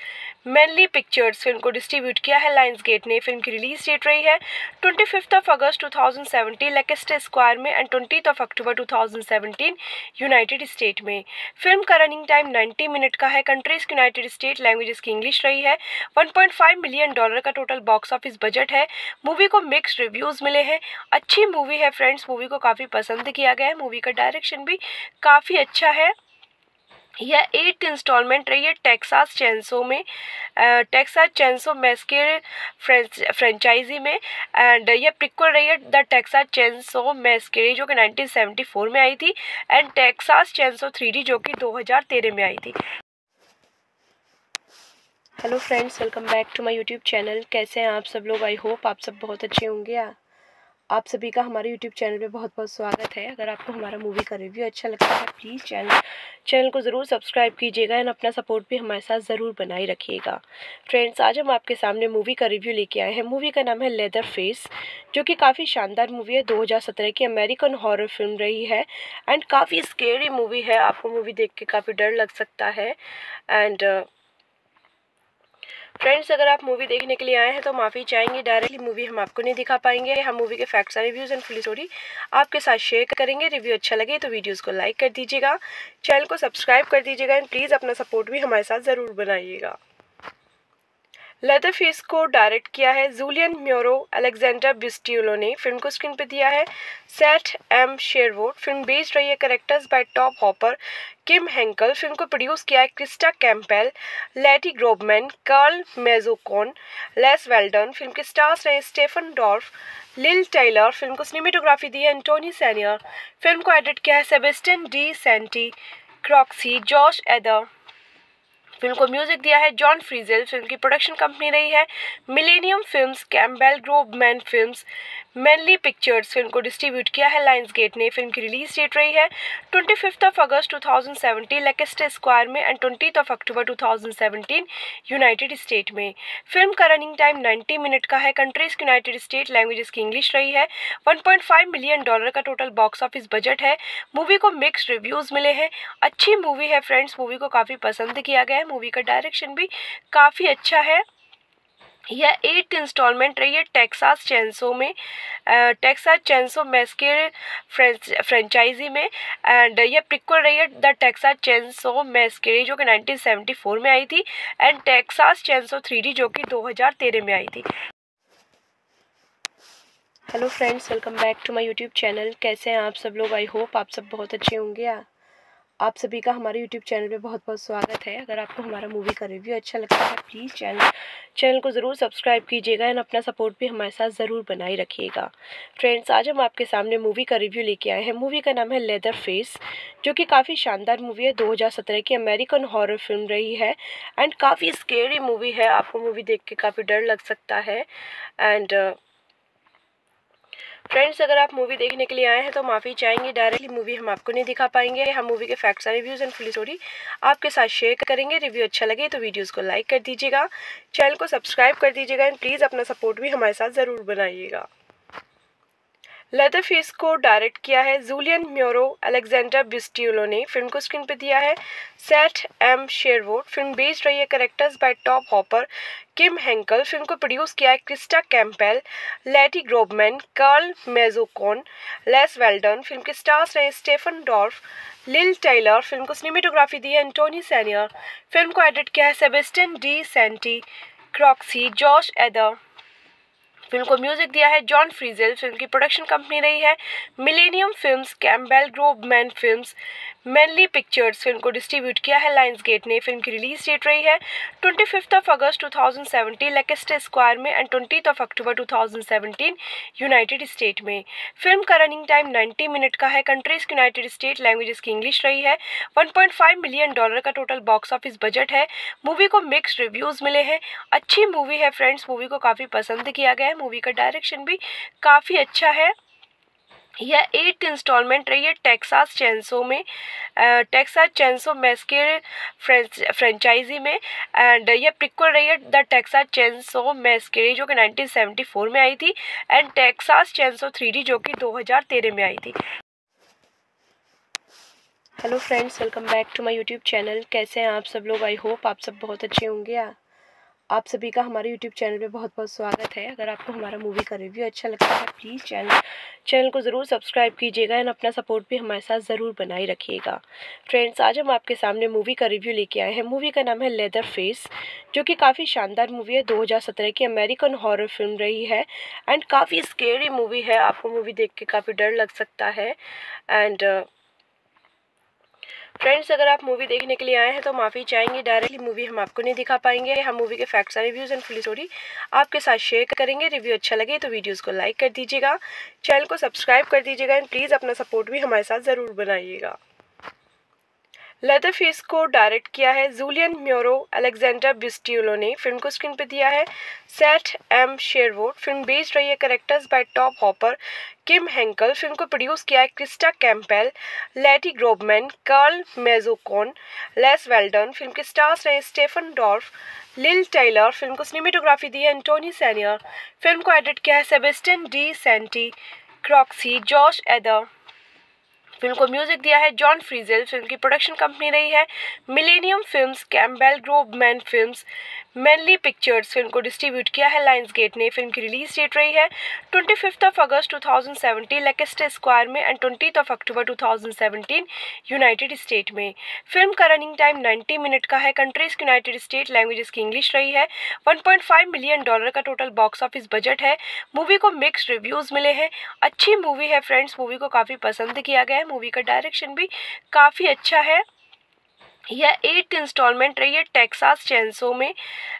Manly pictures film को डिस्ट्रीब्यूट किया है। लाइन्स गेट ने फ़िल्म की रिलीज़ डेट रही है। Twenty fifth of August two thousand seventeen Leicester Square में and twenty of October two thousand seventeen United State में। Film का रनिंग टाइम नाइन्टी मिनट का है। कंट्रीज़ यूनाइटेड स्टेट लैंग्वेजेस की इंग्लिश रही है। One point five million dollar का total box office budget है। मूवी को मिक्सड रिव्यूज़ मिले हैं। अच्छी मूवी है फ्रेंड्स मूवी को काफ़ी पसंद किया गया है। मूवी का डायरेक्शन भी काफ़ी अच्छा है। यह एट इंस्टॉलमेंट रही है टेक्सास चैंसो में टेक्सास चैंसो मैस्के फ्रेंचाइजी में एंड यह प्रिक्वल रही है द टेक्सास चैंसो मैस्के जो कि 1974 में आई थी एंड टेक्सास चैंसो थ्री जो कि 2013 में आई थी। Hello friends welcome back to my YouTube channel कैसे हैं आप सब लोग? आई होप आप सब बहुत अच्छे होंगे। आप सभी का हमारे यूट्यूब चैनल पे बहुत बहुत स्वागत है। अगर आपको हमारा मूवी का रिव्यू अच्छा लगता है प्लीज़ चैनल चैनल को ज़रूर सब्सक्राइब कीजिएगा एंड अपना सपोर्ट भी हमारे साथ ज़रूर बनाए रखिएगा। फ्रेंड्स आज हम आपके सामने मूवी का रिव्यू लेके आए हैं। मूवी का नाम है लेदर फेस जो कि काफ़ी शानदार मूवी है। दो हज़ार सत्रह की अमेरिकन हॉरर फ़िल्म रही है एंड काफ़ी स्केरी मूवी है। आपको मूवी देख के काफ़ी डर लग सकता है। एंड फ्रेंड्स अगर आप मूवी देखने के लिए आए हैं तो माफ़ी चाहेंगे। डायरेक्टली मूवी हम आपको नहीं दिखा पाएँगे। हम मूवी के facts reviews and full story आपके साथ शेयर करेंगे। रिव्यू अच्छा लगे तो वीडियोज़ को लाइक कर दीजिएगा। चैनल को सब्सक्राइब कर दीजिएगा एंड प्लीज़ अपना सपोर्ट भी हमारे साथ ज़रूर बनाइएगा। लेदर फेस को डायरेक्ट किया है। जूलियन म्योरो अलेक्जेंडर बिस्टियोलो ने फ़िल्म को स्क्रीन पर दिया है। Seth M Sherwood film based रही है characters by Tobe Hooper Kim Henkel film को प्रोड्यूस किया है Christa Campbell Lati Grobman Carl Mazzocone Les Weldon film के स्टार्स रहे Stephen Dorff Lili Taylor film को सिनेमेटोग्राफी दी है एंटोनी सैनियर फ़िल्म को एडिट किया है Sebastian de Sainte Croix Josh Ethier film को म्यूज़िक दिया है जॉन फ्रीजेल, फ़िल्म की प्रोडक्शन कंपनी रही है। Millennium films Campbell Grobman films Manly pictures film को डिस्ट्रीब्यूट किया है। लाइन्स गेट ने फ़िल्म की रिलीज़ डेट रही है। Twenty fifth of August two thousand seventeen Leicester Square में and twenty of October two thousand seventeen United State में। Film का रनिंग टाइम नाइन्टी मिनट का है। कंट्रीज़ यूनाइटेड स्टेट लैंग्वेजेस की इंग्लिश रही है। One point five million dollar का total box office budget है। मूवी को मिक्सड रिव्यूज़ मिले हैं। अच्छी मूवी है फ्रेंड्स मूवी को काफ़ी पसंद किया गया है। मूवी का डायरेक्शन भी काफ़ी अच्छा है। यह एट इंस्टॉलमेंट रही है टेक्सास चैंसो में टेक्सास चैंसो मैस्के फ्रेंचाइजी में एंड यह प्रिक्वल रही है द टेक्सास चैंसो मैस्के जो कि 1974 में आई थी एंड टेक्सास चैंसो थ्री जो कि 2013 में आई थी। Hello friends welcome back to my YouTube channel कैसे हैं आप सब लोग? आई होप आप सब बहुत अच्छे होंगे। आप सभी का हमारे यूट्यूब चैनल पे बहुत बहुत स्वागत है। अगर आपको हमारा मूवी का रिव्यू अच्छा लगता है प्लीज़ चैनल चैनल को ज़रूर सब्सक्राइब कीजिएगा एंड अपना सपोर्ट भी हमारे साथ ज़रूर बनाए रखिएगा। फ्रेंड्स आज हम आपके सामने मूवी का रिव्यू लेके आए हैं। मूवी का नाम है लेदर फेस जो कि काफ़ी शानदार मूवी है। दो हज़ार सत्रह की अमेरिकन हॉरर फ़िल्म रही है एंड काफ़ी स्केरी मूवी है। आपको मूवी देख के काफ़ी डर लग सकता है। एंड फ्रेंड्स अगर आप मूवी देखने के लिए आए हैं तो माफ़ी चाहेंगे। डायरेक्टली मूवी हम आपको नहीं दिखा पाएँगे। हम मूवी के facts reviews and full story आपके साथ शेयर करेंगे। रिव्यू अच्छा लगे तो वीडियोज़ को लाइक कर दीजिएगा। चैनल को सब्सक्राइब कर दीजिएगा एंड प्लीज़ अपना सपोर्ट भी हमारे साथ ज़रूर बनाइएगा। लेदरफेस को डायरेक्ट किया है। जूलियन म्योरो अलेक्जेंडर बिस्टियोलो ने फ़िल्म को स्क्रीन पर दिया है। Seth M Sherwood film based रही है characters by Tobe Hooper Kim Henkel film को प्रोड्यूस किया है Christa Campbell Lati Grobman Carl Mazzocone Les Weldon film के स्टार्स रहे Stephen Dorff Lili Taylor film को सिनेमेटोग्राफी दी है एंटोनी सैनियर फ़िल्म को एडिट किया है Sebastian de Sainte Croix Josh Ethier film को म्यूज़िक दिया है जॉन फ्रीजेल, फ़िल्म की प्रोडक्शन कंपनी रही है Millennium films Campbell Grobman films Manly pictures film को डिस्ट्रीब्यूट किया है। लाइन्स गेट ने फ़िल्म की रिलीज़ डेट रही है। Twenty fifth of August two thousand seventeen Leicester Square में and twenty of October two thousand seventeen United State में। Film का रनिंग टाइम नाइन्टी मिनट का है। कंट्रीज़ यूनाइटेड स्टेट लैंग्वेजेस की इंग्लिश रही है। One point five million dollar का total box office budget है। मूवी को मिक्सड रिव्यूज़ मिले हैं। अच्छी मूवी है फ्रेंड्स मूवी को काफ़ी पसंद किया गया है। मूवी का डायरेक्शन भी काफ़ी अच्छा है। यह एट इंस्टॉलमेंट रही है टेक्सास चैंसो में टेक्सास चैंसो मैस्के फ्रेंचाइजी में एंड यह प्रिक्वल रही है द टेक्सास चैंसो मैस्के जो कि 1974 में आई थी एंड टेक्सास चैंसो थ्री जो कि 2013 में आई थी। Hello friends welcome back to my YouTube channel कैसे हैं आप सब लोग? आई होप आप सब बहुत अच्छे होंगे। आप सभी का हमारे यूट्यूब चैनल पे बहुत बहुत स्वागत है। अगर आपको हमारा मूवी का रिव्यू अच्छा लगता है प्लीज़ चैनल चैनल को ज़रूर सब्सक्राइब कीजिएगा एंड अपना सपोर्ट भी हमारे साथ ज़रूर बनाए रखिएगा। फ्रेंड्स आज हम आपके सामने मूवी का रिव्यू लेके आए हैं। मूवी का नाम है लेदर फेस जो कि काफ़ी शानदार मूवी है। दो हज़ार सत्रह की अमेरिकन हॉरर फ़िल्म रही है एंड काफ़ी स्केरी मूवी है। आपको मूवी देख के काफ़ी डर लग सकता है। एंड फ्रेंड्स अगर आप मूवी देखने के लिए आए हैं तो माफ़ी चाहेंगे। डायरेक्टली मूवी हम आपको नहीं दिखा पाएँगे। हम मूवी के facts reviews and full story आपके साथ शेयर करेंगे। रिव्यू अच्छा लगे तो वीडियोज़ को लाइक कर दीजिएगा। चैनल को सब्सक्राइब कर दीजिएगा एंड प्लीज़ अपना सपोर्ट भी हमारे साथ ज़रूर बनाइएगा। लेदरफेस को डायरेक्ट किया है। जूलियन म्योरो अलेक्जेंडर बिस्टियोलो ने फ़िल्म को स्क्रीन पर दिया है। Seth M Sherwood film based रही है characters by Tobe Hooper Kim Henkel film को प्रोड्यूस किया है Christa Campbell Lati Grobman Carl Mazzocone Les Weldon film के स्टार्स रहे Stephen Dorff Lili Taylor film को सिनेमेटोग्राफी दी है एंटोनी सैनियर फ़िल्म को एडिट किया है Sebastian de Sainte Croix Josh Ethier film को म्यूज़िक दिया है जॉन फ्रीजेल, फ़िल्म की प्रोडक्शन कंपनी रही है। Millennium films Campbell Grobman films Manly pictures film को डिस्ट्रीब्यूट किया है। लाइन्स गेट ने फ़िल्म की रिलीज़ डेट रही है। Twenty fifth of August two thousand seventeen Leicester Square में and twenty of October two thousand seventeen United State में। Film का रनिंग टाइम नाइन्टी मिनट का है। कंट्रीज़ यूनाइटेड स्टेट लैंग्वेजेस की इंग्लिश रही है। One point five million dollar का total box office budget है। मूवी को मिक्सड रिव्यूज़ मिले हैं। अच्छी मूवी है फ्रेंड्स मूवी को काफ़ी पसंद किया गया है। मूवी का डायरेक्शन भी काफ़ी अच्छा है। यह एट इंस्टॉलमेंट रही है टेक्सास चैंसो में।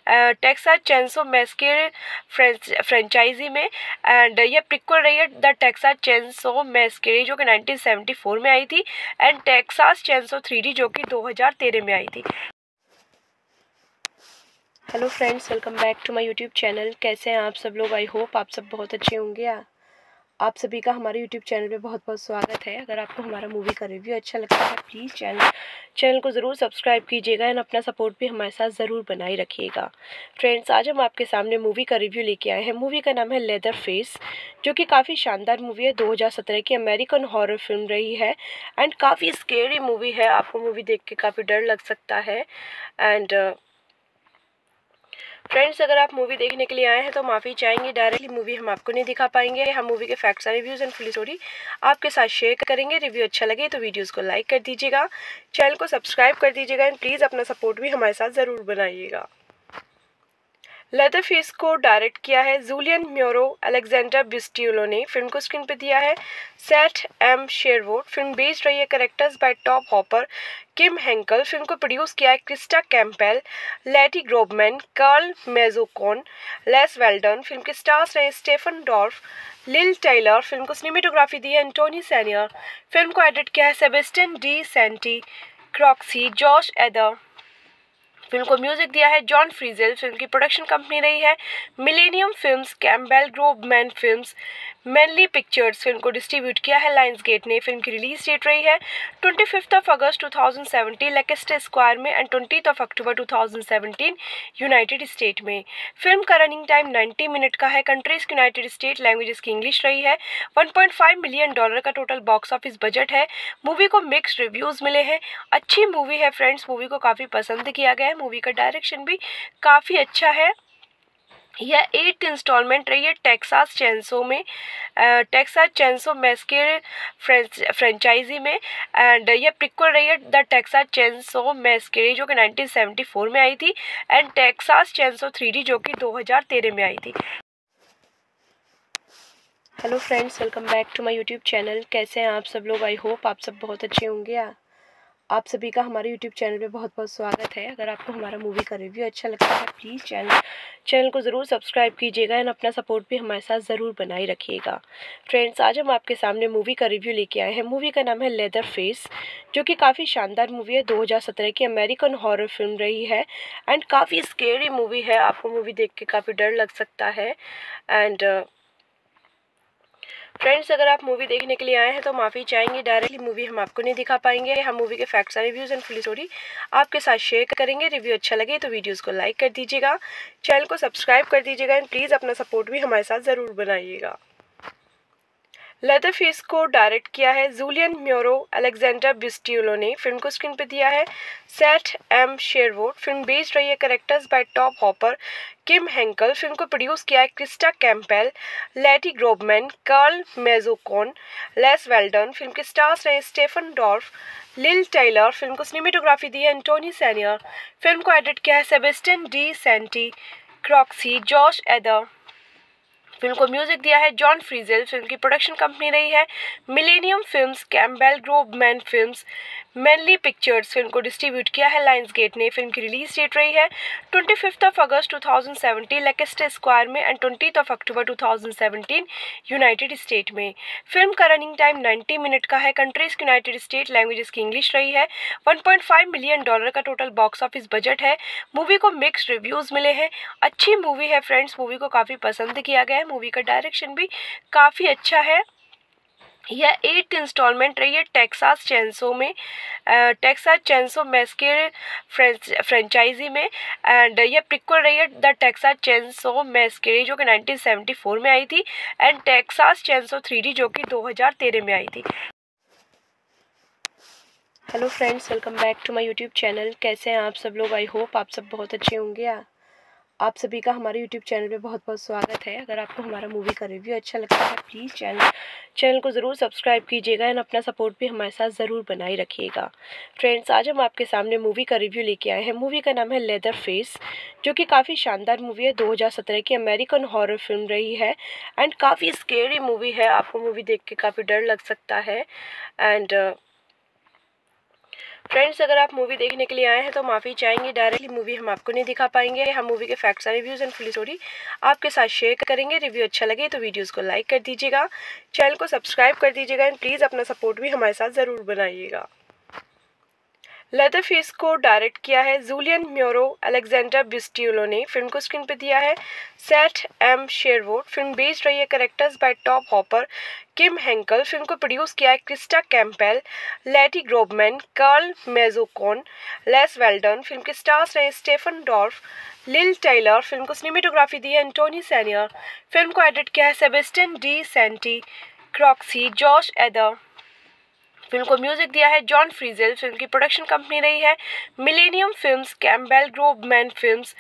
टेक्सास चैंसो मैस्के फ्रेंचाइजी में। एंड यह प्रिक्वल रही है द टेक्सास चैंसो मैस्के जो कि 1974 में आई थी एंड टेक्सास चैंसो थ्री जो कि 2013 में आई थी। Hello friends welcome back to my YouTube channel कैसे हैं आप सब लोग? आई होप आप सब बहुत अच्छे होंगे। आप सभी का हमारे यूट्यूब चैनल पे बहुत बहुत स्वागत है। अगर आपको हमारा मूवी का रिव्यू अच्छा लगता है प्लीज़ चैनल चैनल को ज़रूर सब्सक्राइब कीजिएगा एंड अपना सपोर्ट भी हमारे साथ ज़रूर बनाए रखिएगा। फ्रेंड्स आज हम आपके सामने मूवी का रिव्यू लेके आए हैं। मूवी का नाम है लेदर फेस जो कि काफ़ी शानदार मूवी है। दो हज़ार सत्रह की अमेरिकन हॉरर फ़िल्म रही है एंड काफ़ी स्केरी मूवी है। आपको मूवी देख के काफ़ी डर लग सकता है। एंड फ्रेंड्स अगर आप मूवी देखने के लिए आए हैं तो माफ़ी चाहेंगे। डायरेक्टली मूवी हम आपको नहीं दिखा पाएँगे। हम मूवी के facts reviews and full story आपके साथ शेयर करेंगे। रिव्यू अच्छा लगे तो वीडियोज़ को लाइक कर दीजिएगा। चैनल को सब्सक्राइब कर दीजिएगा एंड प्लीज़ अपना सपोर्ट भी हमारे साथ ज़रूर बनाइएगा। लेदरफेस को डायरेक्ट किया है। जूलियन म्योरो अलेक्जेंडर बिस्टियोलो ने फ़िल्म को स्क्रीन पर दिया है। Seth M Sherwood film based रही है characters by Tobe Hooper Kim Henkel film को प्रोड्यूस किया है Christa Campbell Lati Grobman Carl Mazzocone Les Weldon film के स्टार्स रहे Stephen Dorff Lili Taylor film को सिनेमेटोग्राफी दी है एंटोनी सैनियर फ़िल्म को एडिट किया है Sebastian de Sainte Croix Josh Ethier film को म्यूज़िक दिया है जॉन फ्रीजेल, फ़िल्म की प्रोडक्शन कंपनी रही है। Millennium films Campbell Grobman films Manly Pictures film को डिस्ट्रीब्यूट किया है। लाइन्स गेट ने फ़िल्म की रिलीज़ डेट रही है twenty fifth of August two thousand seventeen Leicester Square में and twenty of October two thousand seventeen United State में। Film का रनिंग टाइम नाइन्टी मिनट का है। कंट्रीज़ यूनाइटेड स्टेट लैंग्वेजेस की इंग्लिश रही है। One point five million dollar का total box office budget है। मूवी को मिक्सड रिव्यूज़ मिले हैं। अच्छी मूवी है फ्रेंड्स मूवी को काफ़ी पसंद किया गया है। मूवी का डायरेक्शन भी काफ़ी अच्छा है। यह एट इंस्टॉलमेंट रही है टेक्सास चैंसो में टेक्सास चैंसो मैस्के फ्रेंचाइजी में एंड यह प्रिक्वल रही है द टेक्सास चैंसो मैस्के जो कि 1974 में आई थी एंड टेक्सास चैंसो थ्री जो कि 2013 में आई थी। Hello friends welcome back to my YouTube channel कैसे हैं आप सब लोग? आई होप आप सब बहुत अच्छे होंगे। आप सभी का हमारे यूट्यूब चैनल पे बहुत बहुत स्वागत है। अगर आपको हमारा मूवी का रिव्यू अच्छा लगता है प्लीज़ चैनल चैनल को ज़रूर सब्सक्राइब कीजिएगा एंड अपना सपोर्ट भी हमारे साथ ज़रूर बनाए रखिएगा। फ्रेंड्स आज हम आपके सामने मूवी का रिव्यू लेके आए हैं। मूवी का नाम है लेदर फेस जो कि काफ़ी शानदार मूवी है। दो हज़ार सत्रह की अमेरिकन हॉरर फ़िल्म रही है एंड काफ़ी स्केरी मूवी है। आपको मूवी देख के काफ़ी डर लग सकता है। एंड फ्रेंड्स अगर आप मूवी देखने के लिए आए हैं तो माफ़ी चाहेंगे। डायरेक्टली मूवी हम आपको नहीं दिखा पाएँगे। हम मूवी के facts reviews and full story आपके साथ शेयर करेंगे। रिव्यू अच्छा लगे तो वीडियोज़ को लाइक कर दीजिएगा। चैनल को सब्सक्राइब कर दीजिएगा एंड प्लीज़ अपना सपोर्ट भी हमारे साथ ज़रूर बनाइएगा। लेदर फेस को डायरेक्ट किया है। जूलियन म्योरो अलेक्जेंडर बिस्टियोलो ने फ़िल्म को स्क्रीन पे दिया है। Seth M Sherwood film based रही है characters by Tobe Hooper Kim Henkel film को प्रोड्यूस किया है Christa Campbell Lati Grobman Carl Mazzocone Les Weldon film के स्टार्स रहे Stephen Dorff Lili Taylor film को सिनेमेटोग्राफी दी है एंटोनी सैनियर फ़िल्म को एडिट किया है Sebastian de Sainte Croix Josh Ethier film को म्यूज़िक दिया है जॉन फ्रीजेल, फ़िल्म की प्रोडक्शन कंपनी रही है Millennium films Campbell Grobman films Manly Pictures film को डिस्ट्रीब्यूट किया है। लाइन्स गेट ने फ़िल्म की रिलीज़ डेट रही है। Twenty fifth of August two thousand seventeen Leicester Square में and twenty of October two thousand seventeen United State में। Film का रनिंग टाइम नाइन्टी मिनट का है। कंट्रीज़ यूनाइटेड स्टेट लैंग्वेजेस की इंग्लिश रही है। One point five million dollar का total box office budget है। मूवी को मिक्सड रिव्यूज़ मिले हैं। अच्छी मूवी है फ्रेंड्स मूवी को काफ़ी पसंद किया गया है। मूवी का डायरेक्शन भी काफ़ी अच्छा है। यह एट इंस्टॉलमेंट रही है टेक्सास चैंसो में टेक्सास चैंसो मैस्के फ्रेंचाइजी में एंड यह प्रिक्वल रही है द टेक्सास चैंसो मैस्के जो कि 1974 में आई थी एंड टेक्सास चैंसो थ्री जो कि 2013 में आई थी। Hello friends welcome back to my YouTube channel कैसे हैं आप सब लोग? आई होप आप सब बहुत अच्छे होंगे। आप सभी का हमारे यूट्यूब चैनल पे बहुत बहुत स्वागत है। अगर आपको हमारा मूवी का रिव्यू अच्छा लगता है प्लीज़ चैनल चैनल को ज़रूर सब्सक्राइब कीजिएगा एंड अपना सपोर्ट भी हमारे साथ ज़रूर बनाए रखिएगा। फ्रेंड्स आज हम आपके सामने मूवी का रिव्यू लेके आए हैं। मूवी का नाम है लेदर फेस जो कि काफ़ी शानदार मूवी है। दो हज़ार सत्रह की अमेरिकन हॉरर फ़िल्म रही है एंड काफ़ी स्केरी मूवी है। आपको मूवी देख के काफ़ी डर लग सकता है। एंड फ्रेंड्स अगर आप मूवी देखने के लिए आए हैं तो माफ़ी चाहेंगे। डायरेक्टली मूवी हम आपको नहीं दिखा पाएँगे। हम मूवी के facts reviews and full story आपके साथ शेयर करेंगे। रिव्यू अच्छा लगे तो वीडियोज़ को लाइक कर दीजिएगा। चैनल को सब्सक्राइब कर दीजिएगा एंड प्लीज़ अपना सपोर्ट भी हमारे साथ ज़रूर बनाइएगा। लेदर फेस को डायरेक्ट किया है। जूलियन म्योरो अलेक्जेंडर बिस्टियोलो ने फ़िल्म को स्क्रीन पर दिया है। Seth M Sherwood film based रही है characters by Tobe Hooper Kim Henkel film को प्रोड्यूस किया है Christa Campbell Lati Grobman Carl Mazzocone Les Weldon film के स्टार्स रहे Stephen Dorff Lili Taylor film को सिनेमेटोग्राफी दी है एंटोनी सैनियर फ़िल्म को एडिट किया है Sebastian de Sainte Croix Josh Ethier film को म्यूज़िक दिया है जॉन फ्रीजेल, फ़िल्म की प्रोडक्शन कंपनी रही है Millennium films Campbell Grobman films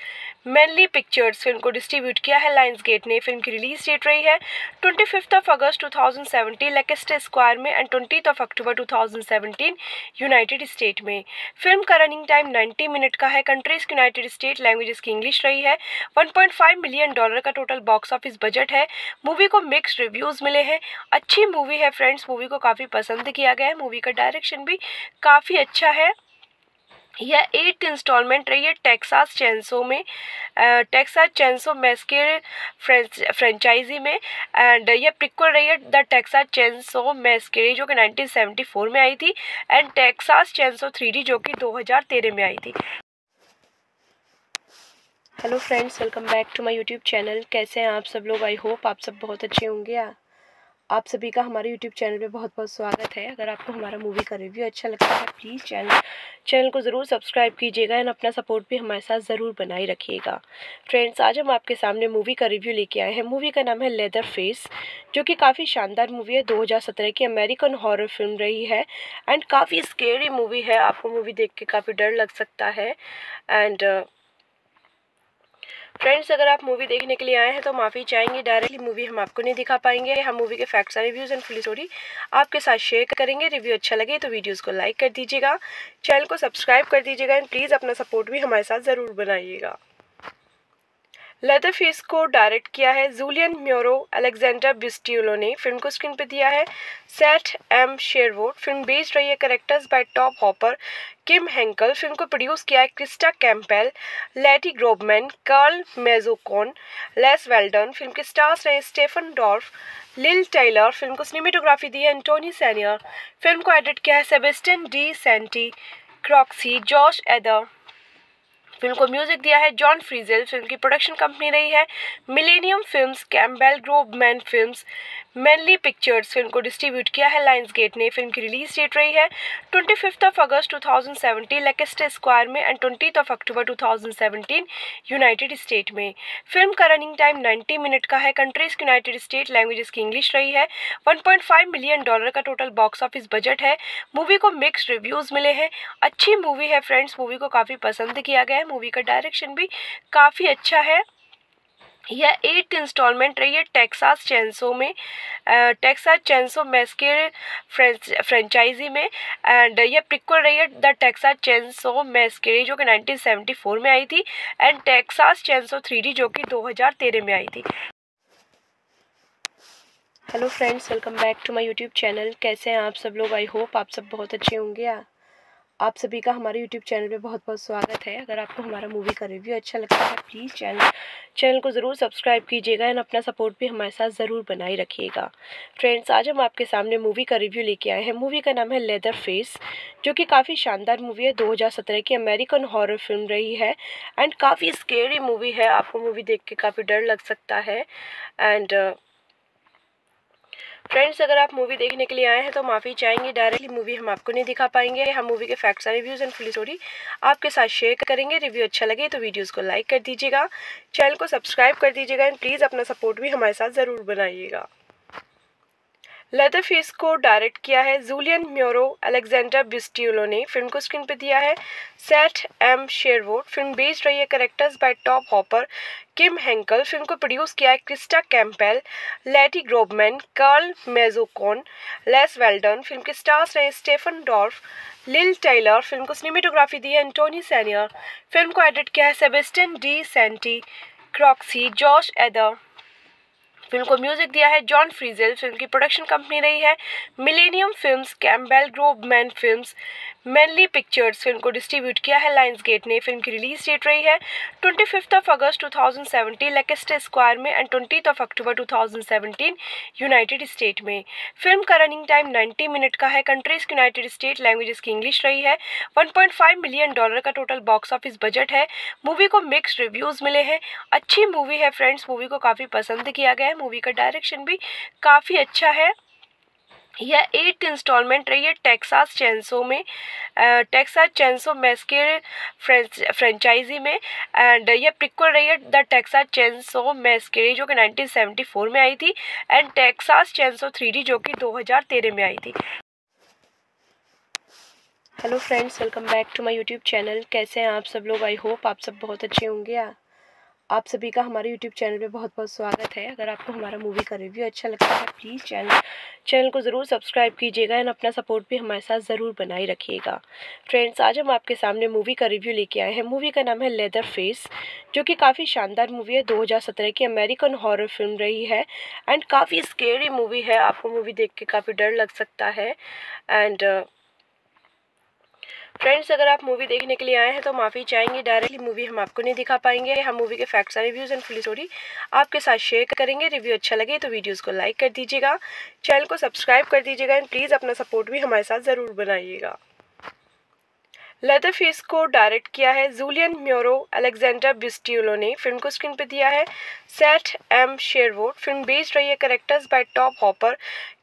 Manly Pictures film को डिस्ट्रीब्यूट किया है। लाइन्स गेट ने फ़िल्म की रिलीज़ डेट रही है। Twenty fifth of August two thousand seventeen Leicester Square में and twenty of October two thousand seventeen United State में। Film का रनिंग टाइम नाइन्टी मिनट का है। कंट्रीज़ यूनाइटेड स्टेट लैंग्वेजेस की इंग्लिश रही है। One point five million dollar का total box office budget है। मूवी को मिक्सड रिव्यूज़ मिले हैं। अच्छी मूवी है फ्रेंड्स मूवी को काफ़ी पसंद किया गया है। मूवी का डायरेक्शन भी काफ़ी अच्छा है। यह एट इंस्टॉलमेंट रही है टेक्सास चैंसो में टेक्सास चैंसो मैस्के फ्रेंचाइजी में एंड यह प्रिक्वल रही है द टेक्सास चैंसो मैस्के जो कि 1974 में आई थी एंड टेक्सास चैंसो थ्री जो कि 2013 में आई थी। Hello friends welcome back to my YouTube channel कैसे हैं आप सब लोग? आई होप आप सब बहुत अच्छे होंगे। आप सभी का हमारे यूट्यूब चैनल पे बहुत बहुत स्वागत है। अगर आपको हमारा मूवी का रिव्यू अच्छा लगता है प्लीज़ चैनल चैनल को ज़रूर सब्सक्राइब कीजिएगा एंड अपना सपोर्ट भी हमारे साथ ज़रूर बनाए रखिएगा। फ्रेंड्स आज हम आपके सामने मूवी का रिव्यू लेके आए हैं। मूवी का नाम है लेदर फेस जो कि काफ़ी शानदार मूवी है। दो हज़ार सत्रह की अमेरिकन हॉरर फ़िल्म रही है एंड काफ़ी स्केरी मूवी है। आपको मूवी देख के काफ़ी डर लग सकता है। एंड फ्रेंड्स अगर आप मूवी देखने के लिए आए हैं तो माफ़ी चाहेंगे। डायरेक्टली मूवी हम आपको नहीं दिखा पाएँगे। हम मूवी के facts reviews and full story आपके साथ शेयर करेंगे। रिव्यू अच्छा लगे तो वीडियोज़ को लाइक कर दीजिएगा। चैनल को सब्सक्राइब कर दीजिएगा एंड प्लीज़ अपना सपोर्ट भी हमारे साथ ज़रूर बनाइएगा। लेदर फेस को डायरेक्ट किया है। जूलियन म्योरो अलेक्जेंडर बिस्टियोलो ने फ़िल्म को स्क्रीन पर दिया है। Seth M Sherwood film based रही है characters by Tobe Hooper Kim Henkel film को प्रोड्यूस किया है Christa Campbell Lati Grobman Carl Mazzocone Les Weldon film के स्टार्स रहे Stephen Dorff Lili Taylor film को सिनेमेटोग्राफी दी है एंटोनी सैनियर फ़िल्म को एडिट किया है Sebastian de Sainte Croix George Ethier film को म्यूज़िक दिया है जॉन फ्रीजेल, फ़िल्म की प्रोडक्शन कंपनी रही है Millennium films Campbell Grobman films Manly Pictures film को डिस्ट्रीब्यूट किया है। लाइन्स गेट ने फ़िल्म की रिलीज़ डेट रही है। Twenty fifth of August two thousand seventeen Leicester Square में and twenty of October two thousand seventeen United State में। Film का रनिंग टाइम नाइन्टी मिनट का है। कंट्रीज़ यूनाइटेड स्टेट लैंग्वेजेस की इंग्लिश रही है। One point five million dollar का total box office budget है। मूवी को मिक्सड रिव्यूज़ मिले हैं। अच्छी मूवी है फ्रेंड्स मूवी को काफ़ी पसंद किया गया है। मूवी का डायरेक्शन भी काफ़ी अच्छा है। यह एट इंस्टॉलमेंट रही है टेक्सास चैंसो में टेक्सास चैंसो मैस्के फ्रेंचाइजी में एंड यह प्रिक्वल रही है द टेक्सास चैंसो मैस्के जो कि 1974 में आई थी एंड टेक्सास चैंसो थ्री जो कि 2013 में आई थी। Hello friends welcome back to my YouTube channel कैसे हैं आप सब लोग? आई होप आप सब बहुत अच्छे होंगे। आप सभी का हमारे यूट्यूब चैनल पे बहुत बहुत स्वागत है। अगर आपको हमारा मूवी का रिव्यू अच्छा लगता है प्लीज़ चैनल चैनल को ज़रूर सब्सक्राइब कीजिएगा एंड अपना सपोर्ट भी हमारे साथ ज़रूर बनाए रखिएगा। फ्रेंड्स आज हम आपके सामने मूवी का रिव्यू लेके आए हैं। मूवी का नाम है लेदर फेस जो कि काफ़ी शानदार मूवी है। दो हज़ार सत्रह की अमेरिकन हॉरर फ़िल्म रही है एंड काफ़ी स्केरी मूवी है। आपको मूवी देख के काफ़ी डर लग सकता है। एंड फ्रेंड्स अगर आप मूवी देखने के लिए आए हैं तो माफ़ी चाहेंगे। डायरेक्टली मूवी हम आपको नहीं दिखा पाएँगे। हम मूवी के facts reviews and full story आपके साथ शेयर करेंगे। रिव्यू अच्छा लगे तो वीडियोज़ को लाइक कर दीजिएगा। चैनल को सब्सक्राइब कर दीजिएगा एंड प्लीज़ अपना सपोर्ट भी हमारे साथ ज़रूर बनाइएगा। लेदर फेस को डायरेक्ट किया है। जूलियन म्योरो अलेक्जेंडर बिस्टियोलो ने फ़िल्म को स्क्रीन पर दिया है। Seth M Sherwood film based रही है characters by Tobe Hooper Kim Henkel film को प्रोड्यूस किया है Christa Campbell Lati Grobman Carl Mazzocone Les Weldon film के स्टार्स रहे Stephen Dorff Lili Taylor film को सिनेमेटोग्राफी दी है एंटोनी सैनियर फ़िल्म को एडिट किया है Sebastian de Sainte Croix George Ethier film को म्यूज़िक दिया है जॉन फ्रीजेल, फ़िल्म की प्रोडक्शन कंपनी रही है। Millennium films Campbell Grobman films Manly Pictures film को डिस्ट्रीब्यूट किया है। लाइन्स गेट ने फ़िल्म की रिलीज़ डेट रही है। Twenty fifth of August two thousand seventeen Leicester Square में and twenty of October two thousand seventeen United State में। Film का रनिंग टाइम नाइन्टी मिनट का है। कंट्रीज़ यूनाइटेड स्टेट लैंग्वेजेस की इंग्लिश रही है। One point five million dollar का total box office budget है। मूवी को मिक्सड रिव्यूज़ मिले हैं। अच्छी मूवी है फ्रेंड्स मूवी को काफ़ी पसंद किया गया है। मूवी का डायरेक्शन भी काफ़ी अच्छा है। यह एट इंस्टॉलमेंट रही है टेक्सास चैंसो में टेक्सास चैंसो मैस्के फ्रेंचाइजी में एंड यह प्रिक्वल रही है द टेक्सास चैंसो मैस्के जो कि 1974 में आई थी एंड टेक्सास चैंसो थ्री जो कि 2013 में आई थी। Hello friends welcome back to my YouTube channel कैसे हैं आप सब लोग? आई होप आप सब बहुत अच्छे होंगे। आप सभी का हमारे यूट्यूब चैनल पे बहुत बहुत स्वागत है। अगर आपको हमारा मूवी का रिव्यू अच्छा लगता है प्लीज़ चैनल चैनल को ज़रूर सब्सक्राइब कीजिएगा एंड अपना सपोर्ट भी हमारे साथ ज़रूर बनाए रखिएगा। फ्रेंड्स आज हम आपके सामने मूवी का रिव्यू लेके आए हैं। मूवी का नाम है लेदर फेस जो कि काफ़ी शानदार मूवी है। दो हज़ार सत्रह की अमेरिकन हॉरर फ़िल्म रही है एंड काफ़ी स्केरी मूवी है। आपको मूवी देख के काफ़ी डर लग सकता है। एंड फ्रेंड्स अगर आप मूवी देखने के लिए आए हैं तो माफ़ी चाहेंगे। डायरेक्टली मूवी हम आपको नहीं दिखा पाएँगे। हम मूवी के facts reviews and full story आपके साथ शेयर करेंगे। रिव्यू अच्छा लगे तो वीडियोज़ को लाइक कर दीजिएगा। चैनल को सब्सक्राइब कर दीजिएगा एंड प्लीज़ अपना सपोर्ट भी हमारे साथ ज़रूर बनाइएगा। लेदर फेस को डायरेक्ट किया है। जूलियन म्योरो अलेक्जेंडर बिस्टियोलो ने फ़िल्म को स्क्रीन पे दिया है। Seth M Sherwood film based रही है characters by Tobe Hooper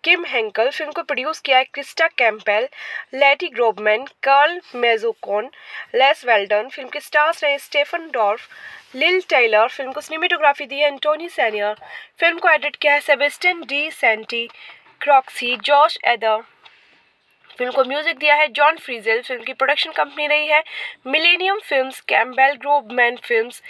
Kim Henkel film को प्रोड्यूस किया है Christa Campbell Lati Grobman Carl Mazzocone Les Weldon film के स्टार्स रहे Stephen Dorff Lili Taylor film को सिनेमेटोग्राफी दी है एंटोनी सैनियर फ़िल्म को एडिट किया है Sebastian de Sainte Croix George Ethier film को म्यूज़िक दिया है जॉन फ्रीजेल, फ़िल्म की प्रोडक्शन कंपनी रही है। Millennium films Campbell Grobman films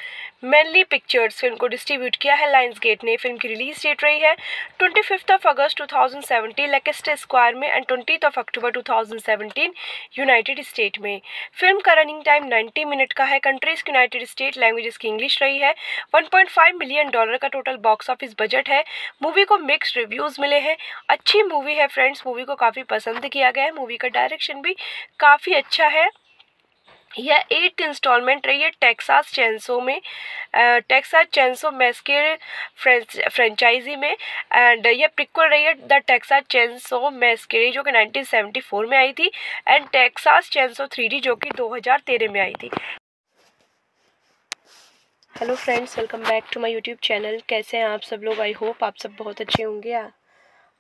Manly Pictures film को डिस्ट्रीब्यूट किया है। लाइन्स गेट ने फ़िल्म की रिलीज़ डेट रही है। Twenty fifth of August two thousand seventeen Leicester Square में and twenty of October two thousand seventeen United State में। Film का रनिंग टाइम नाइन्टी मिनट का है। कंट्रीज़ यूनाइटेड स्टेट लैंग्वेजेस की इंग्लिश रही है। One point five million dollar का total box office budget है। मूवी को मिक्सड रिव्यूज़ मिले हैं। अच्छी मूवी है फ्रेंड्स मूवी को काफ़ी पसंद किया गया है। मूवी का डायरेक्शन भी काफ़ी अच्छा है। यह एट इंस्टॉलमेंट रही है टेक्सास चैंसो में टेक्सास चैंसो मैस्के फ्रेंचाइजी में एंड यह प्रिक्वल रही है द टेक्सास चैंसो मैस्के जो कि 1974 में आई थी एंड टेक्सास चैंसो थ्री जो कि 2013 में आई थी। Hello friends welcome back to my YouTube channel कैसे हैं आप सब लोग? आई होप आप सब बहुत अच्छे होंगे।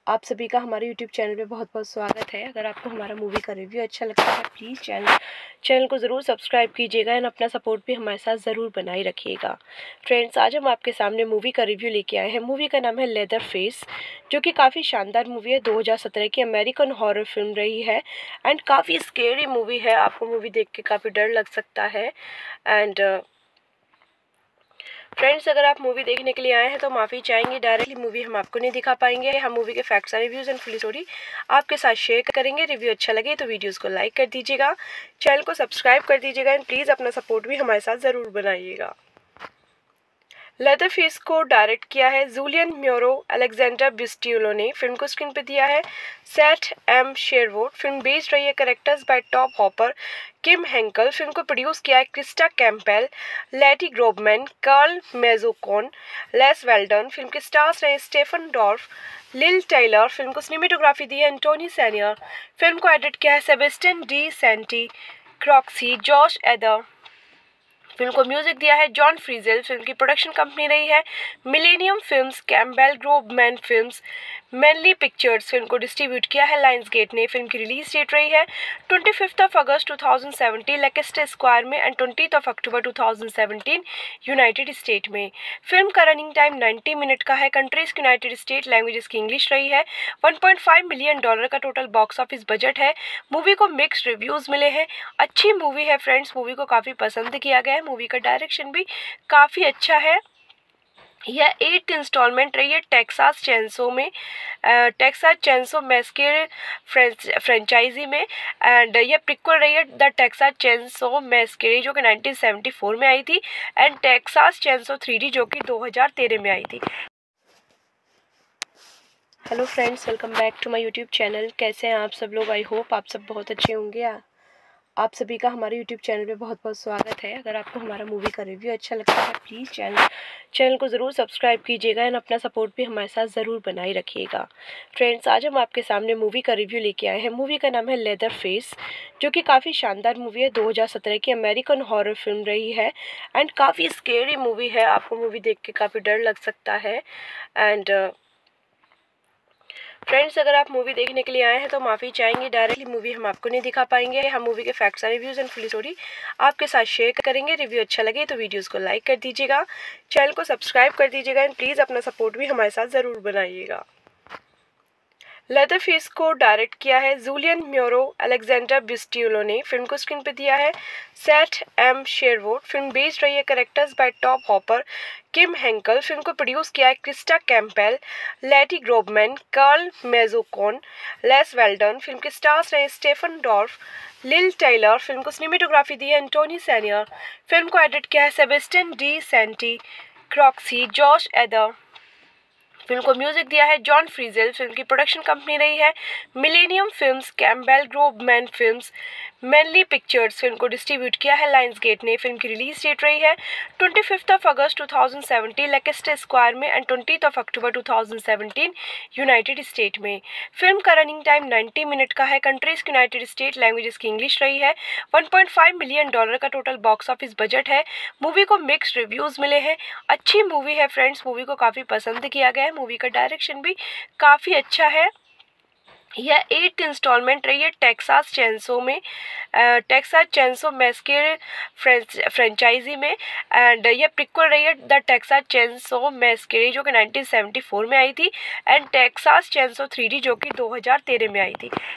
आप सभी का हमारे यूट्यूब चैनल पे बहुत बहुत स्वागत है। अगर आपको हमारा मूवी का रिव्यू अच्छा लगता है प्लीज़ चैनल चैनल को ज़रूर सब्सक्राइब कीजिएगा एंड अपना सपोर्ट भी हमारे साथ ज़रूर बनाए रखिएगा। फ्रेंड्स आज हम आपके सामने मूवी का रिव्यू लेके आए हैं। मूवी का नाम है लेदर फेस जो कि काफ़ी शानदार मूवी है। दो हज़ार सत्रह की अमेरिकन हॉरर फ़िल्म रही है एंड काफ़ी स्केरी मूवी है। आपको मूवी देख के काफ़ी डर लग सकता है। एंड फ्रेंड्स अगर आप मूवी देखने के लिए आए हैं तो माफ़ी चाहेंगे। डायरेक्टली मूवी हम आपको नहीं दिखा पाएँगे। हम मूवी के facts reviews and full story आपके साथ शेयर करेंगे। रिव्यू अच्छा लगे तो वीडियोज़ को लाइक कर दीजिएगा। चैनल को सब्सक्राइब कर दीजिएगा एंड प्लीज़ अपना सपोर्ट भी हमारे साथ ज़रूर बनाइएगा। लेदर फेस को डायरेक्ट किया है। जूलियन म्योरो अलेक्जेंडर बिस्टियोलो ने फ़िल्म को स्क्रीन पे दिया है। Seth M Sherwood film based रही है characters by Tobe Hooper Kim Henkel film को प्रोड्यूस किया है Christa Campbell Lati Grobman Carl Mazzocone Les Weldon film के स्टार्स रहे Stephen Dorff Lili Taylor film को सिनेमेटोग्राफी दी है एंटोनी सैनियर फ़िल्म को एडिट किया है Sebastien de Sainte Croix Josh Ethier film को म्यूज़िक दिया है जॉन फ्रीजेल, फ़िल्म की प्रोडक्शन कंपनी रही है Millennium films Campbell Grobman films Mainline pictures film को डिस्ट्रीब्यूट किया है। लाइन्स गेट ने फ़िल्म की रिलीज़ डेट रही है। Twenty fifth of August two thousand seventeen Leicester Square में and twenty of October two thousand seventeen United State में। Film का रनिंग टाइम नाइन्टी मिनट का है। कंट्रीज़ यूनाइटेड स्टेट लैंग्वेजेस की इंग्लिश रही है। One point five million dollar का total box office budget है। मूवी को मिक्सड रिव्यूज़ मिले हैं। अच्छी मूवी है फ्रेंड्स मूवी को काफ़ी पसंद किया गया है। मूवी का डायरेक्शन भी काफ़ी अच्छा है। यह एट इंस्टॉलमेंट रही है टेक्सास चैंसो में टेक्सास चैंसो मैस्के फ्रेंचाइजी में एंड यह प्रिक्वल रही है द टेक्सास चैंसो मैस्के जो कि 1974 में आई थी एंड टेक्सास चैंसो थ्री जो कि 2013 में आई थी। Hello friends welcome back to my YouTube channel कैसे हैं आप सब लोग? आई होप आप सब बहुत अच्छे होंगे। आप सभी का हमारे यूट्यूब चैनल पे बहुत बहुत स्वागत है। अगर आपको हमारा मूवी का रिव्यू अच्छा लगता है प्लीज़ चैनल चैनल को ज़रूर सब्सक्राइब कीजिएगा एंड अपना सपोर्ट भी हमारे साथ ज़रूर बनाए रखिएगा। फ्रेंड्स आज हम आपके सामने मूवी का रिव्यू लेके आए हैं। मूवी का नाम है लेदर फेस जो कि काफ़ी शानदार मूवी है। दो हज़ार सत्रह की अमेरिकन हॉरर फ़िल्म रही है एंड काफ़ी स्केरी मूवी है। आपको मूवी देख के काफ़ी डर लग सकता है। एंड फ्रेंड्स अगर आप मूवी देखने के लिए आए हैं तो माफ़ी चाहेंगे। डायरेक्टली मूवी हम आपको नहीं दिखा पाएँगे। हम मूवी के facts reviews and full story आपके साथ शेयर करेंगे। रिव्यू अच्छा लगे तो वीडियोज़ को लाइक कर दीजिएगा। चैनल को सब्सक्राइब कर दीजिएगा एंड प्लीज़ अपना सपोर्ट भी हमारे साथ ज़रूर बनाइएगा। लेदर फेस को डायरेक्ट किया है। जूलियन म्योरो अलेक्जेंडर बिस्टियोलो ने फ़िल्म को स्क्रीन पे दिया है। Seth M Sherwood film based रही है characters by Tobe Hooper Kim Henkel film को प्रोड्यूस किया है Christa Campbell Lati Grobman Carl Mazzocone Les Weldon film के स्टार्स रहे Stephen Dorff Lili Taylor film को सिनेमेटोग्राफी दी है एंटोनी सैनियर फ़िल्म को एडिट किया है Sebastien de Sainte Croix Josh Ethier film को म्यूज़िक दिया है जॉन फ्रीजेल, फ़िल्म की प्रोडक्शन कंपनी रही है। Millennium films Campbell Grobman films Mainline pictures film को डिस्ट्रीब्यूट किया है। लाइन्स गेट ने फ़िल्म की रिलीज़ डेट रही है twenty fifth of August two thousand seventeen Leicester Square में and twenty of October two thousand seventeen United State में। Film का रनिंग टाइम नाइन्टी मिनट का है। कंट्रीज़ यूनाइटेड स्टेट लैंग्वेज की इंग्लिश रही है। One point five million dollar का total box office budget है। मूवी को मिक्स रिव्यूज़ मिले हैं। अच्छी मूवी है फ्रेंड्स मूवी को काफ़ी पसंद किया गया है। मूवी का डायरेक्शन भी काफ़ी अच्छा है। यह एट इंस्टॉलमेंट रही है टेक्सास चैंसो में। टेक्सास चैंसो मैस्के फ्रेंचाइजी में। एंड यह प्रिक्वल रही है द टेक्सास चैंसो मैस्केरी जो कि 1974 में आई थी एंड टेक्सास चैंसो थ्री जो कि 2013 में आई थी।